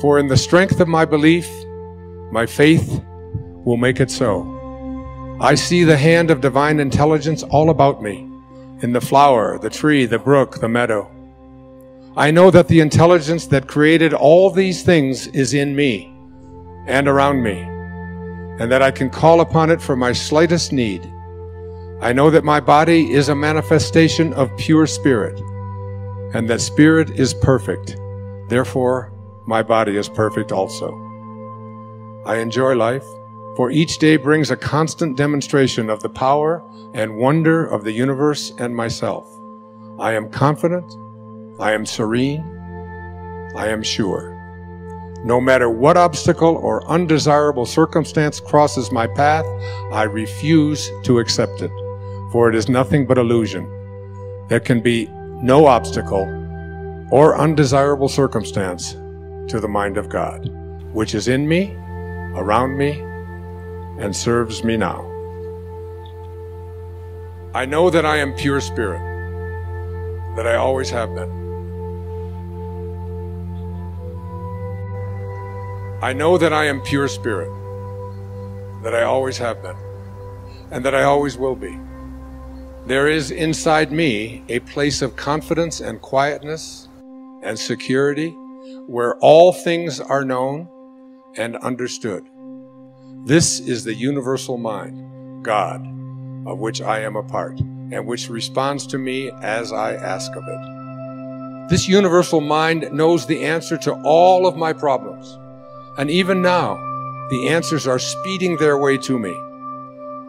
For in the strength of my belief, my faith will make it so. I see the hand of divine intelligence all about me, in the flower, the tree, the brook, the meadow. I know that the intelligence that created all these things is in me and around me, and that I can call upon it for my slightest need. I know that my body is a manifestation of pure spirit, and that spirit is perfect. Therefore, my body is perfect also. I enjoy life, for each day brings a constant demonstration of the power and wonder of the universe and myself. I am confident, I am serene, I am sure. No matter what obstacle or undesirable circumstance crosses my path, I refuse to accept it, for it is nothing but illusion. There can be no obstacle or undesirable circumstance to the mind of God, which is in me, around me, and serves me now. I know that I am pure spirit, that I always have been. I know that I am pure spirit, that I always have been, and that I always will be. There is inside me a place of confidence and quietness and security where all things are known and understood. This is the universal mind, God, of which I am a part and which responds to me as I ask of it. This universal mind knows the answer to all of my problems. And even now, the answers are speeding their way to me.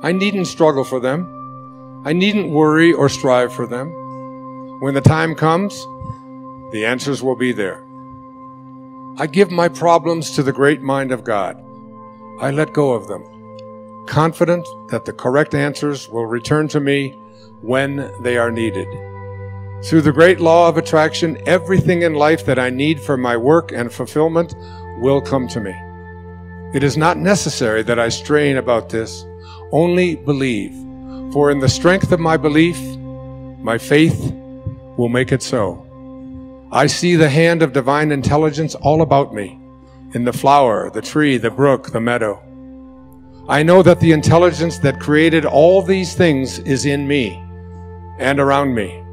I needn't struggle for them. I needn't worry or strive for them. When the time comes, the answers will be there. I give my problems to the great mind of God. I let go of them, confident that the correct answers will return to me when they are needed. Through the great law of attraction, everything in life that I need for my work and fulfillment will come to me. It is not necessary that I strain about this, only believe. For in the strength of my belief, my faith will make it so. I see the hand of divine intelligence all about me, in the flower, the tree, the brook, the meadow. I know that the intelligence that created all these things is in me and around me,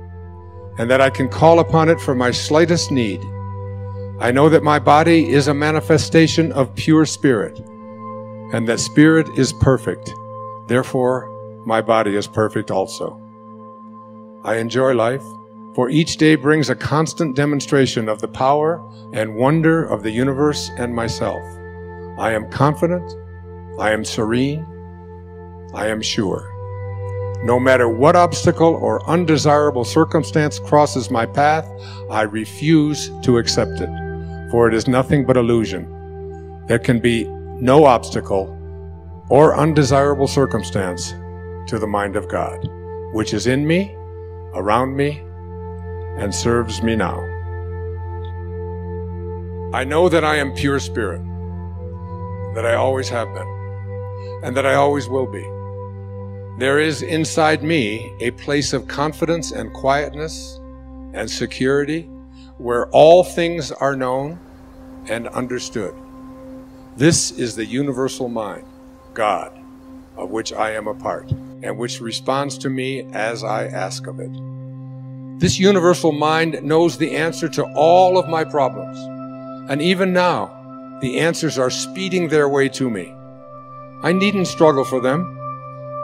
and that I can call upon it for my slightest need. I know that my body is a manifestation of pure spirit, and that spirit is perfect. Therefore, my body is perfect also. I enjoy life, for each day brings a constant demonstration of the power and wonder of the universe and myself. I am confident, I am serene, I am sure. No matter what obstacle or undesirable circumstance crosses my path, I refuse to accept it, for it is nothing but illusion. There can be no obstacle or undesirable circumstance to the mind of God, which is in me, around me, and serves me now. I know that I am pure spirit, that I always have been, and that I always will be. There is inside me a place of confidence and quietness and security where all things are known and understood. This is the universal mind, God, of which I am a part, and which responds to me as I ask of it. This universal mind knows the answer to all of my problems. And even now, the answers are speeding their way to me. I needn't struggle for them.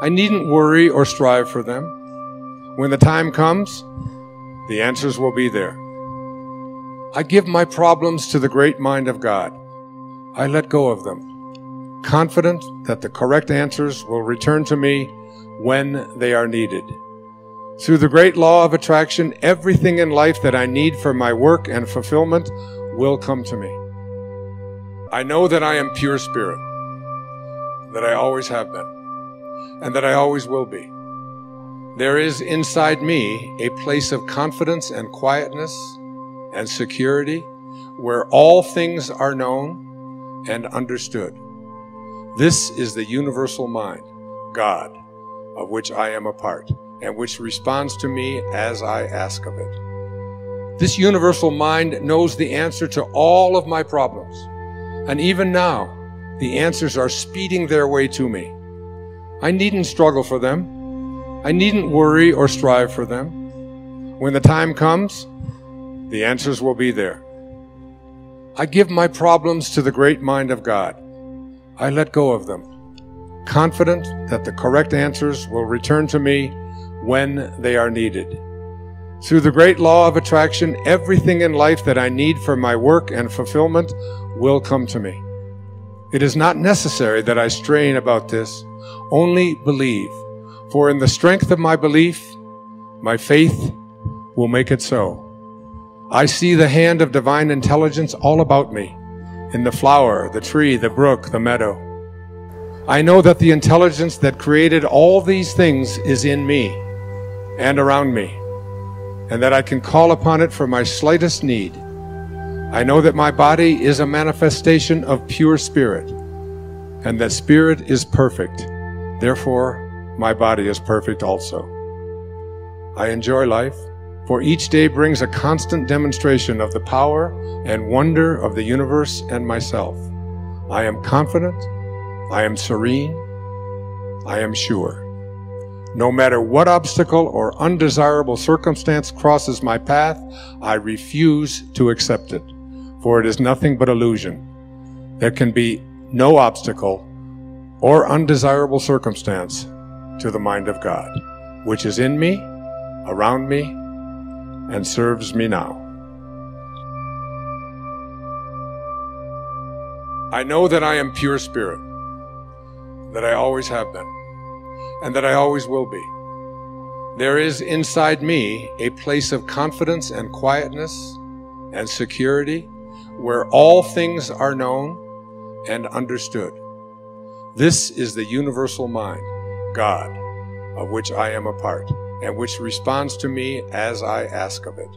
I needn't worry or strive for them. When the time comes, the answers will be there. I give my problems to the great mind of God. I let go of them, confident that the correct answers will return to me when they are needed. Through the great law of attraction, everything in life that I need for my work and fulfillment will come to me. I know that I am pure spirit, that I always have been and that I always will be. There is inside me a place of confidence and quietness and security where all things are known and understood. This is the universal mind, God, of which I am a part and which responds to me as I ask of it. This universal mind knows the answer to all of my problems. And even now, the answers are speeding their way to me. I needn't struggle for them. I needn't worry or strive for them. When the time comes, the answers will be there. I give my problems to the great mind of God. I let go of them, confident that the correct answers will return to me when they are needed. Through the great law of attraction, everything in life that I need for my work and fulfillment will come to me. It is not necessary that I strain about this only believe, for in the strength of my belief, my faith will make it so. I see the hand of divine intelligence all about me, in the flower, the tree, the brook, the meadow. I know that the intelligence that created all these things is in me and around me, and that I can call upon it for my slightest need. I know that my body is a manifestation of pure spirit, and that spirit is perfect. Therefore, my body is perfect also. I enjoy life, for each day brings a constant demonstration of the power and wonder of the universe and myself. I am confident, I am serene, I am sure. No matter what obstacle or undesirable circumstance crosses my path, I refuse to accept it, for it is nothing but illusion. There can be no obstacle or undesirable circumstance to the mind of God, which is in me, around me, and serves me now. I know that I am pure spirit, that I always have been, and that I always will be. There is inside me a place of confidence and quietness and security where all things are known and understood. This is the universal mind, God, of which I am a part, and which responds to me as I ask of it.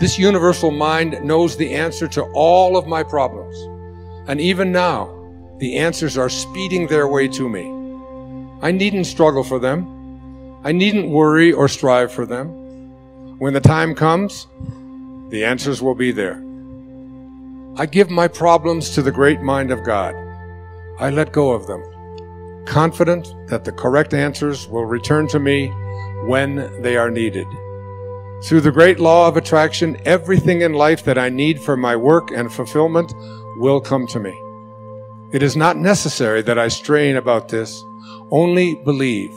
This universal mind knows the answer to all of my problems. And even now, the answers are speeding their way to me. I needn't struggle for them. I needn't worry or strive for them. When the time comes, the answers will be there. I give my problems to the great mind of God. I let go of them, confident that the correct answers will return to me when they are needed. Through the great law of attraction, everything in life that I need for my work and fulfillment will come to me. It is not necessary that I strain about this, only believe.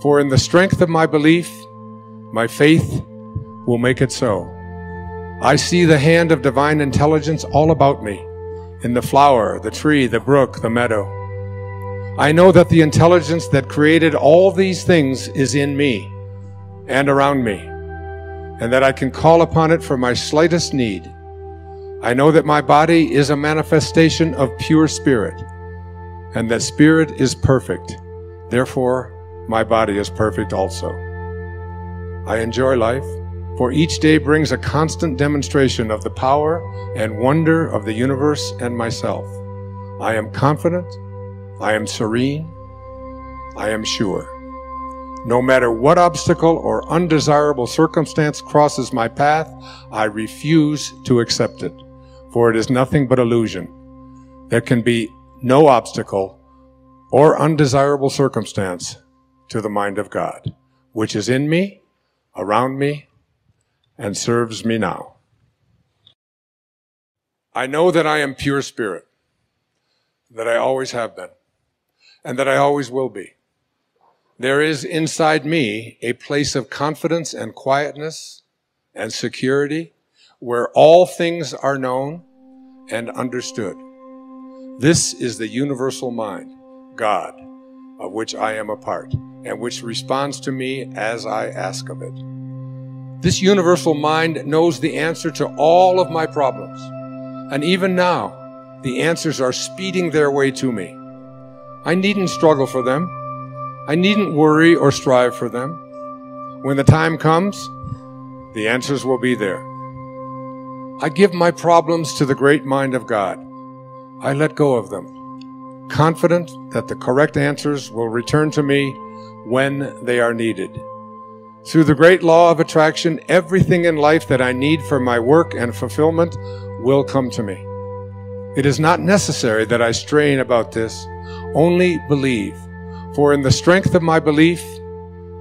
For in the strength of my belief, my faith will make it so. I see the hand of divine intelligence all about me, in the flower, the tree, the brook, the meadow. I know that the intelligence that created all these things is in me and around me and that I can call upon it for my slightest need. I know that my body is a manifestation of pure spirit, and that spirit is perfect. Therefore, my body is perfect also. I enjoy life, for each day brings a constant demonstration of the power and wonder of the universe and myself. I am confident, I am serene, I am sure. No matter what obstacle or undesirable circumstance crosses my path, I refuse to accept it, for it is nothing but illusion. There can be no obstacle or undesirable circumstance to the mind of God, which is in me, around me, and serves me now. I know that I am pure spirit, that I always have been, and that I always will be. There is inside me a place of confidence and quietness and security where all things are known and understood. This is the universal mind, God, of which I am a part and which responds to me as I ask of it. This universal mind knows the answer to all of my problems. And even now, the answers are speeding their way to me. I needn't struggle for them. I needn't worry or strive for them. When the time comes, the answers will be there. I give my problems to the great mind of God. I let go of them, confident that the correct answers will return to me when they are needed. Through the great law of attraction, everything in life that I need for my work and fulfillment will come to me. It is not necessary that I strain about this, only believe. For in the strength of my belief,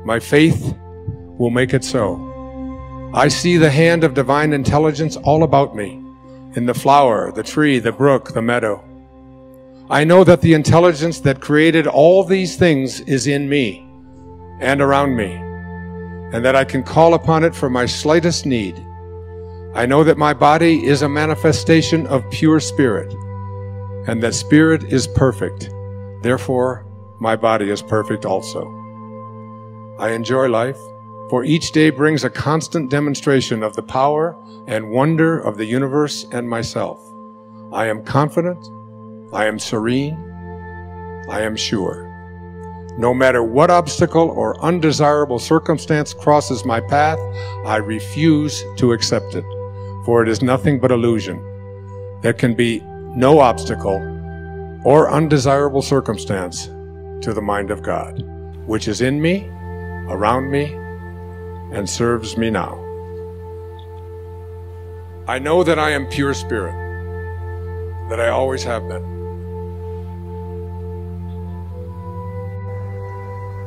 my faith will make it so. I see the hand of divine intelligence all about me, in the flower, the tree, the brook, the meadow. I know that the intelligence that created all these things is in me and around me, and that I can call upon it for my slightest need. I know that my body is a manifestation of pure spirit, and that spirit is perfect. Therefore, my body is perfect also. I enjoy life, for each day brings a constant demonstration of the power and wonder of the universe and myself. I am confident, I am serene, I am sure. No matter what obstacle or undesirable circumstance crosses my path, I refuse to accept it, for it is nothing but illusion. There can be no obstacle or undesirable circumstance to the mind of God, which is in me, around me, and serves me now. I know that I am pure spirit, that I always have been.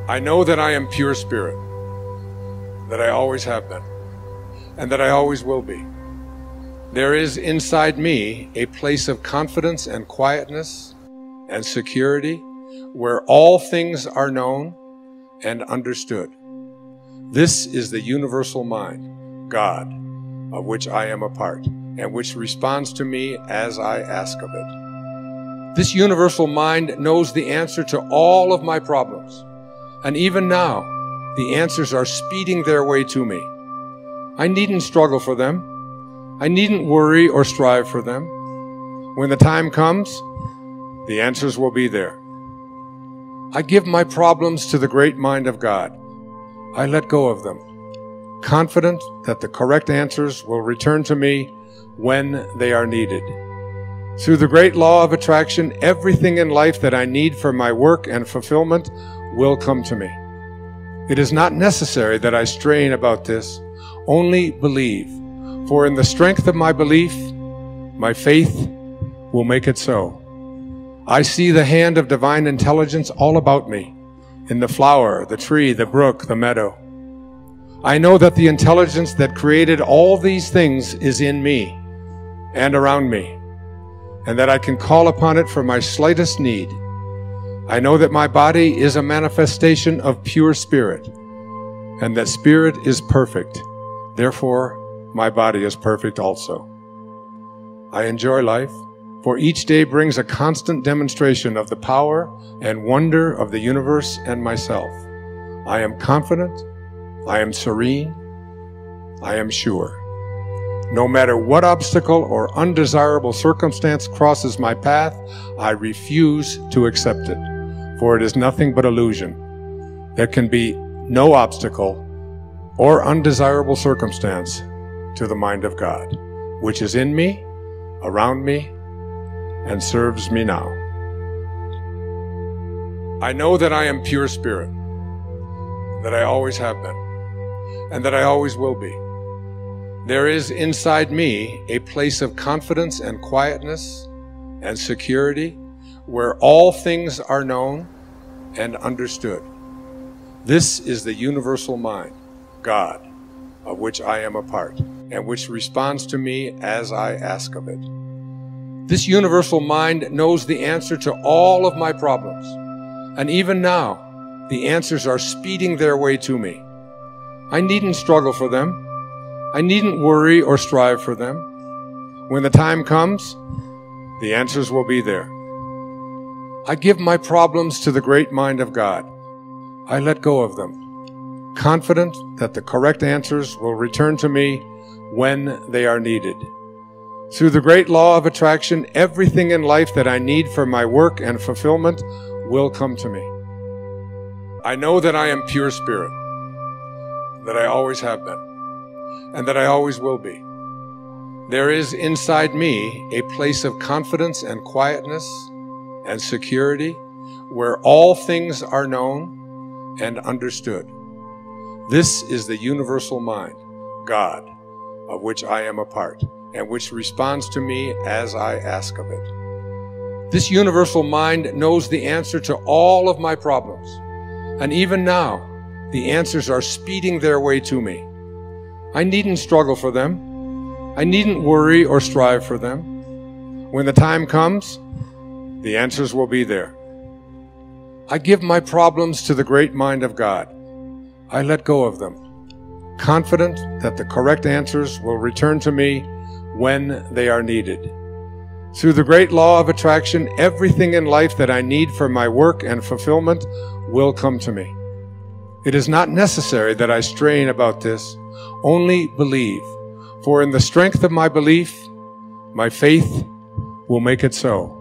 I know that I am pure spirit, that I always have been, and that I always will be. There is inside me a place of confidence and quietness and security where all things are known and understood. This is the universal mind, God, of which I am a part, and which responds to me as I ask of it. This universal mind knows the answer to all of my problems. And even now, the answers are speeding their way to me. I needn't struggle for them. I needn't worry or strive for them. When the time comes, the answers will be there. I give my problems to the great mind of God. I let go of them, confident that the correct answers will return to me when they are needed. Through the great law of attraction, everything in life that I need for my work and fulfillment will come to me. It is not necessary that I strain about this, only believe. For in the strength of my belief, my faith will make it so. I see the hand of divine intelligence all about me, in the flower, the tree, the brook, the meadow. I know that the intelligence that created all these things is in me and around me, and that I can call upon it for my slightest need. I know that my body is a manifestation of pure spirit, and that spirit is perfect. Therefore, my body is perfect also. I enjoy life, for each day brings a constant demonstration of the power and wonder of the universe and myself. I am confident, I am serene, I am sure. No matter what obstacle or undesirable circumstance crosses my path, I refuse to accept it, for it is nothing but illusion. There can be no obstacle or undesirable circumstance to the mind of God, which is in me, around me, and serves me now. I know that I am pure spirit, that I always have been, and that I always will be. There is inside me a place of confidence and quietness and security where all things are known and understood. This is the universal mind, God, of which I am a part, and which responds to me as I ask of it. This universal mind knows the answer to all of my problems. And even now, the answers are speeding their way to me. I needn't struggle for them. I needn't worry or strive for them. When the time comes, the answers will be there. I give my problems to the great mind of God. I let go of them, confident that the correct answers will return to me when they are needed. Through the great law of attraction, everything in life that I need for my work and fulfillment will come to me. I know that I am pure spirit, that I always have been, and that I always will be. There is inside me a place of confidence and quietness and security where all things are known and understood. This is the universal mind, God, of which I am a part and which responds to me as I ask of it. This universal mind knows the answer to all of my problems. And even now, the answers are speeding their way to me. I needn't struggle for them. I needn't worry or strive for them. When the time comes, the answers will be there. I give my problems to the great mind of God. I let go of them, confident that the correct answers will return to me when they are needed. Through the great law of attraction, everything in life that I need for my work and fulfillment will come to me. It is not necessary that I strain about this, only believe, for in the strength of my belief, my faith will make it so.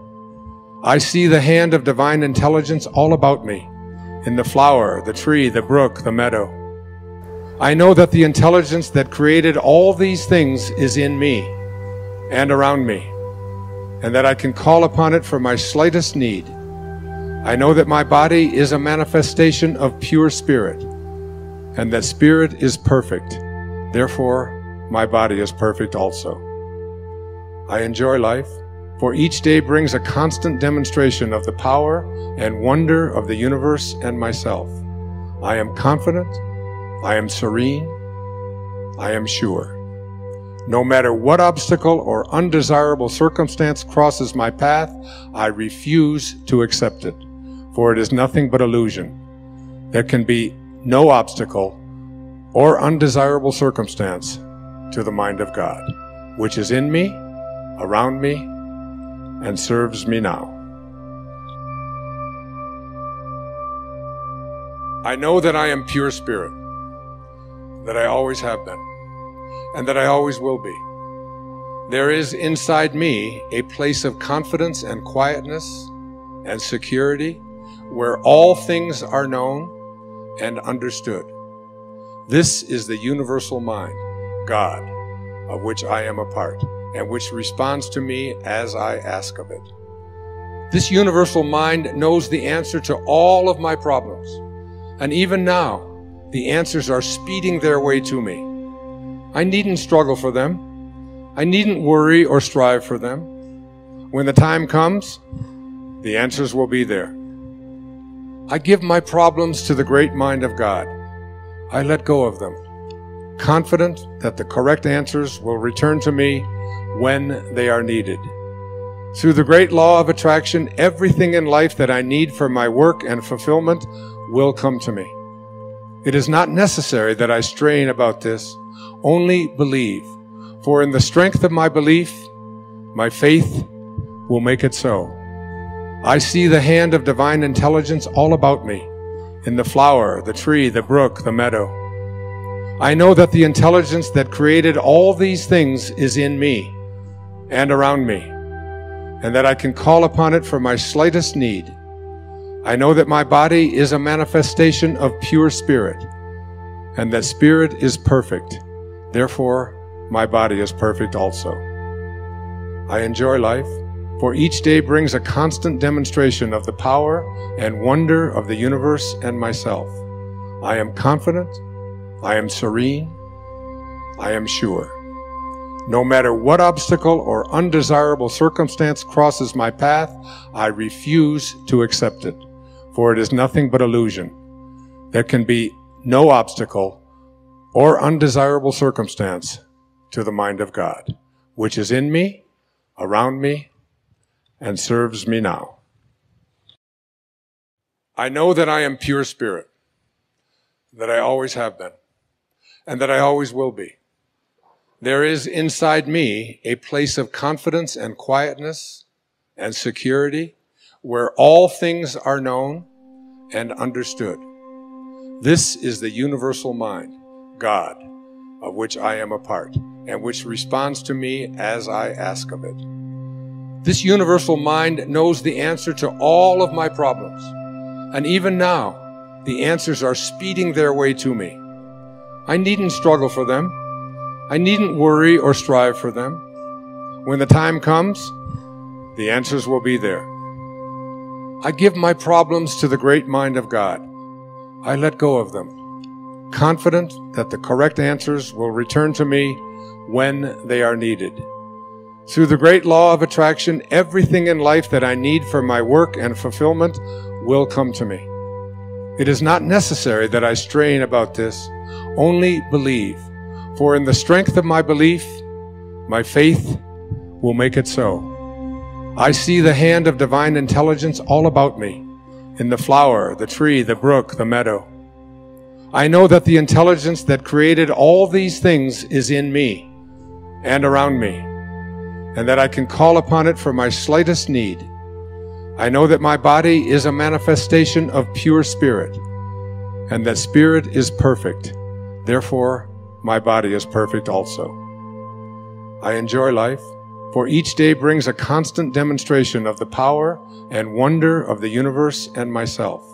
I see the hand of divine intelligence all about me, in the flower, the tree, the brook, the meadow. I know that the intelligence that created all these things is in me and around me, and that I can call upon it for my slightest need. I know that my body is a manifestation of pure spirit, and that spirit is perfect. Therefore, my body is perfect also. I enjoy life, for each day brings a constant demonstration of the power and wonder of the universe and myself. I am confident, I am serene, I am sure. No matter what obstacle or undesirable circumstance crosses my path, I refuse to accept it, for it is nothing but illusion. There can be no obstacle or undesirable circumstance to the mind of God, which is in me, around me, and serves me now. I know that I am pure spirit, that I always have been and that I always will be. There is inside me a place of confidence and quietness and security where all things are known and understood. This is the universal mind, God, of which I am a part and which responds to me as I ask of it. This universal mind knows the answer to all of my problems. And even now, the answers are speeding their way to me. I needn't struggle for them. I needn't worry or strive for them. When the time comes, the answers will be there. I give my problems to the great mind of God. I let go of them, confident that the correct answers will return to me when they are needed. Through the great law of attraction, everything in life that I need for my work and fulfillment will come to me. It is not necessary that I strain about this, only believe. For in the strength of my belief, my faith will make it so. I see the hand of divine intelligence all about me, in the flower, the tree, the brook, the meadow. I know that the intelligence that created all these things is in me and around me, and that I can call upon it for my slightest need. I know that my body is a manifestation of pure spirit, and that spirit is perfect. Therefore, my body is perfect also. I enjoy life, for each day brings a constant demonstration of the power and wonder of the universe and myself. I am confident, I am serene, I am sure. No matter what obstacle or undesirable circumstance crosses my path, I refuse to accept it, for it is nothing but illusion. There can be no obstacle or undesirable circumstance to the mind of God, which is in me, around me, and serves me now. I know that I am pure spirit, that I always have been, and that I always will be. There is inside me a place of confidence and quietness and security where all things are known and understood. This is the universal mind, God, of which I am a part and which responds to me as I ask of it. This universal mind knows the answer to all of my problems. And even now, the answers are speeding their way to me. I needn't struggle for them. I needn't worry or strive for them. When the time comes, the answers will be there. I give my problems to the great mind of God. I let go of them, confident that the correct answers will return to me when they are needed. Through the great law of attraction, everything in life that I need for my work and fulfillment will come to me. It is not necessary that I strain about this, only believe. For in the strength of my belief, my faith will make it so. I see the hand of divine intelligence all about me, in the flower, the tree, the brook, the meadow. I know that the intelligence that created all these things is in me and around me and that I can call upon it for my slightest need. I know that my body is a manifestation of pure spirit, and that spirit is perfect. Therefore, my body is perfect also. I enjoy life, for each day brings a constant demonstration of the power and wonder of the universe and myself.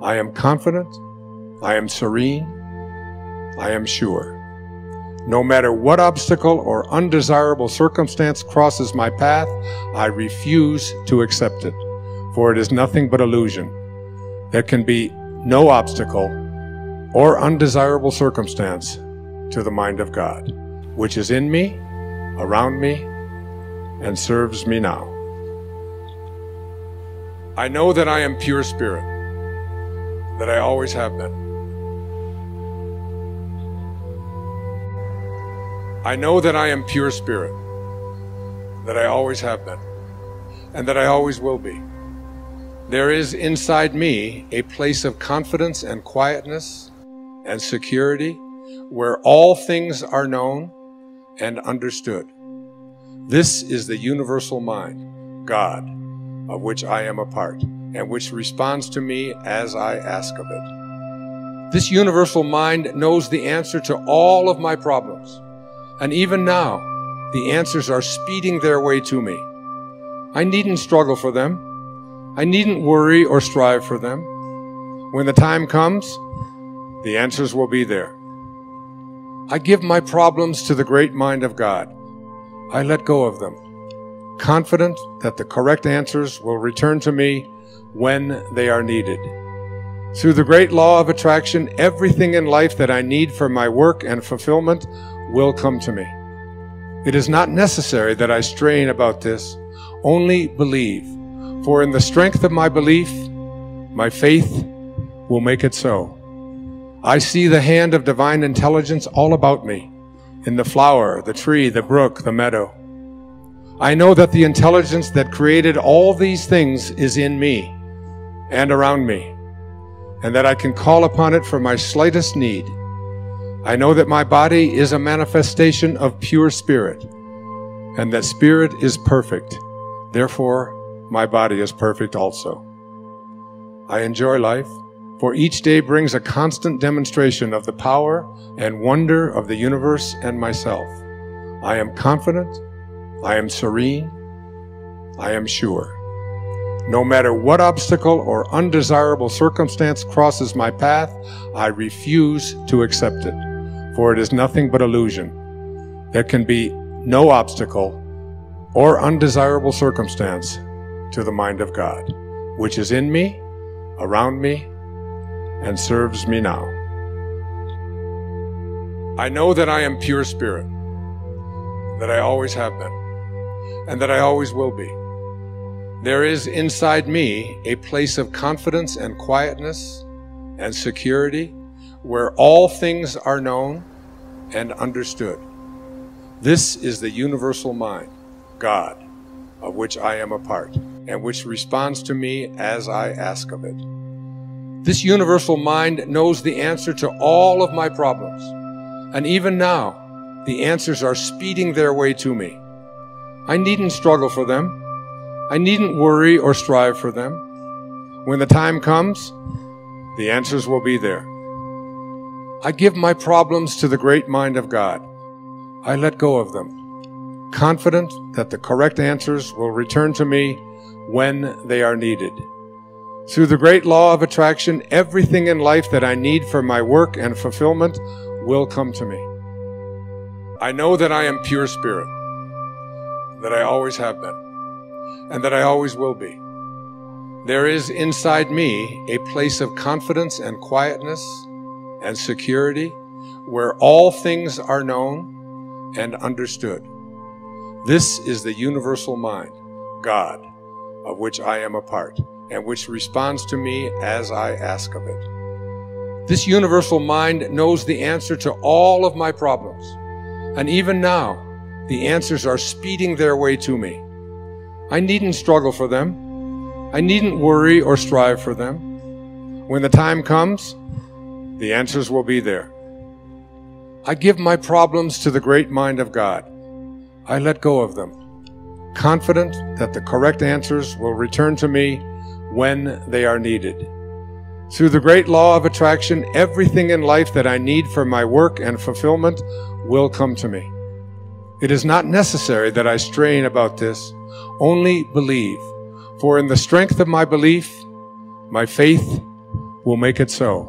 I am confident, I am serene, I am sure. No matter what obstacle or undesirable circumstance crosses my path, I refuse to accept it, for it is nothing but illusion. There can be no obstacle or undesirable circumstance to the mind of God, which is in me, around me, and serves me now. I know that I am pure spirit, that I always have been. I know that I am pure spirit, that I always have been, and that I always will be. There is inside me a place of confidence and quietness and security where all things are known and understood. This is the universal mind, God, of which I am a part and which responds to me as I ask of it. This universal mind knows the answer to all of my problems and even now, the answers are speeding their way to me. I needn't struggle for them. I needn't worry or strive for them. When the time comes, the answers will be there. I give my problems to the great mind of God. I let go of them, confident that the correct answers will return to me when they are needed. Through the great law of attraction, everything in life that I need for my work and fulfillment will come to me. It is not necessary that I strain about this, only believe. For in the strength of my belief, my faith will make it so. I see the hand of divine intelligence all about me, in the flower, the tree, the brook, the meadow. I know that the intelligence that created all these things is in me and around me, and that I can call upon it for my slightest need. I know that my body is a manifestation of pure spirit, and that spirit is perfect. Therefore, my body is perfect also. I enjoy life, for each day brings a constant demonstration of the power and wonder of the universe and myself. I am confident I am serene. I am sure. No matter what obstacle or undesirable circumstance crosses my path, I refuse to accept it, for it is nothing but illusion. There can be no obstacle or undesirable circumstance to the mind of God, which is in me, around me, and serves me now. I know that I am pure spirit, that I always have been and that I always will be. There is inside me a place of confidence and quietness and security where all things are known and understood. This is the universal mind, God, of which I am a part, and which responds to me as I ask of it. This universal mind knows the answer to all of my problems, and even now, the answers are speeding their way to me. I needn't struggle for them. I needn't worry or strive for them. When the time comes, the answers will be there. I give my problems to the great mind of God. I let go of them, confident that the correct answers will return to me when they are needed. Through the great law of attraction, everything in life that I need for my work and fulfillment will come to me. I know that I am pure spirit that I always have been, and that I always will be. There is inside me a place of confidence and quietness and security where all things are known and understood. This is the universal mind, God, of which I am a part, and which responds to me as I ask of it. This universal mind knows the answer to all of my problems. And even now, the answers are speeding their way to me. I needn't struggle for them. I needn't worry or strive for them. When the time comes, the answers will be there. I give my problems to the great mind of God. I let go of them, confident that the correct answers will return to me when they are needed. Through the great law of attraction, everything in life that I need for my work and fulfillment will come to me. It is not necessary that I strain about this, only believe. For in the strength of my belief, my faith will make it so.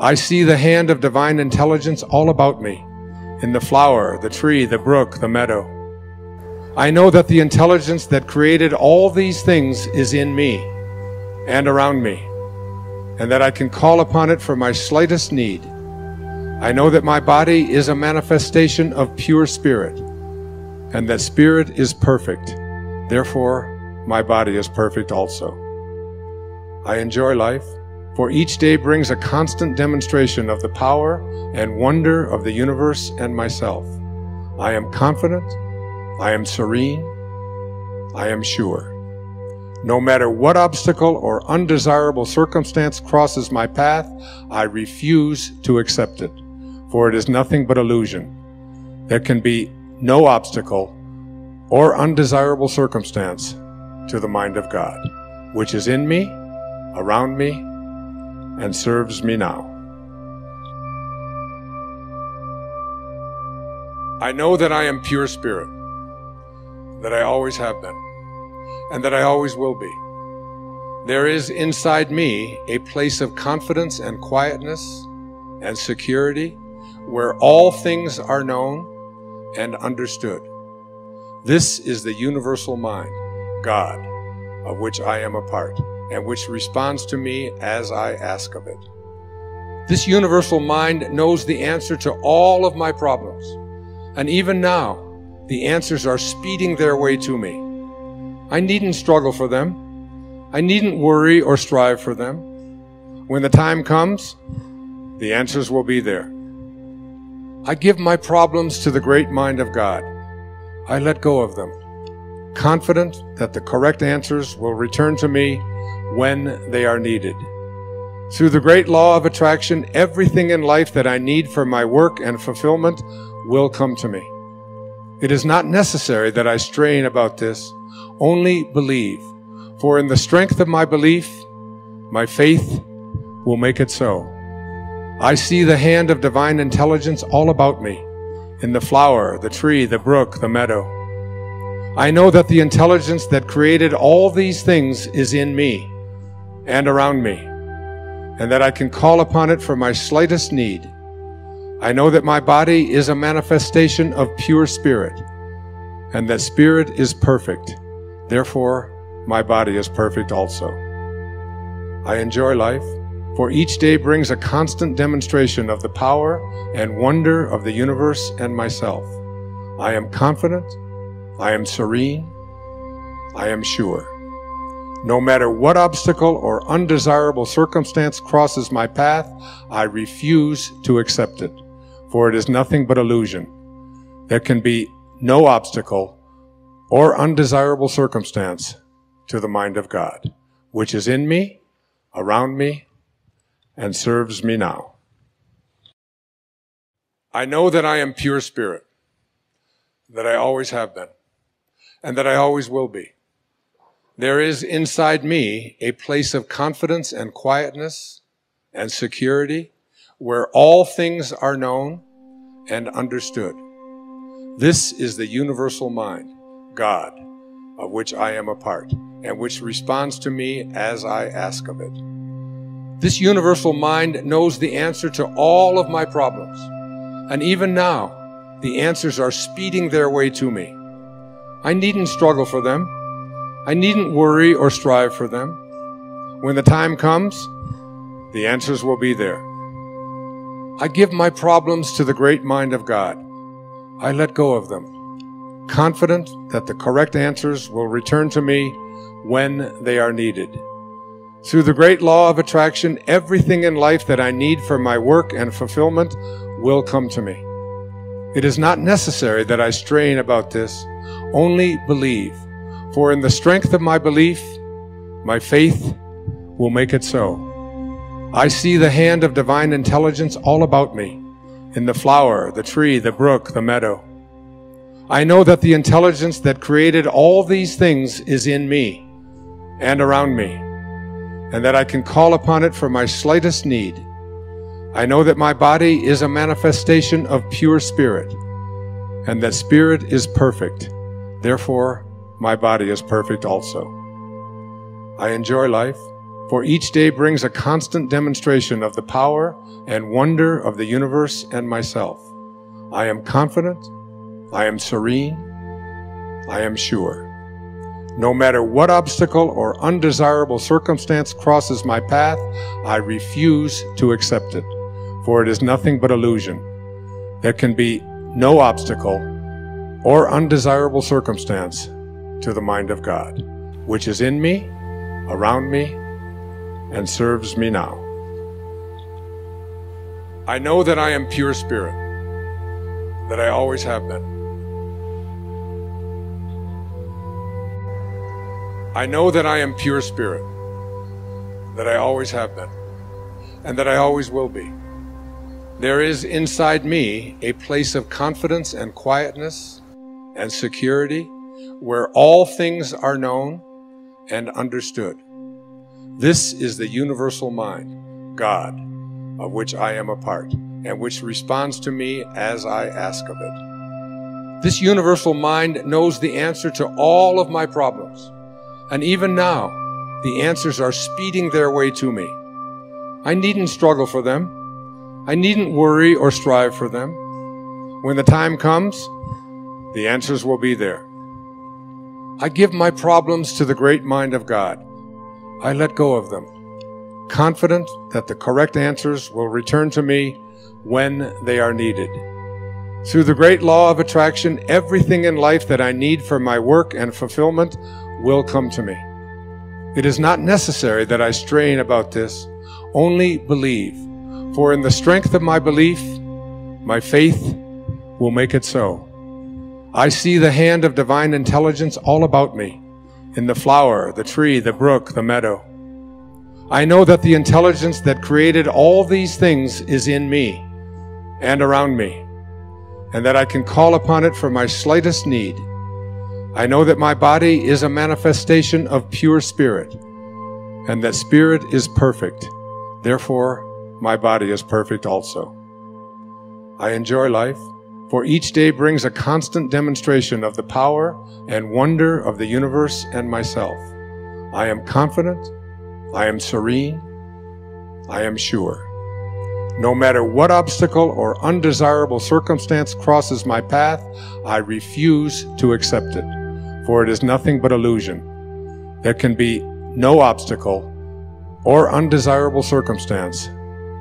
I see the hand of divine intelligence all about me, in the flower, the tree, the brook, the meadow. I know that the intelligence that created all these things is in me and around me, and that I can call upon it for my slightest need. I know that my body is a manifestation of pure spirit, and that spirit is perfect. Therefore, my body is perfect also. I enjoy life, for each day brings a constant demonstration of the power and wonder of the universe and myself. I am confident, I am serene, I am sure. No matter what obstacle or undesirable circumstance crosses my path, I refuse to accept it for it is nothing but illusion. There can be no obstacle or undesirable circumstance to the mind of God, which is in me, around me, and serves me now. I know that I am pure spirit, that I always have been, and that I always will be. There is inside me a place of confidence and quietness and security where all things are known and understood. This is the universal mind, God, of which I am a part, and which responds to me as I ask of it. This universal mind knows the answer to all of my problems, and even now, the answers are speeding their way to me. I needn't struggle for them. I needn't worry or strive for them. When the time comes, The answers will be there. I give my problems to the great mind of God. I let go of them, confident that the correct answers will return to me when they are needed. Through the great law of attraction, everything in life that I need for my work and fulfillment will come to me. It is not necessary that I strain about this, only believe. For in the strength of my belief, my faith will make it so. I see the hand of divine intelligence all about me, in the flower, the tree, the brook, the meadow. I know that the intelligence that created all these things is in me and around me, and that I can call upon it for my slightest need. I know that my body is a manifestation of pure spirit, and that spirit is perfect. Therefore, my body is perfect also. I enjoy life, for each day brings a constant demonstration of the power and wonder of the universe and myself. I am confident, I am serene, I am sure. No matter what obstacle or undesirable circumstance crosses my path, I refuse to accept it, for it is nothing but illusion. There can be no obstacle or undesirable circumstance to the mind of God, which is in me, around me, and serves me now. I know that I am pure spirit, that I always have been, and that I always will be. There is inside me a place of confidence and quietness and security where all things are known and understood. This is the universal mind, God, of which I am a part and which responds to me as I ask of it. This universal mind knows the answer to all of my problems. And even now, the answers are speeding their way to me. I needn't struggle for them. I needn't worry or strive for them. When the time comes, the answers will be there. I give my problems to the great mind of God. I let go of them, confident that the correct answers will return to me when they are needed. Through the great law of attraction, everything in life that I need for my work and fulfillment will come to me. It is not necessary that I strain about this, only believe. For in the strength of my belief, my faith will make it so. I see the hand of divine intelligence all about me, in the flower, the tree, the brook, the meadow. I know that the intelligence that created all these things is in me and around me, and that I can call upon it for my slightest need. I know that my body is a manifestation of pure spirit, and that spirit is perfect. Therefore, my body is perfect also. I enjoy life, for each day brings a constant demonstration of the power and wonder of the universe and myself. I am confident, I am serene, I am sure. No matter what obstacle or undesirable circumstance crosses my path, I refuse to accept it, for it is nothing but illusion. There can be no obstacle or undesirable circumstance to the mind of God, which is in me, around me, and serves me now. I know that I am pure spirit, that I always have been. I know that I am pure spirit, that I always have been, and that I always will be. There is inside me a place of confidence and quietness and security where all things are known and understood. This is the universal mind, God, of which I am a part, and which responds to me as I ask of it. This universal mind knows the answer to all of my problems. And even now, the answers are speeding their way to me. I needn't struggle for them. I needn't worry or strive for them. When the time comes, the answers will be there. I give my problems to the great mind of God. I let go of them, confident that the correct answers will return to me when they are needed. Through the great law of attraction, everything in life that I need for my work and fulfillment will come to me. It is not necessary that I strain about this, only believe. For in the strength of my belief, my faith will make it so. I see the hand of divine intelligence all about me, in the flower, the tree, the brook, the meadow. I know that the intelligence that created all these things is in me and around me, and that I can call upon it for my slightest need. I know that my body is a manifestation of pure spirit, and that spirit is perfect. Therefore, my body is perfect also. I enjoy life, for each day brings a constant demonstration of the power and wonder of the universe and myself. I am confident, I am serene, I am sure. No matter what obstacle or undesirable circumstance crosses my path, I refuse to accept it, for it is nothing but illusion. There can be no obstacle or undesirable circumstance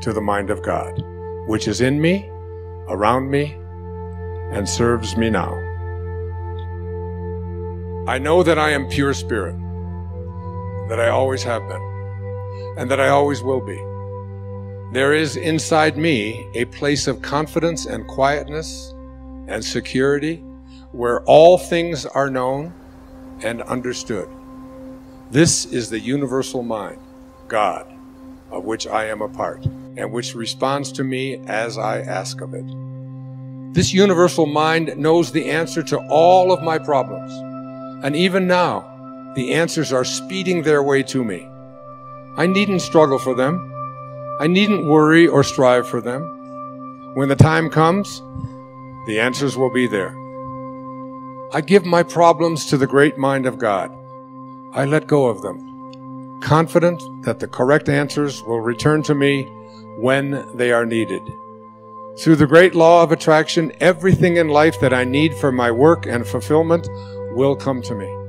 to the mind of God, which is in me, around me, and serves me now. I know that I am pure spirit, that I always have been, and that I always will be. There is inside me a place of confidence and quietness and security where all things are known and understood. This is the universal mind, God, of which I am a part, and which responds to me as I ask of it. This universal mind knows the answer to all of my problems. And even now, the answers are speeding their way to me. I needn't struggle for them. I needn't worry or strive for them. When the time comes, the answers will be there. I give my problems to the great mind of God. I let go of them, confident that the correct answers will return to me when they are needed. Through the great law of attraction, everything in life that I need for my work and fulfillment will come to me.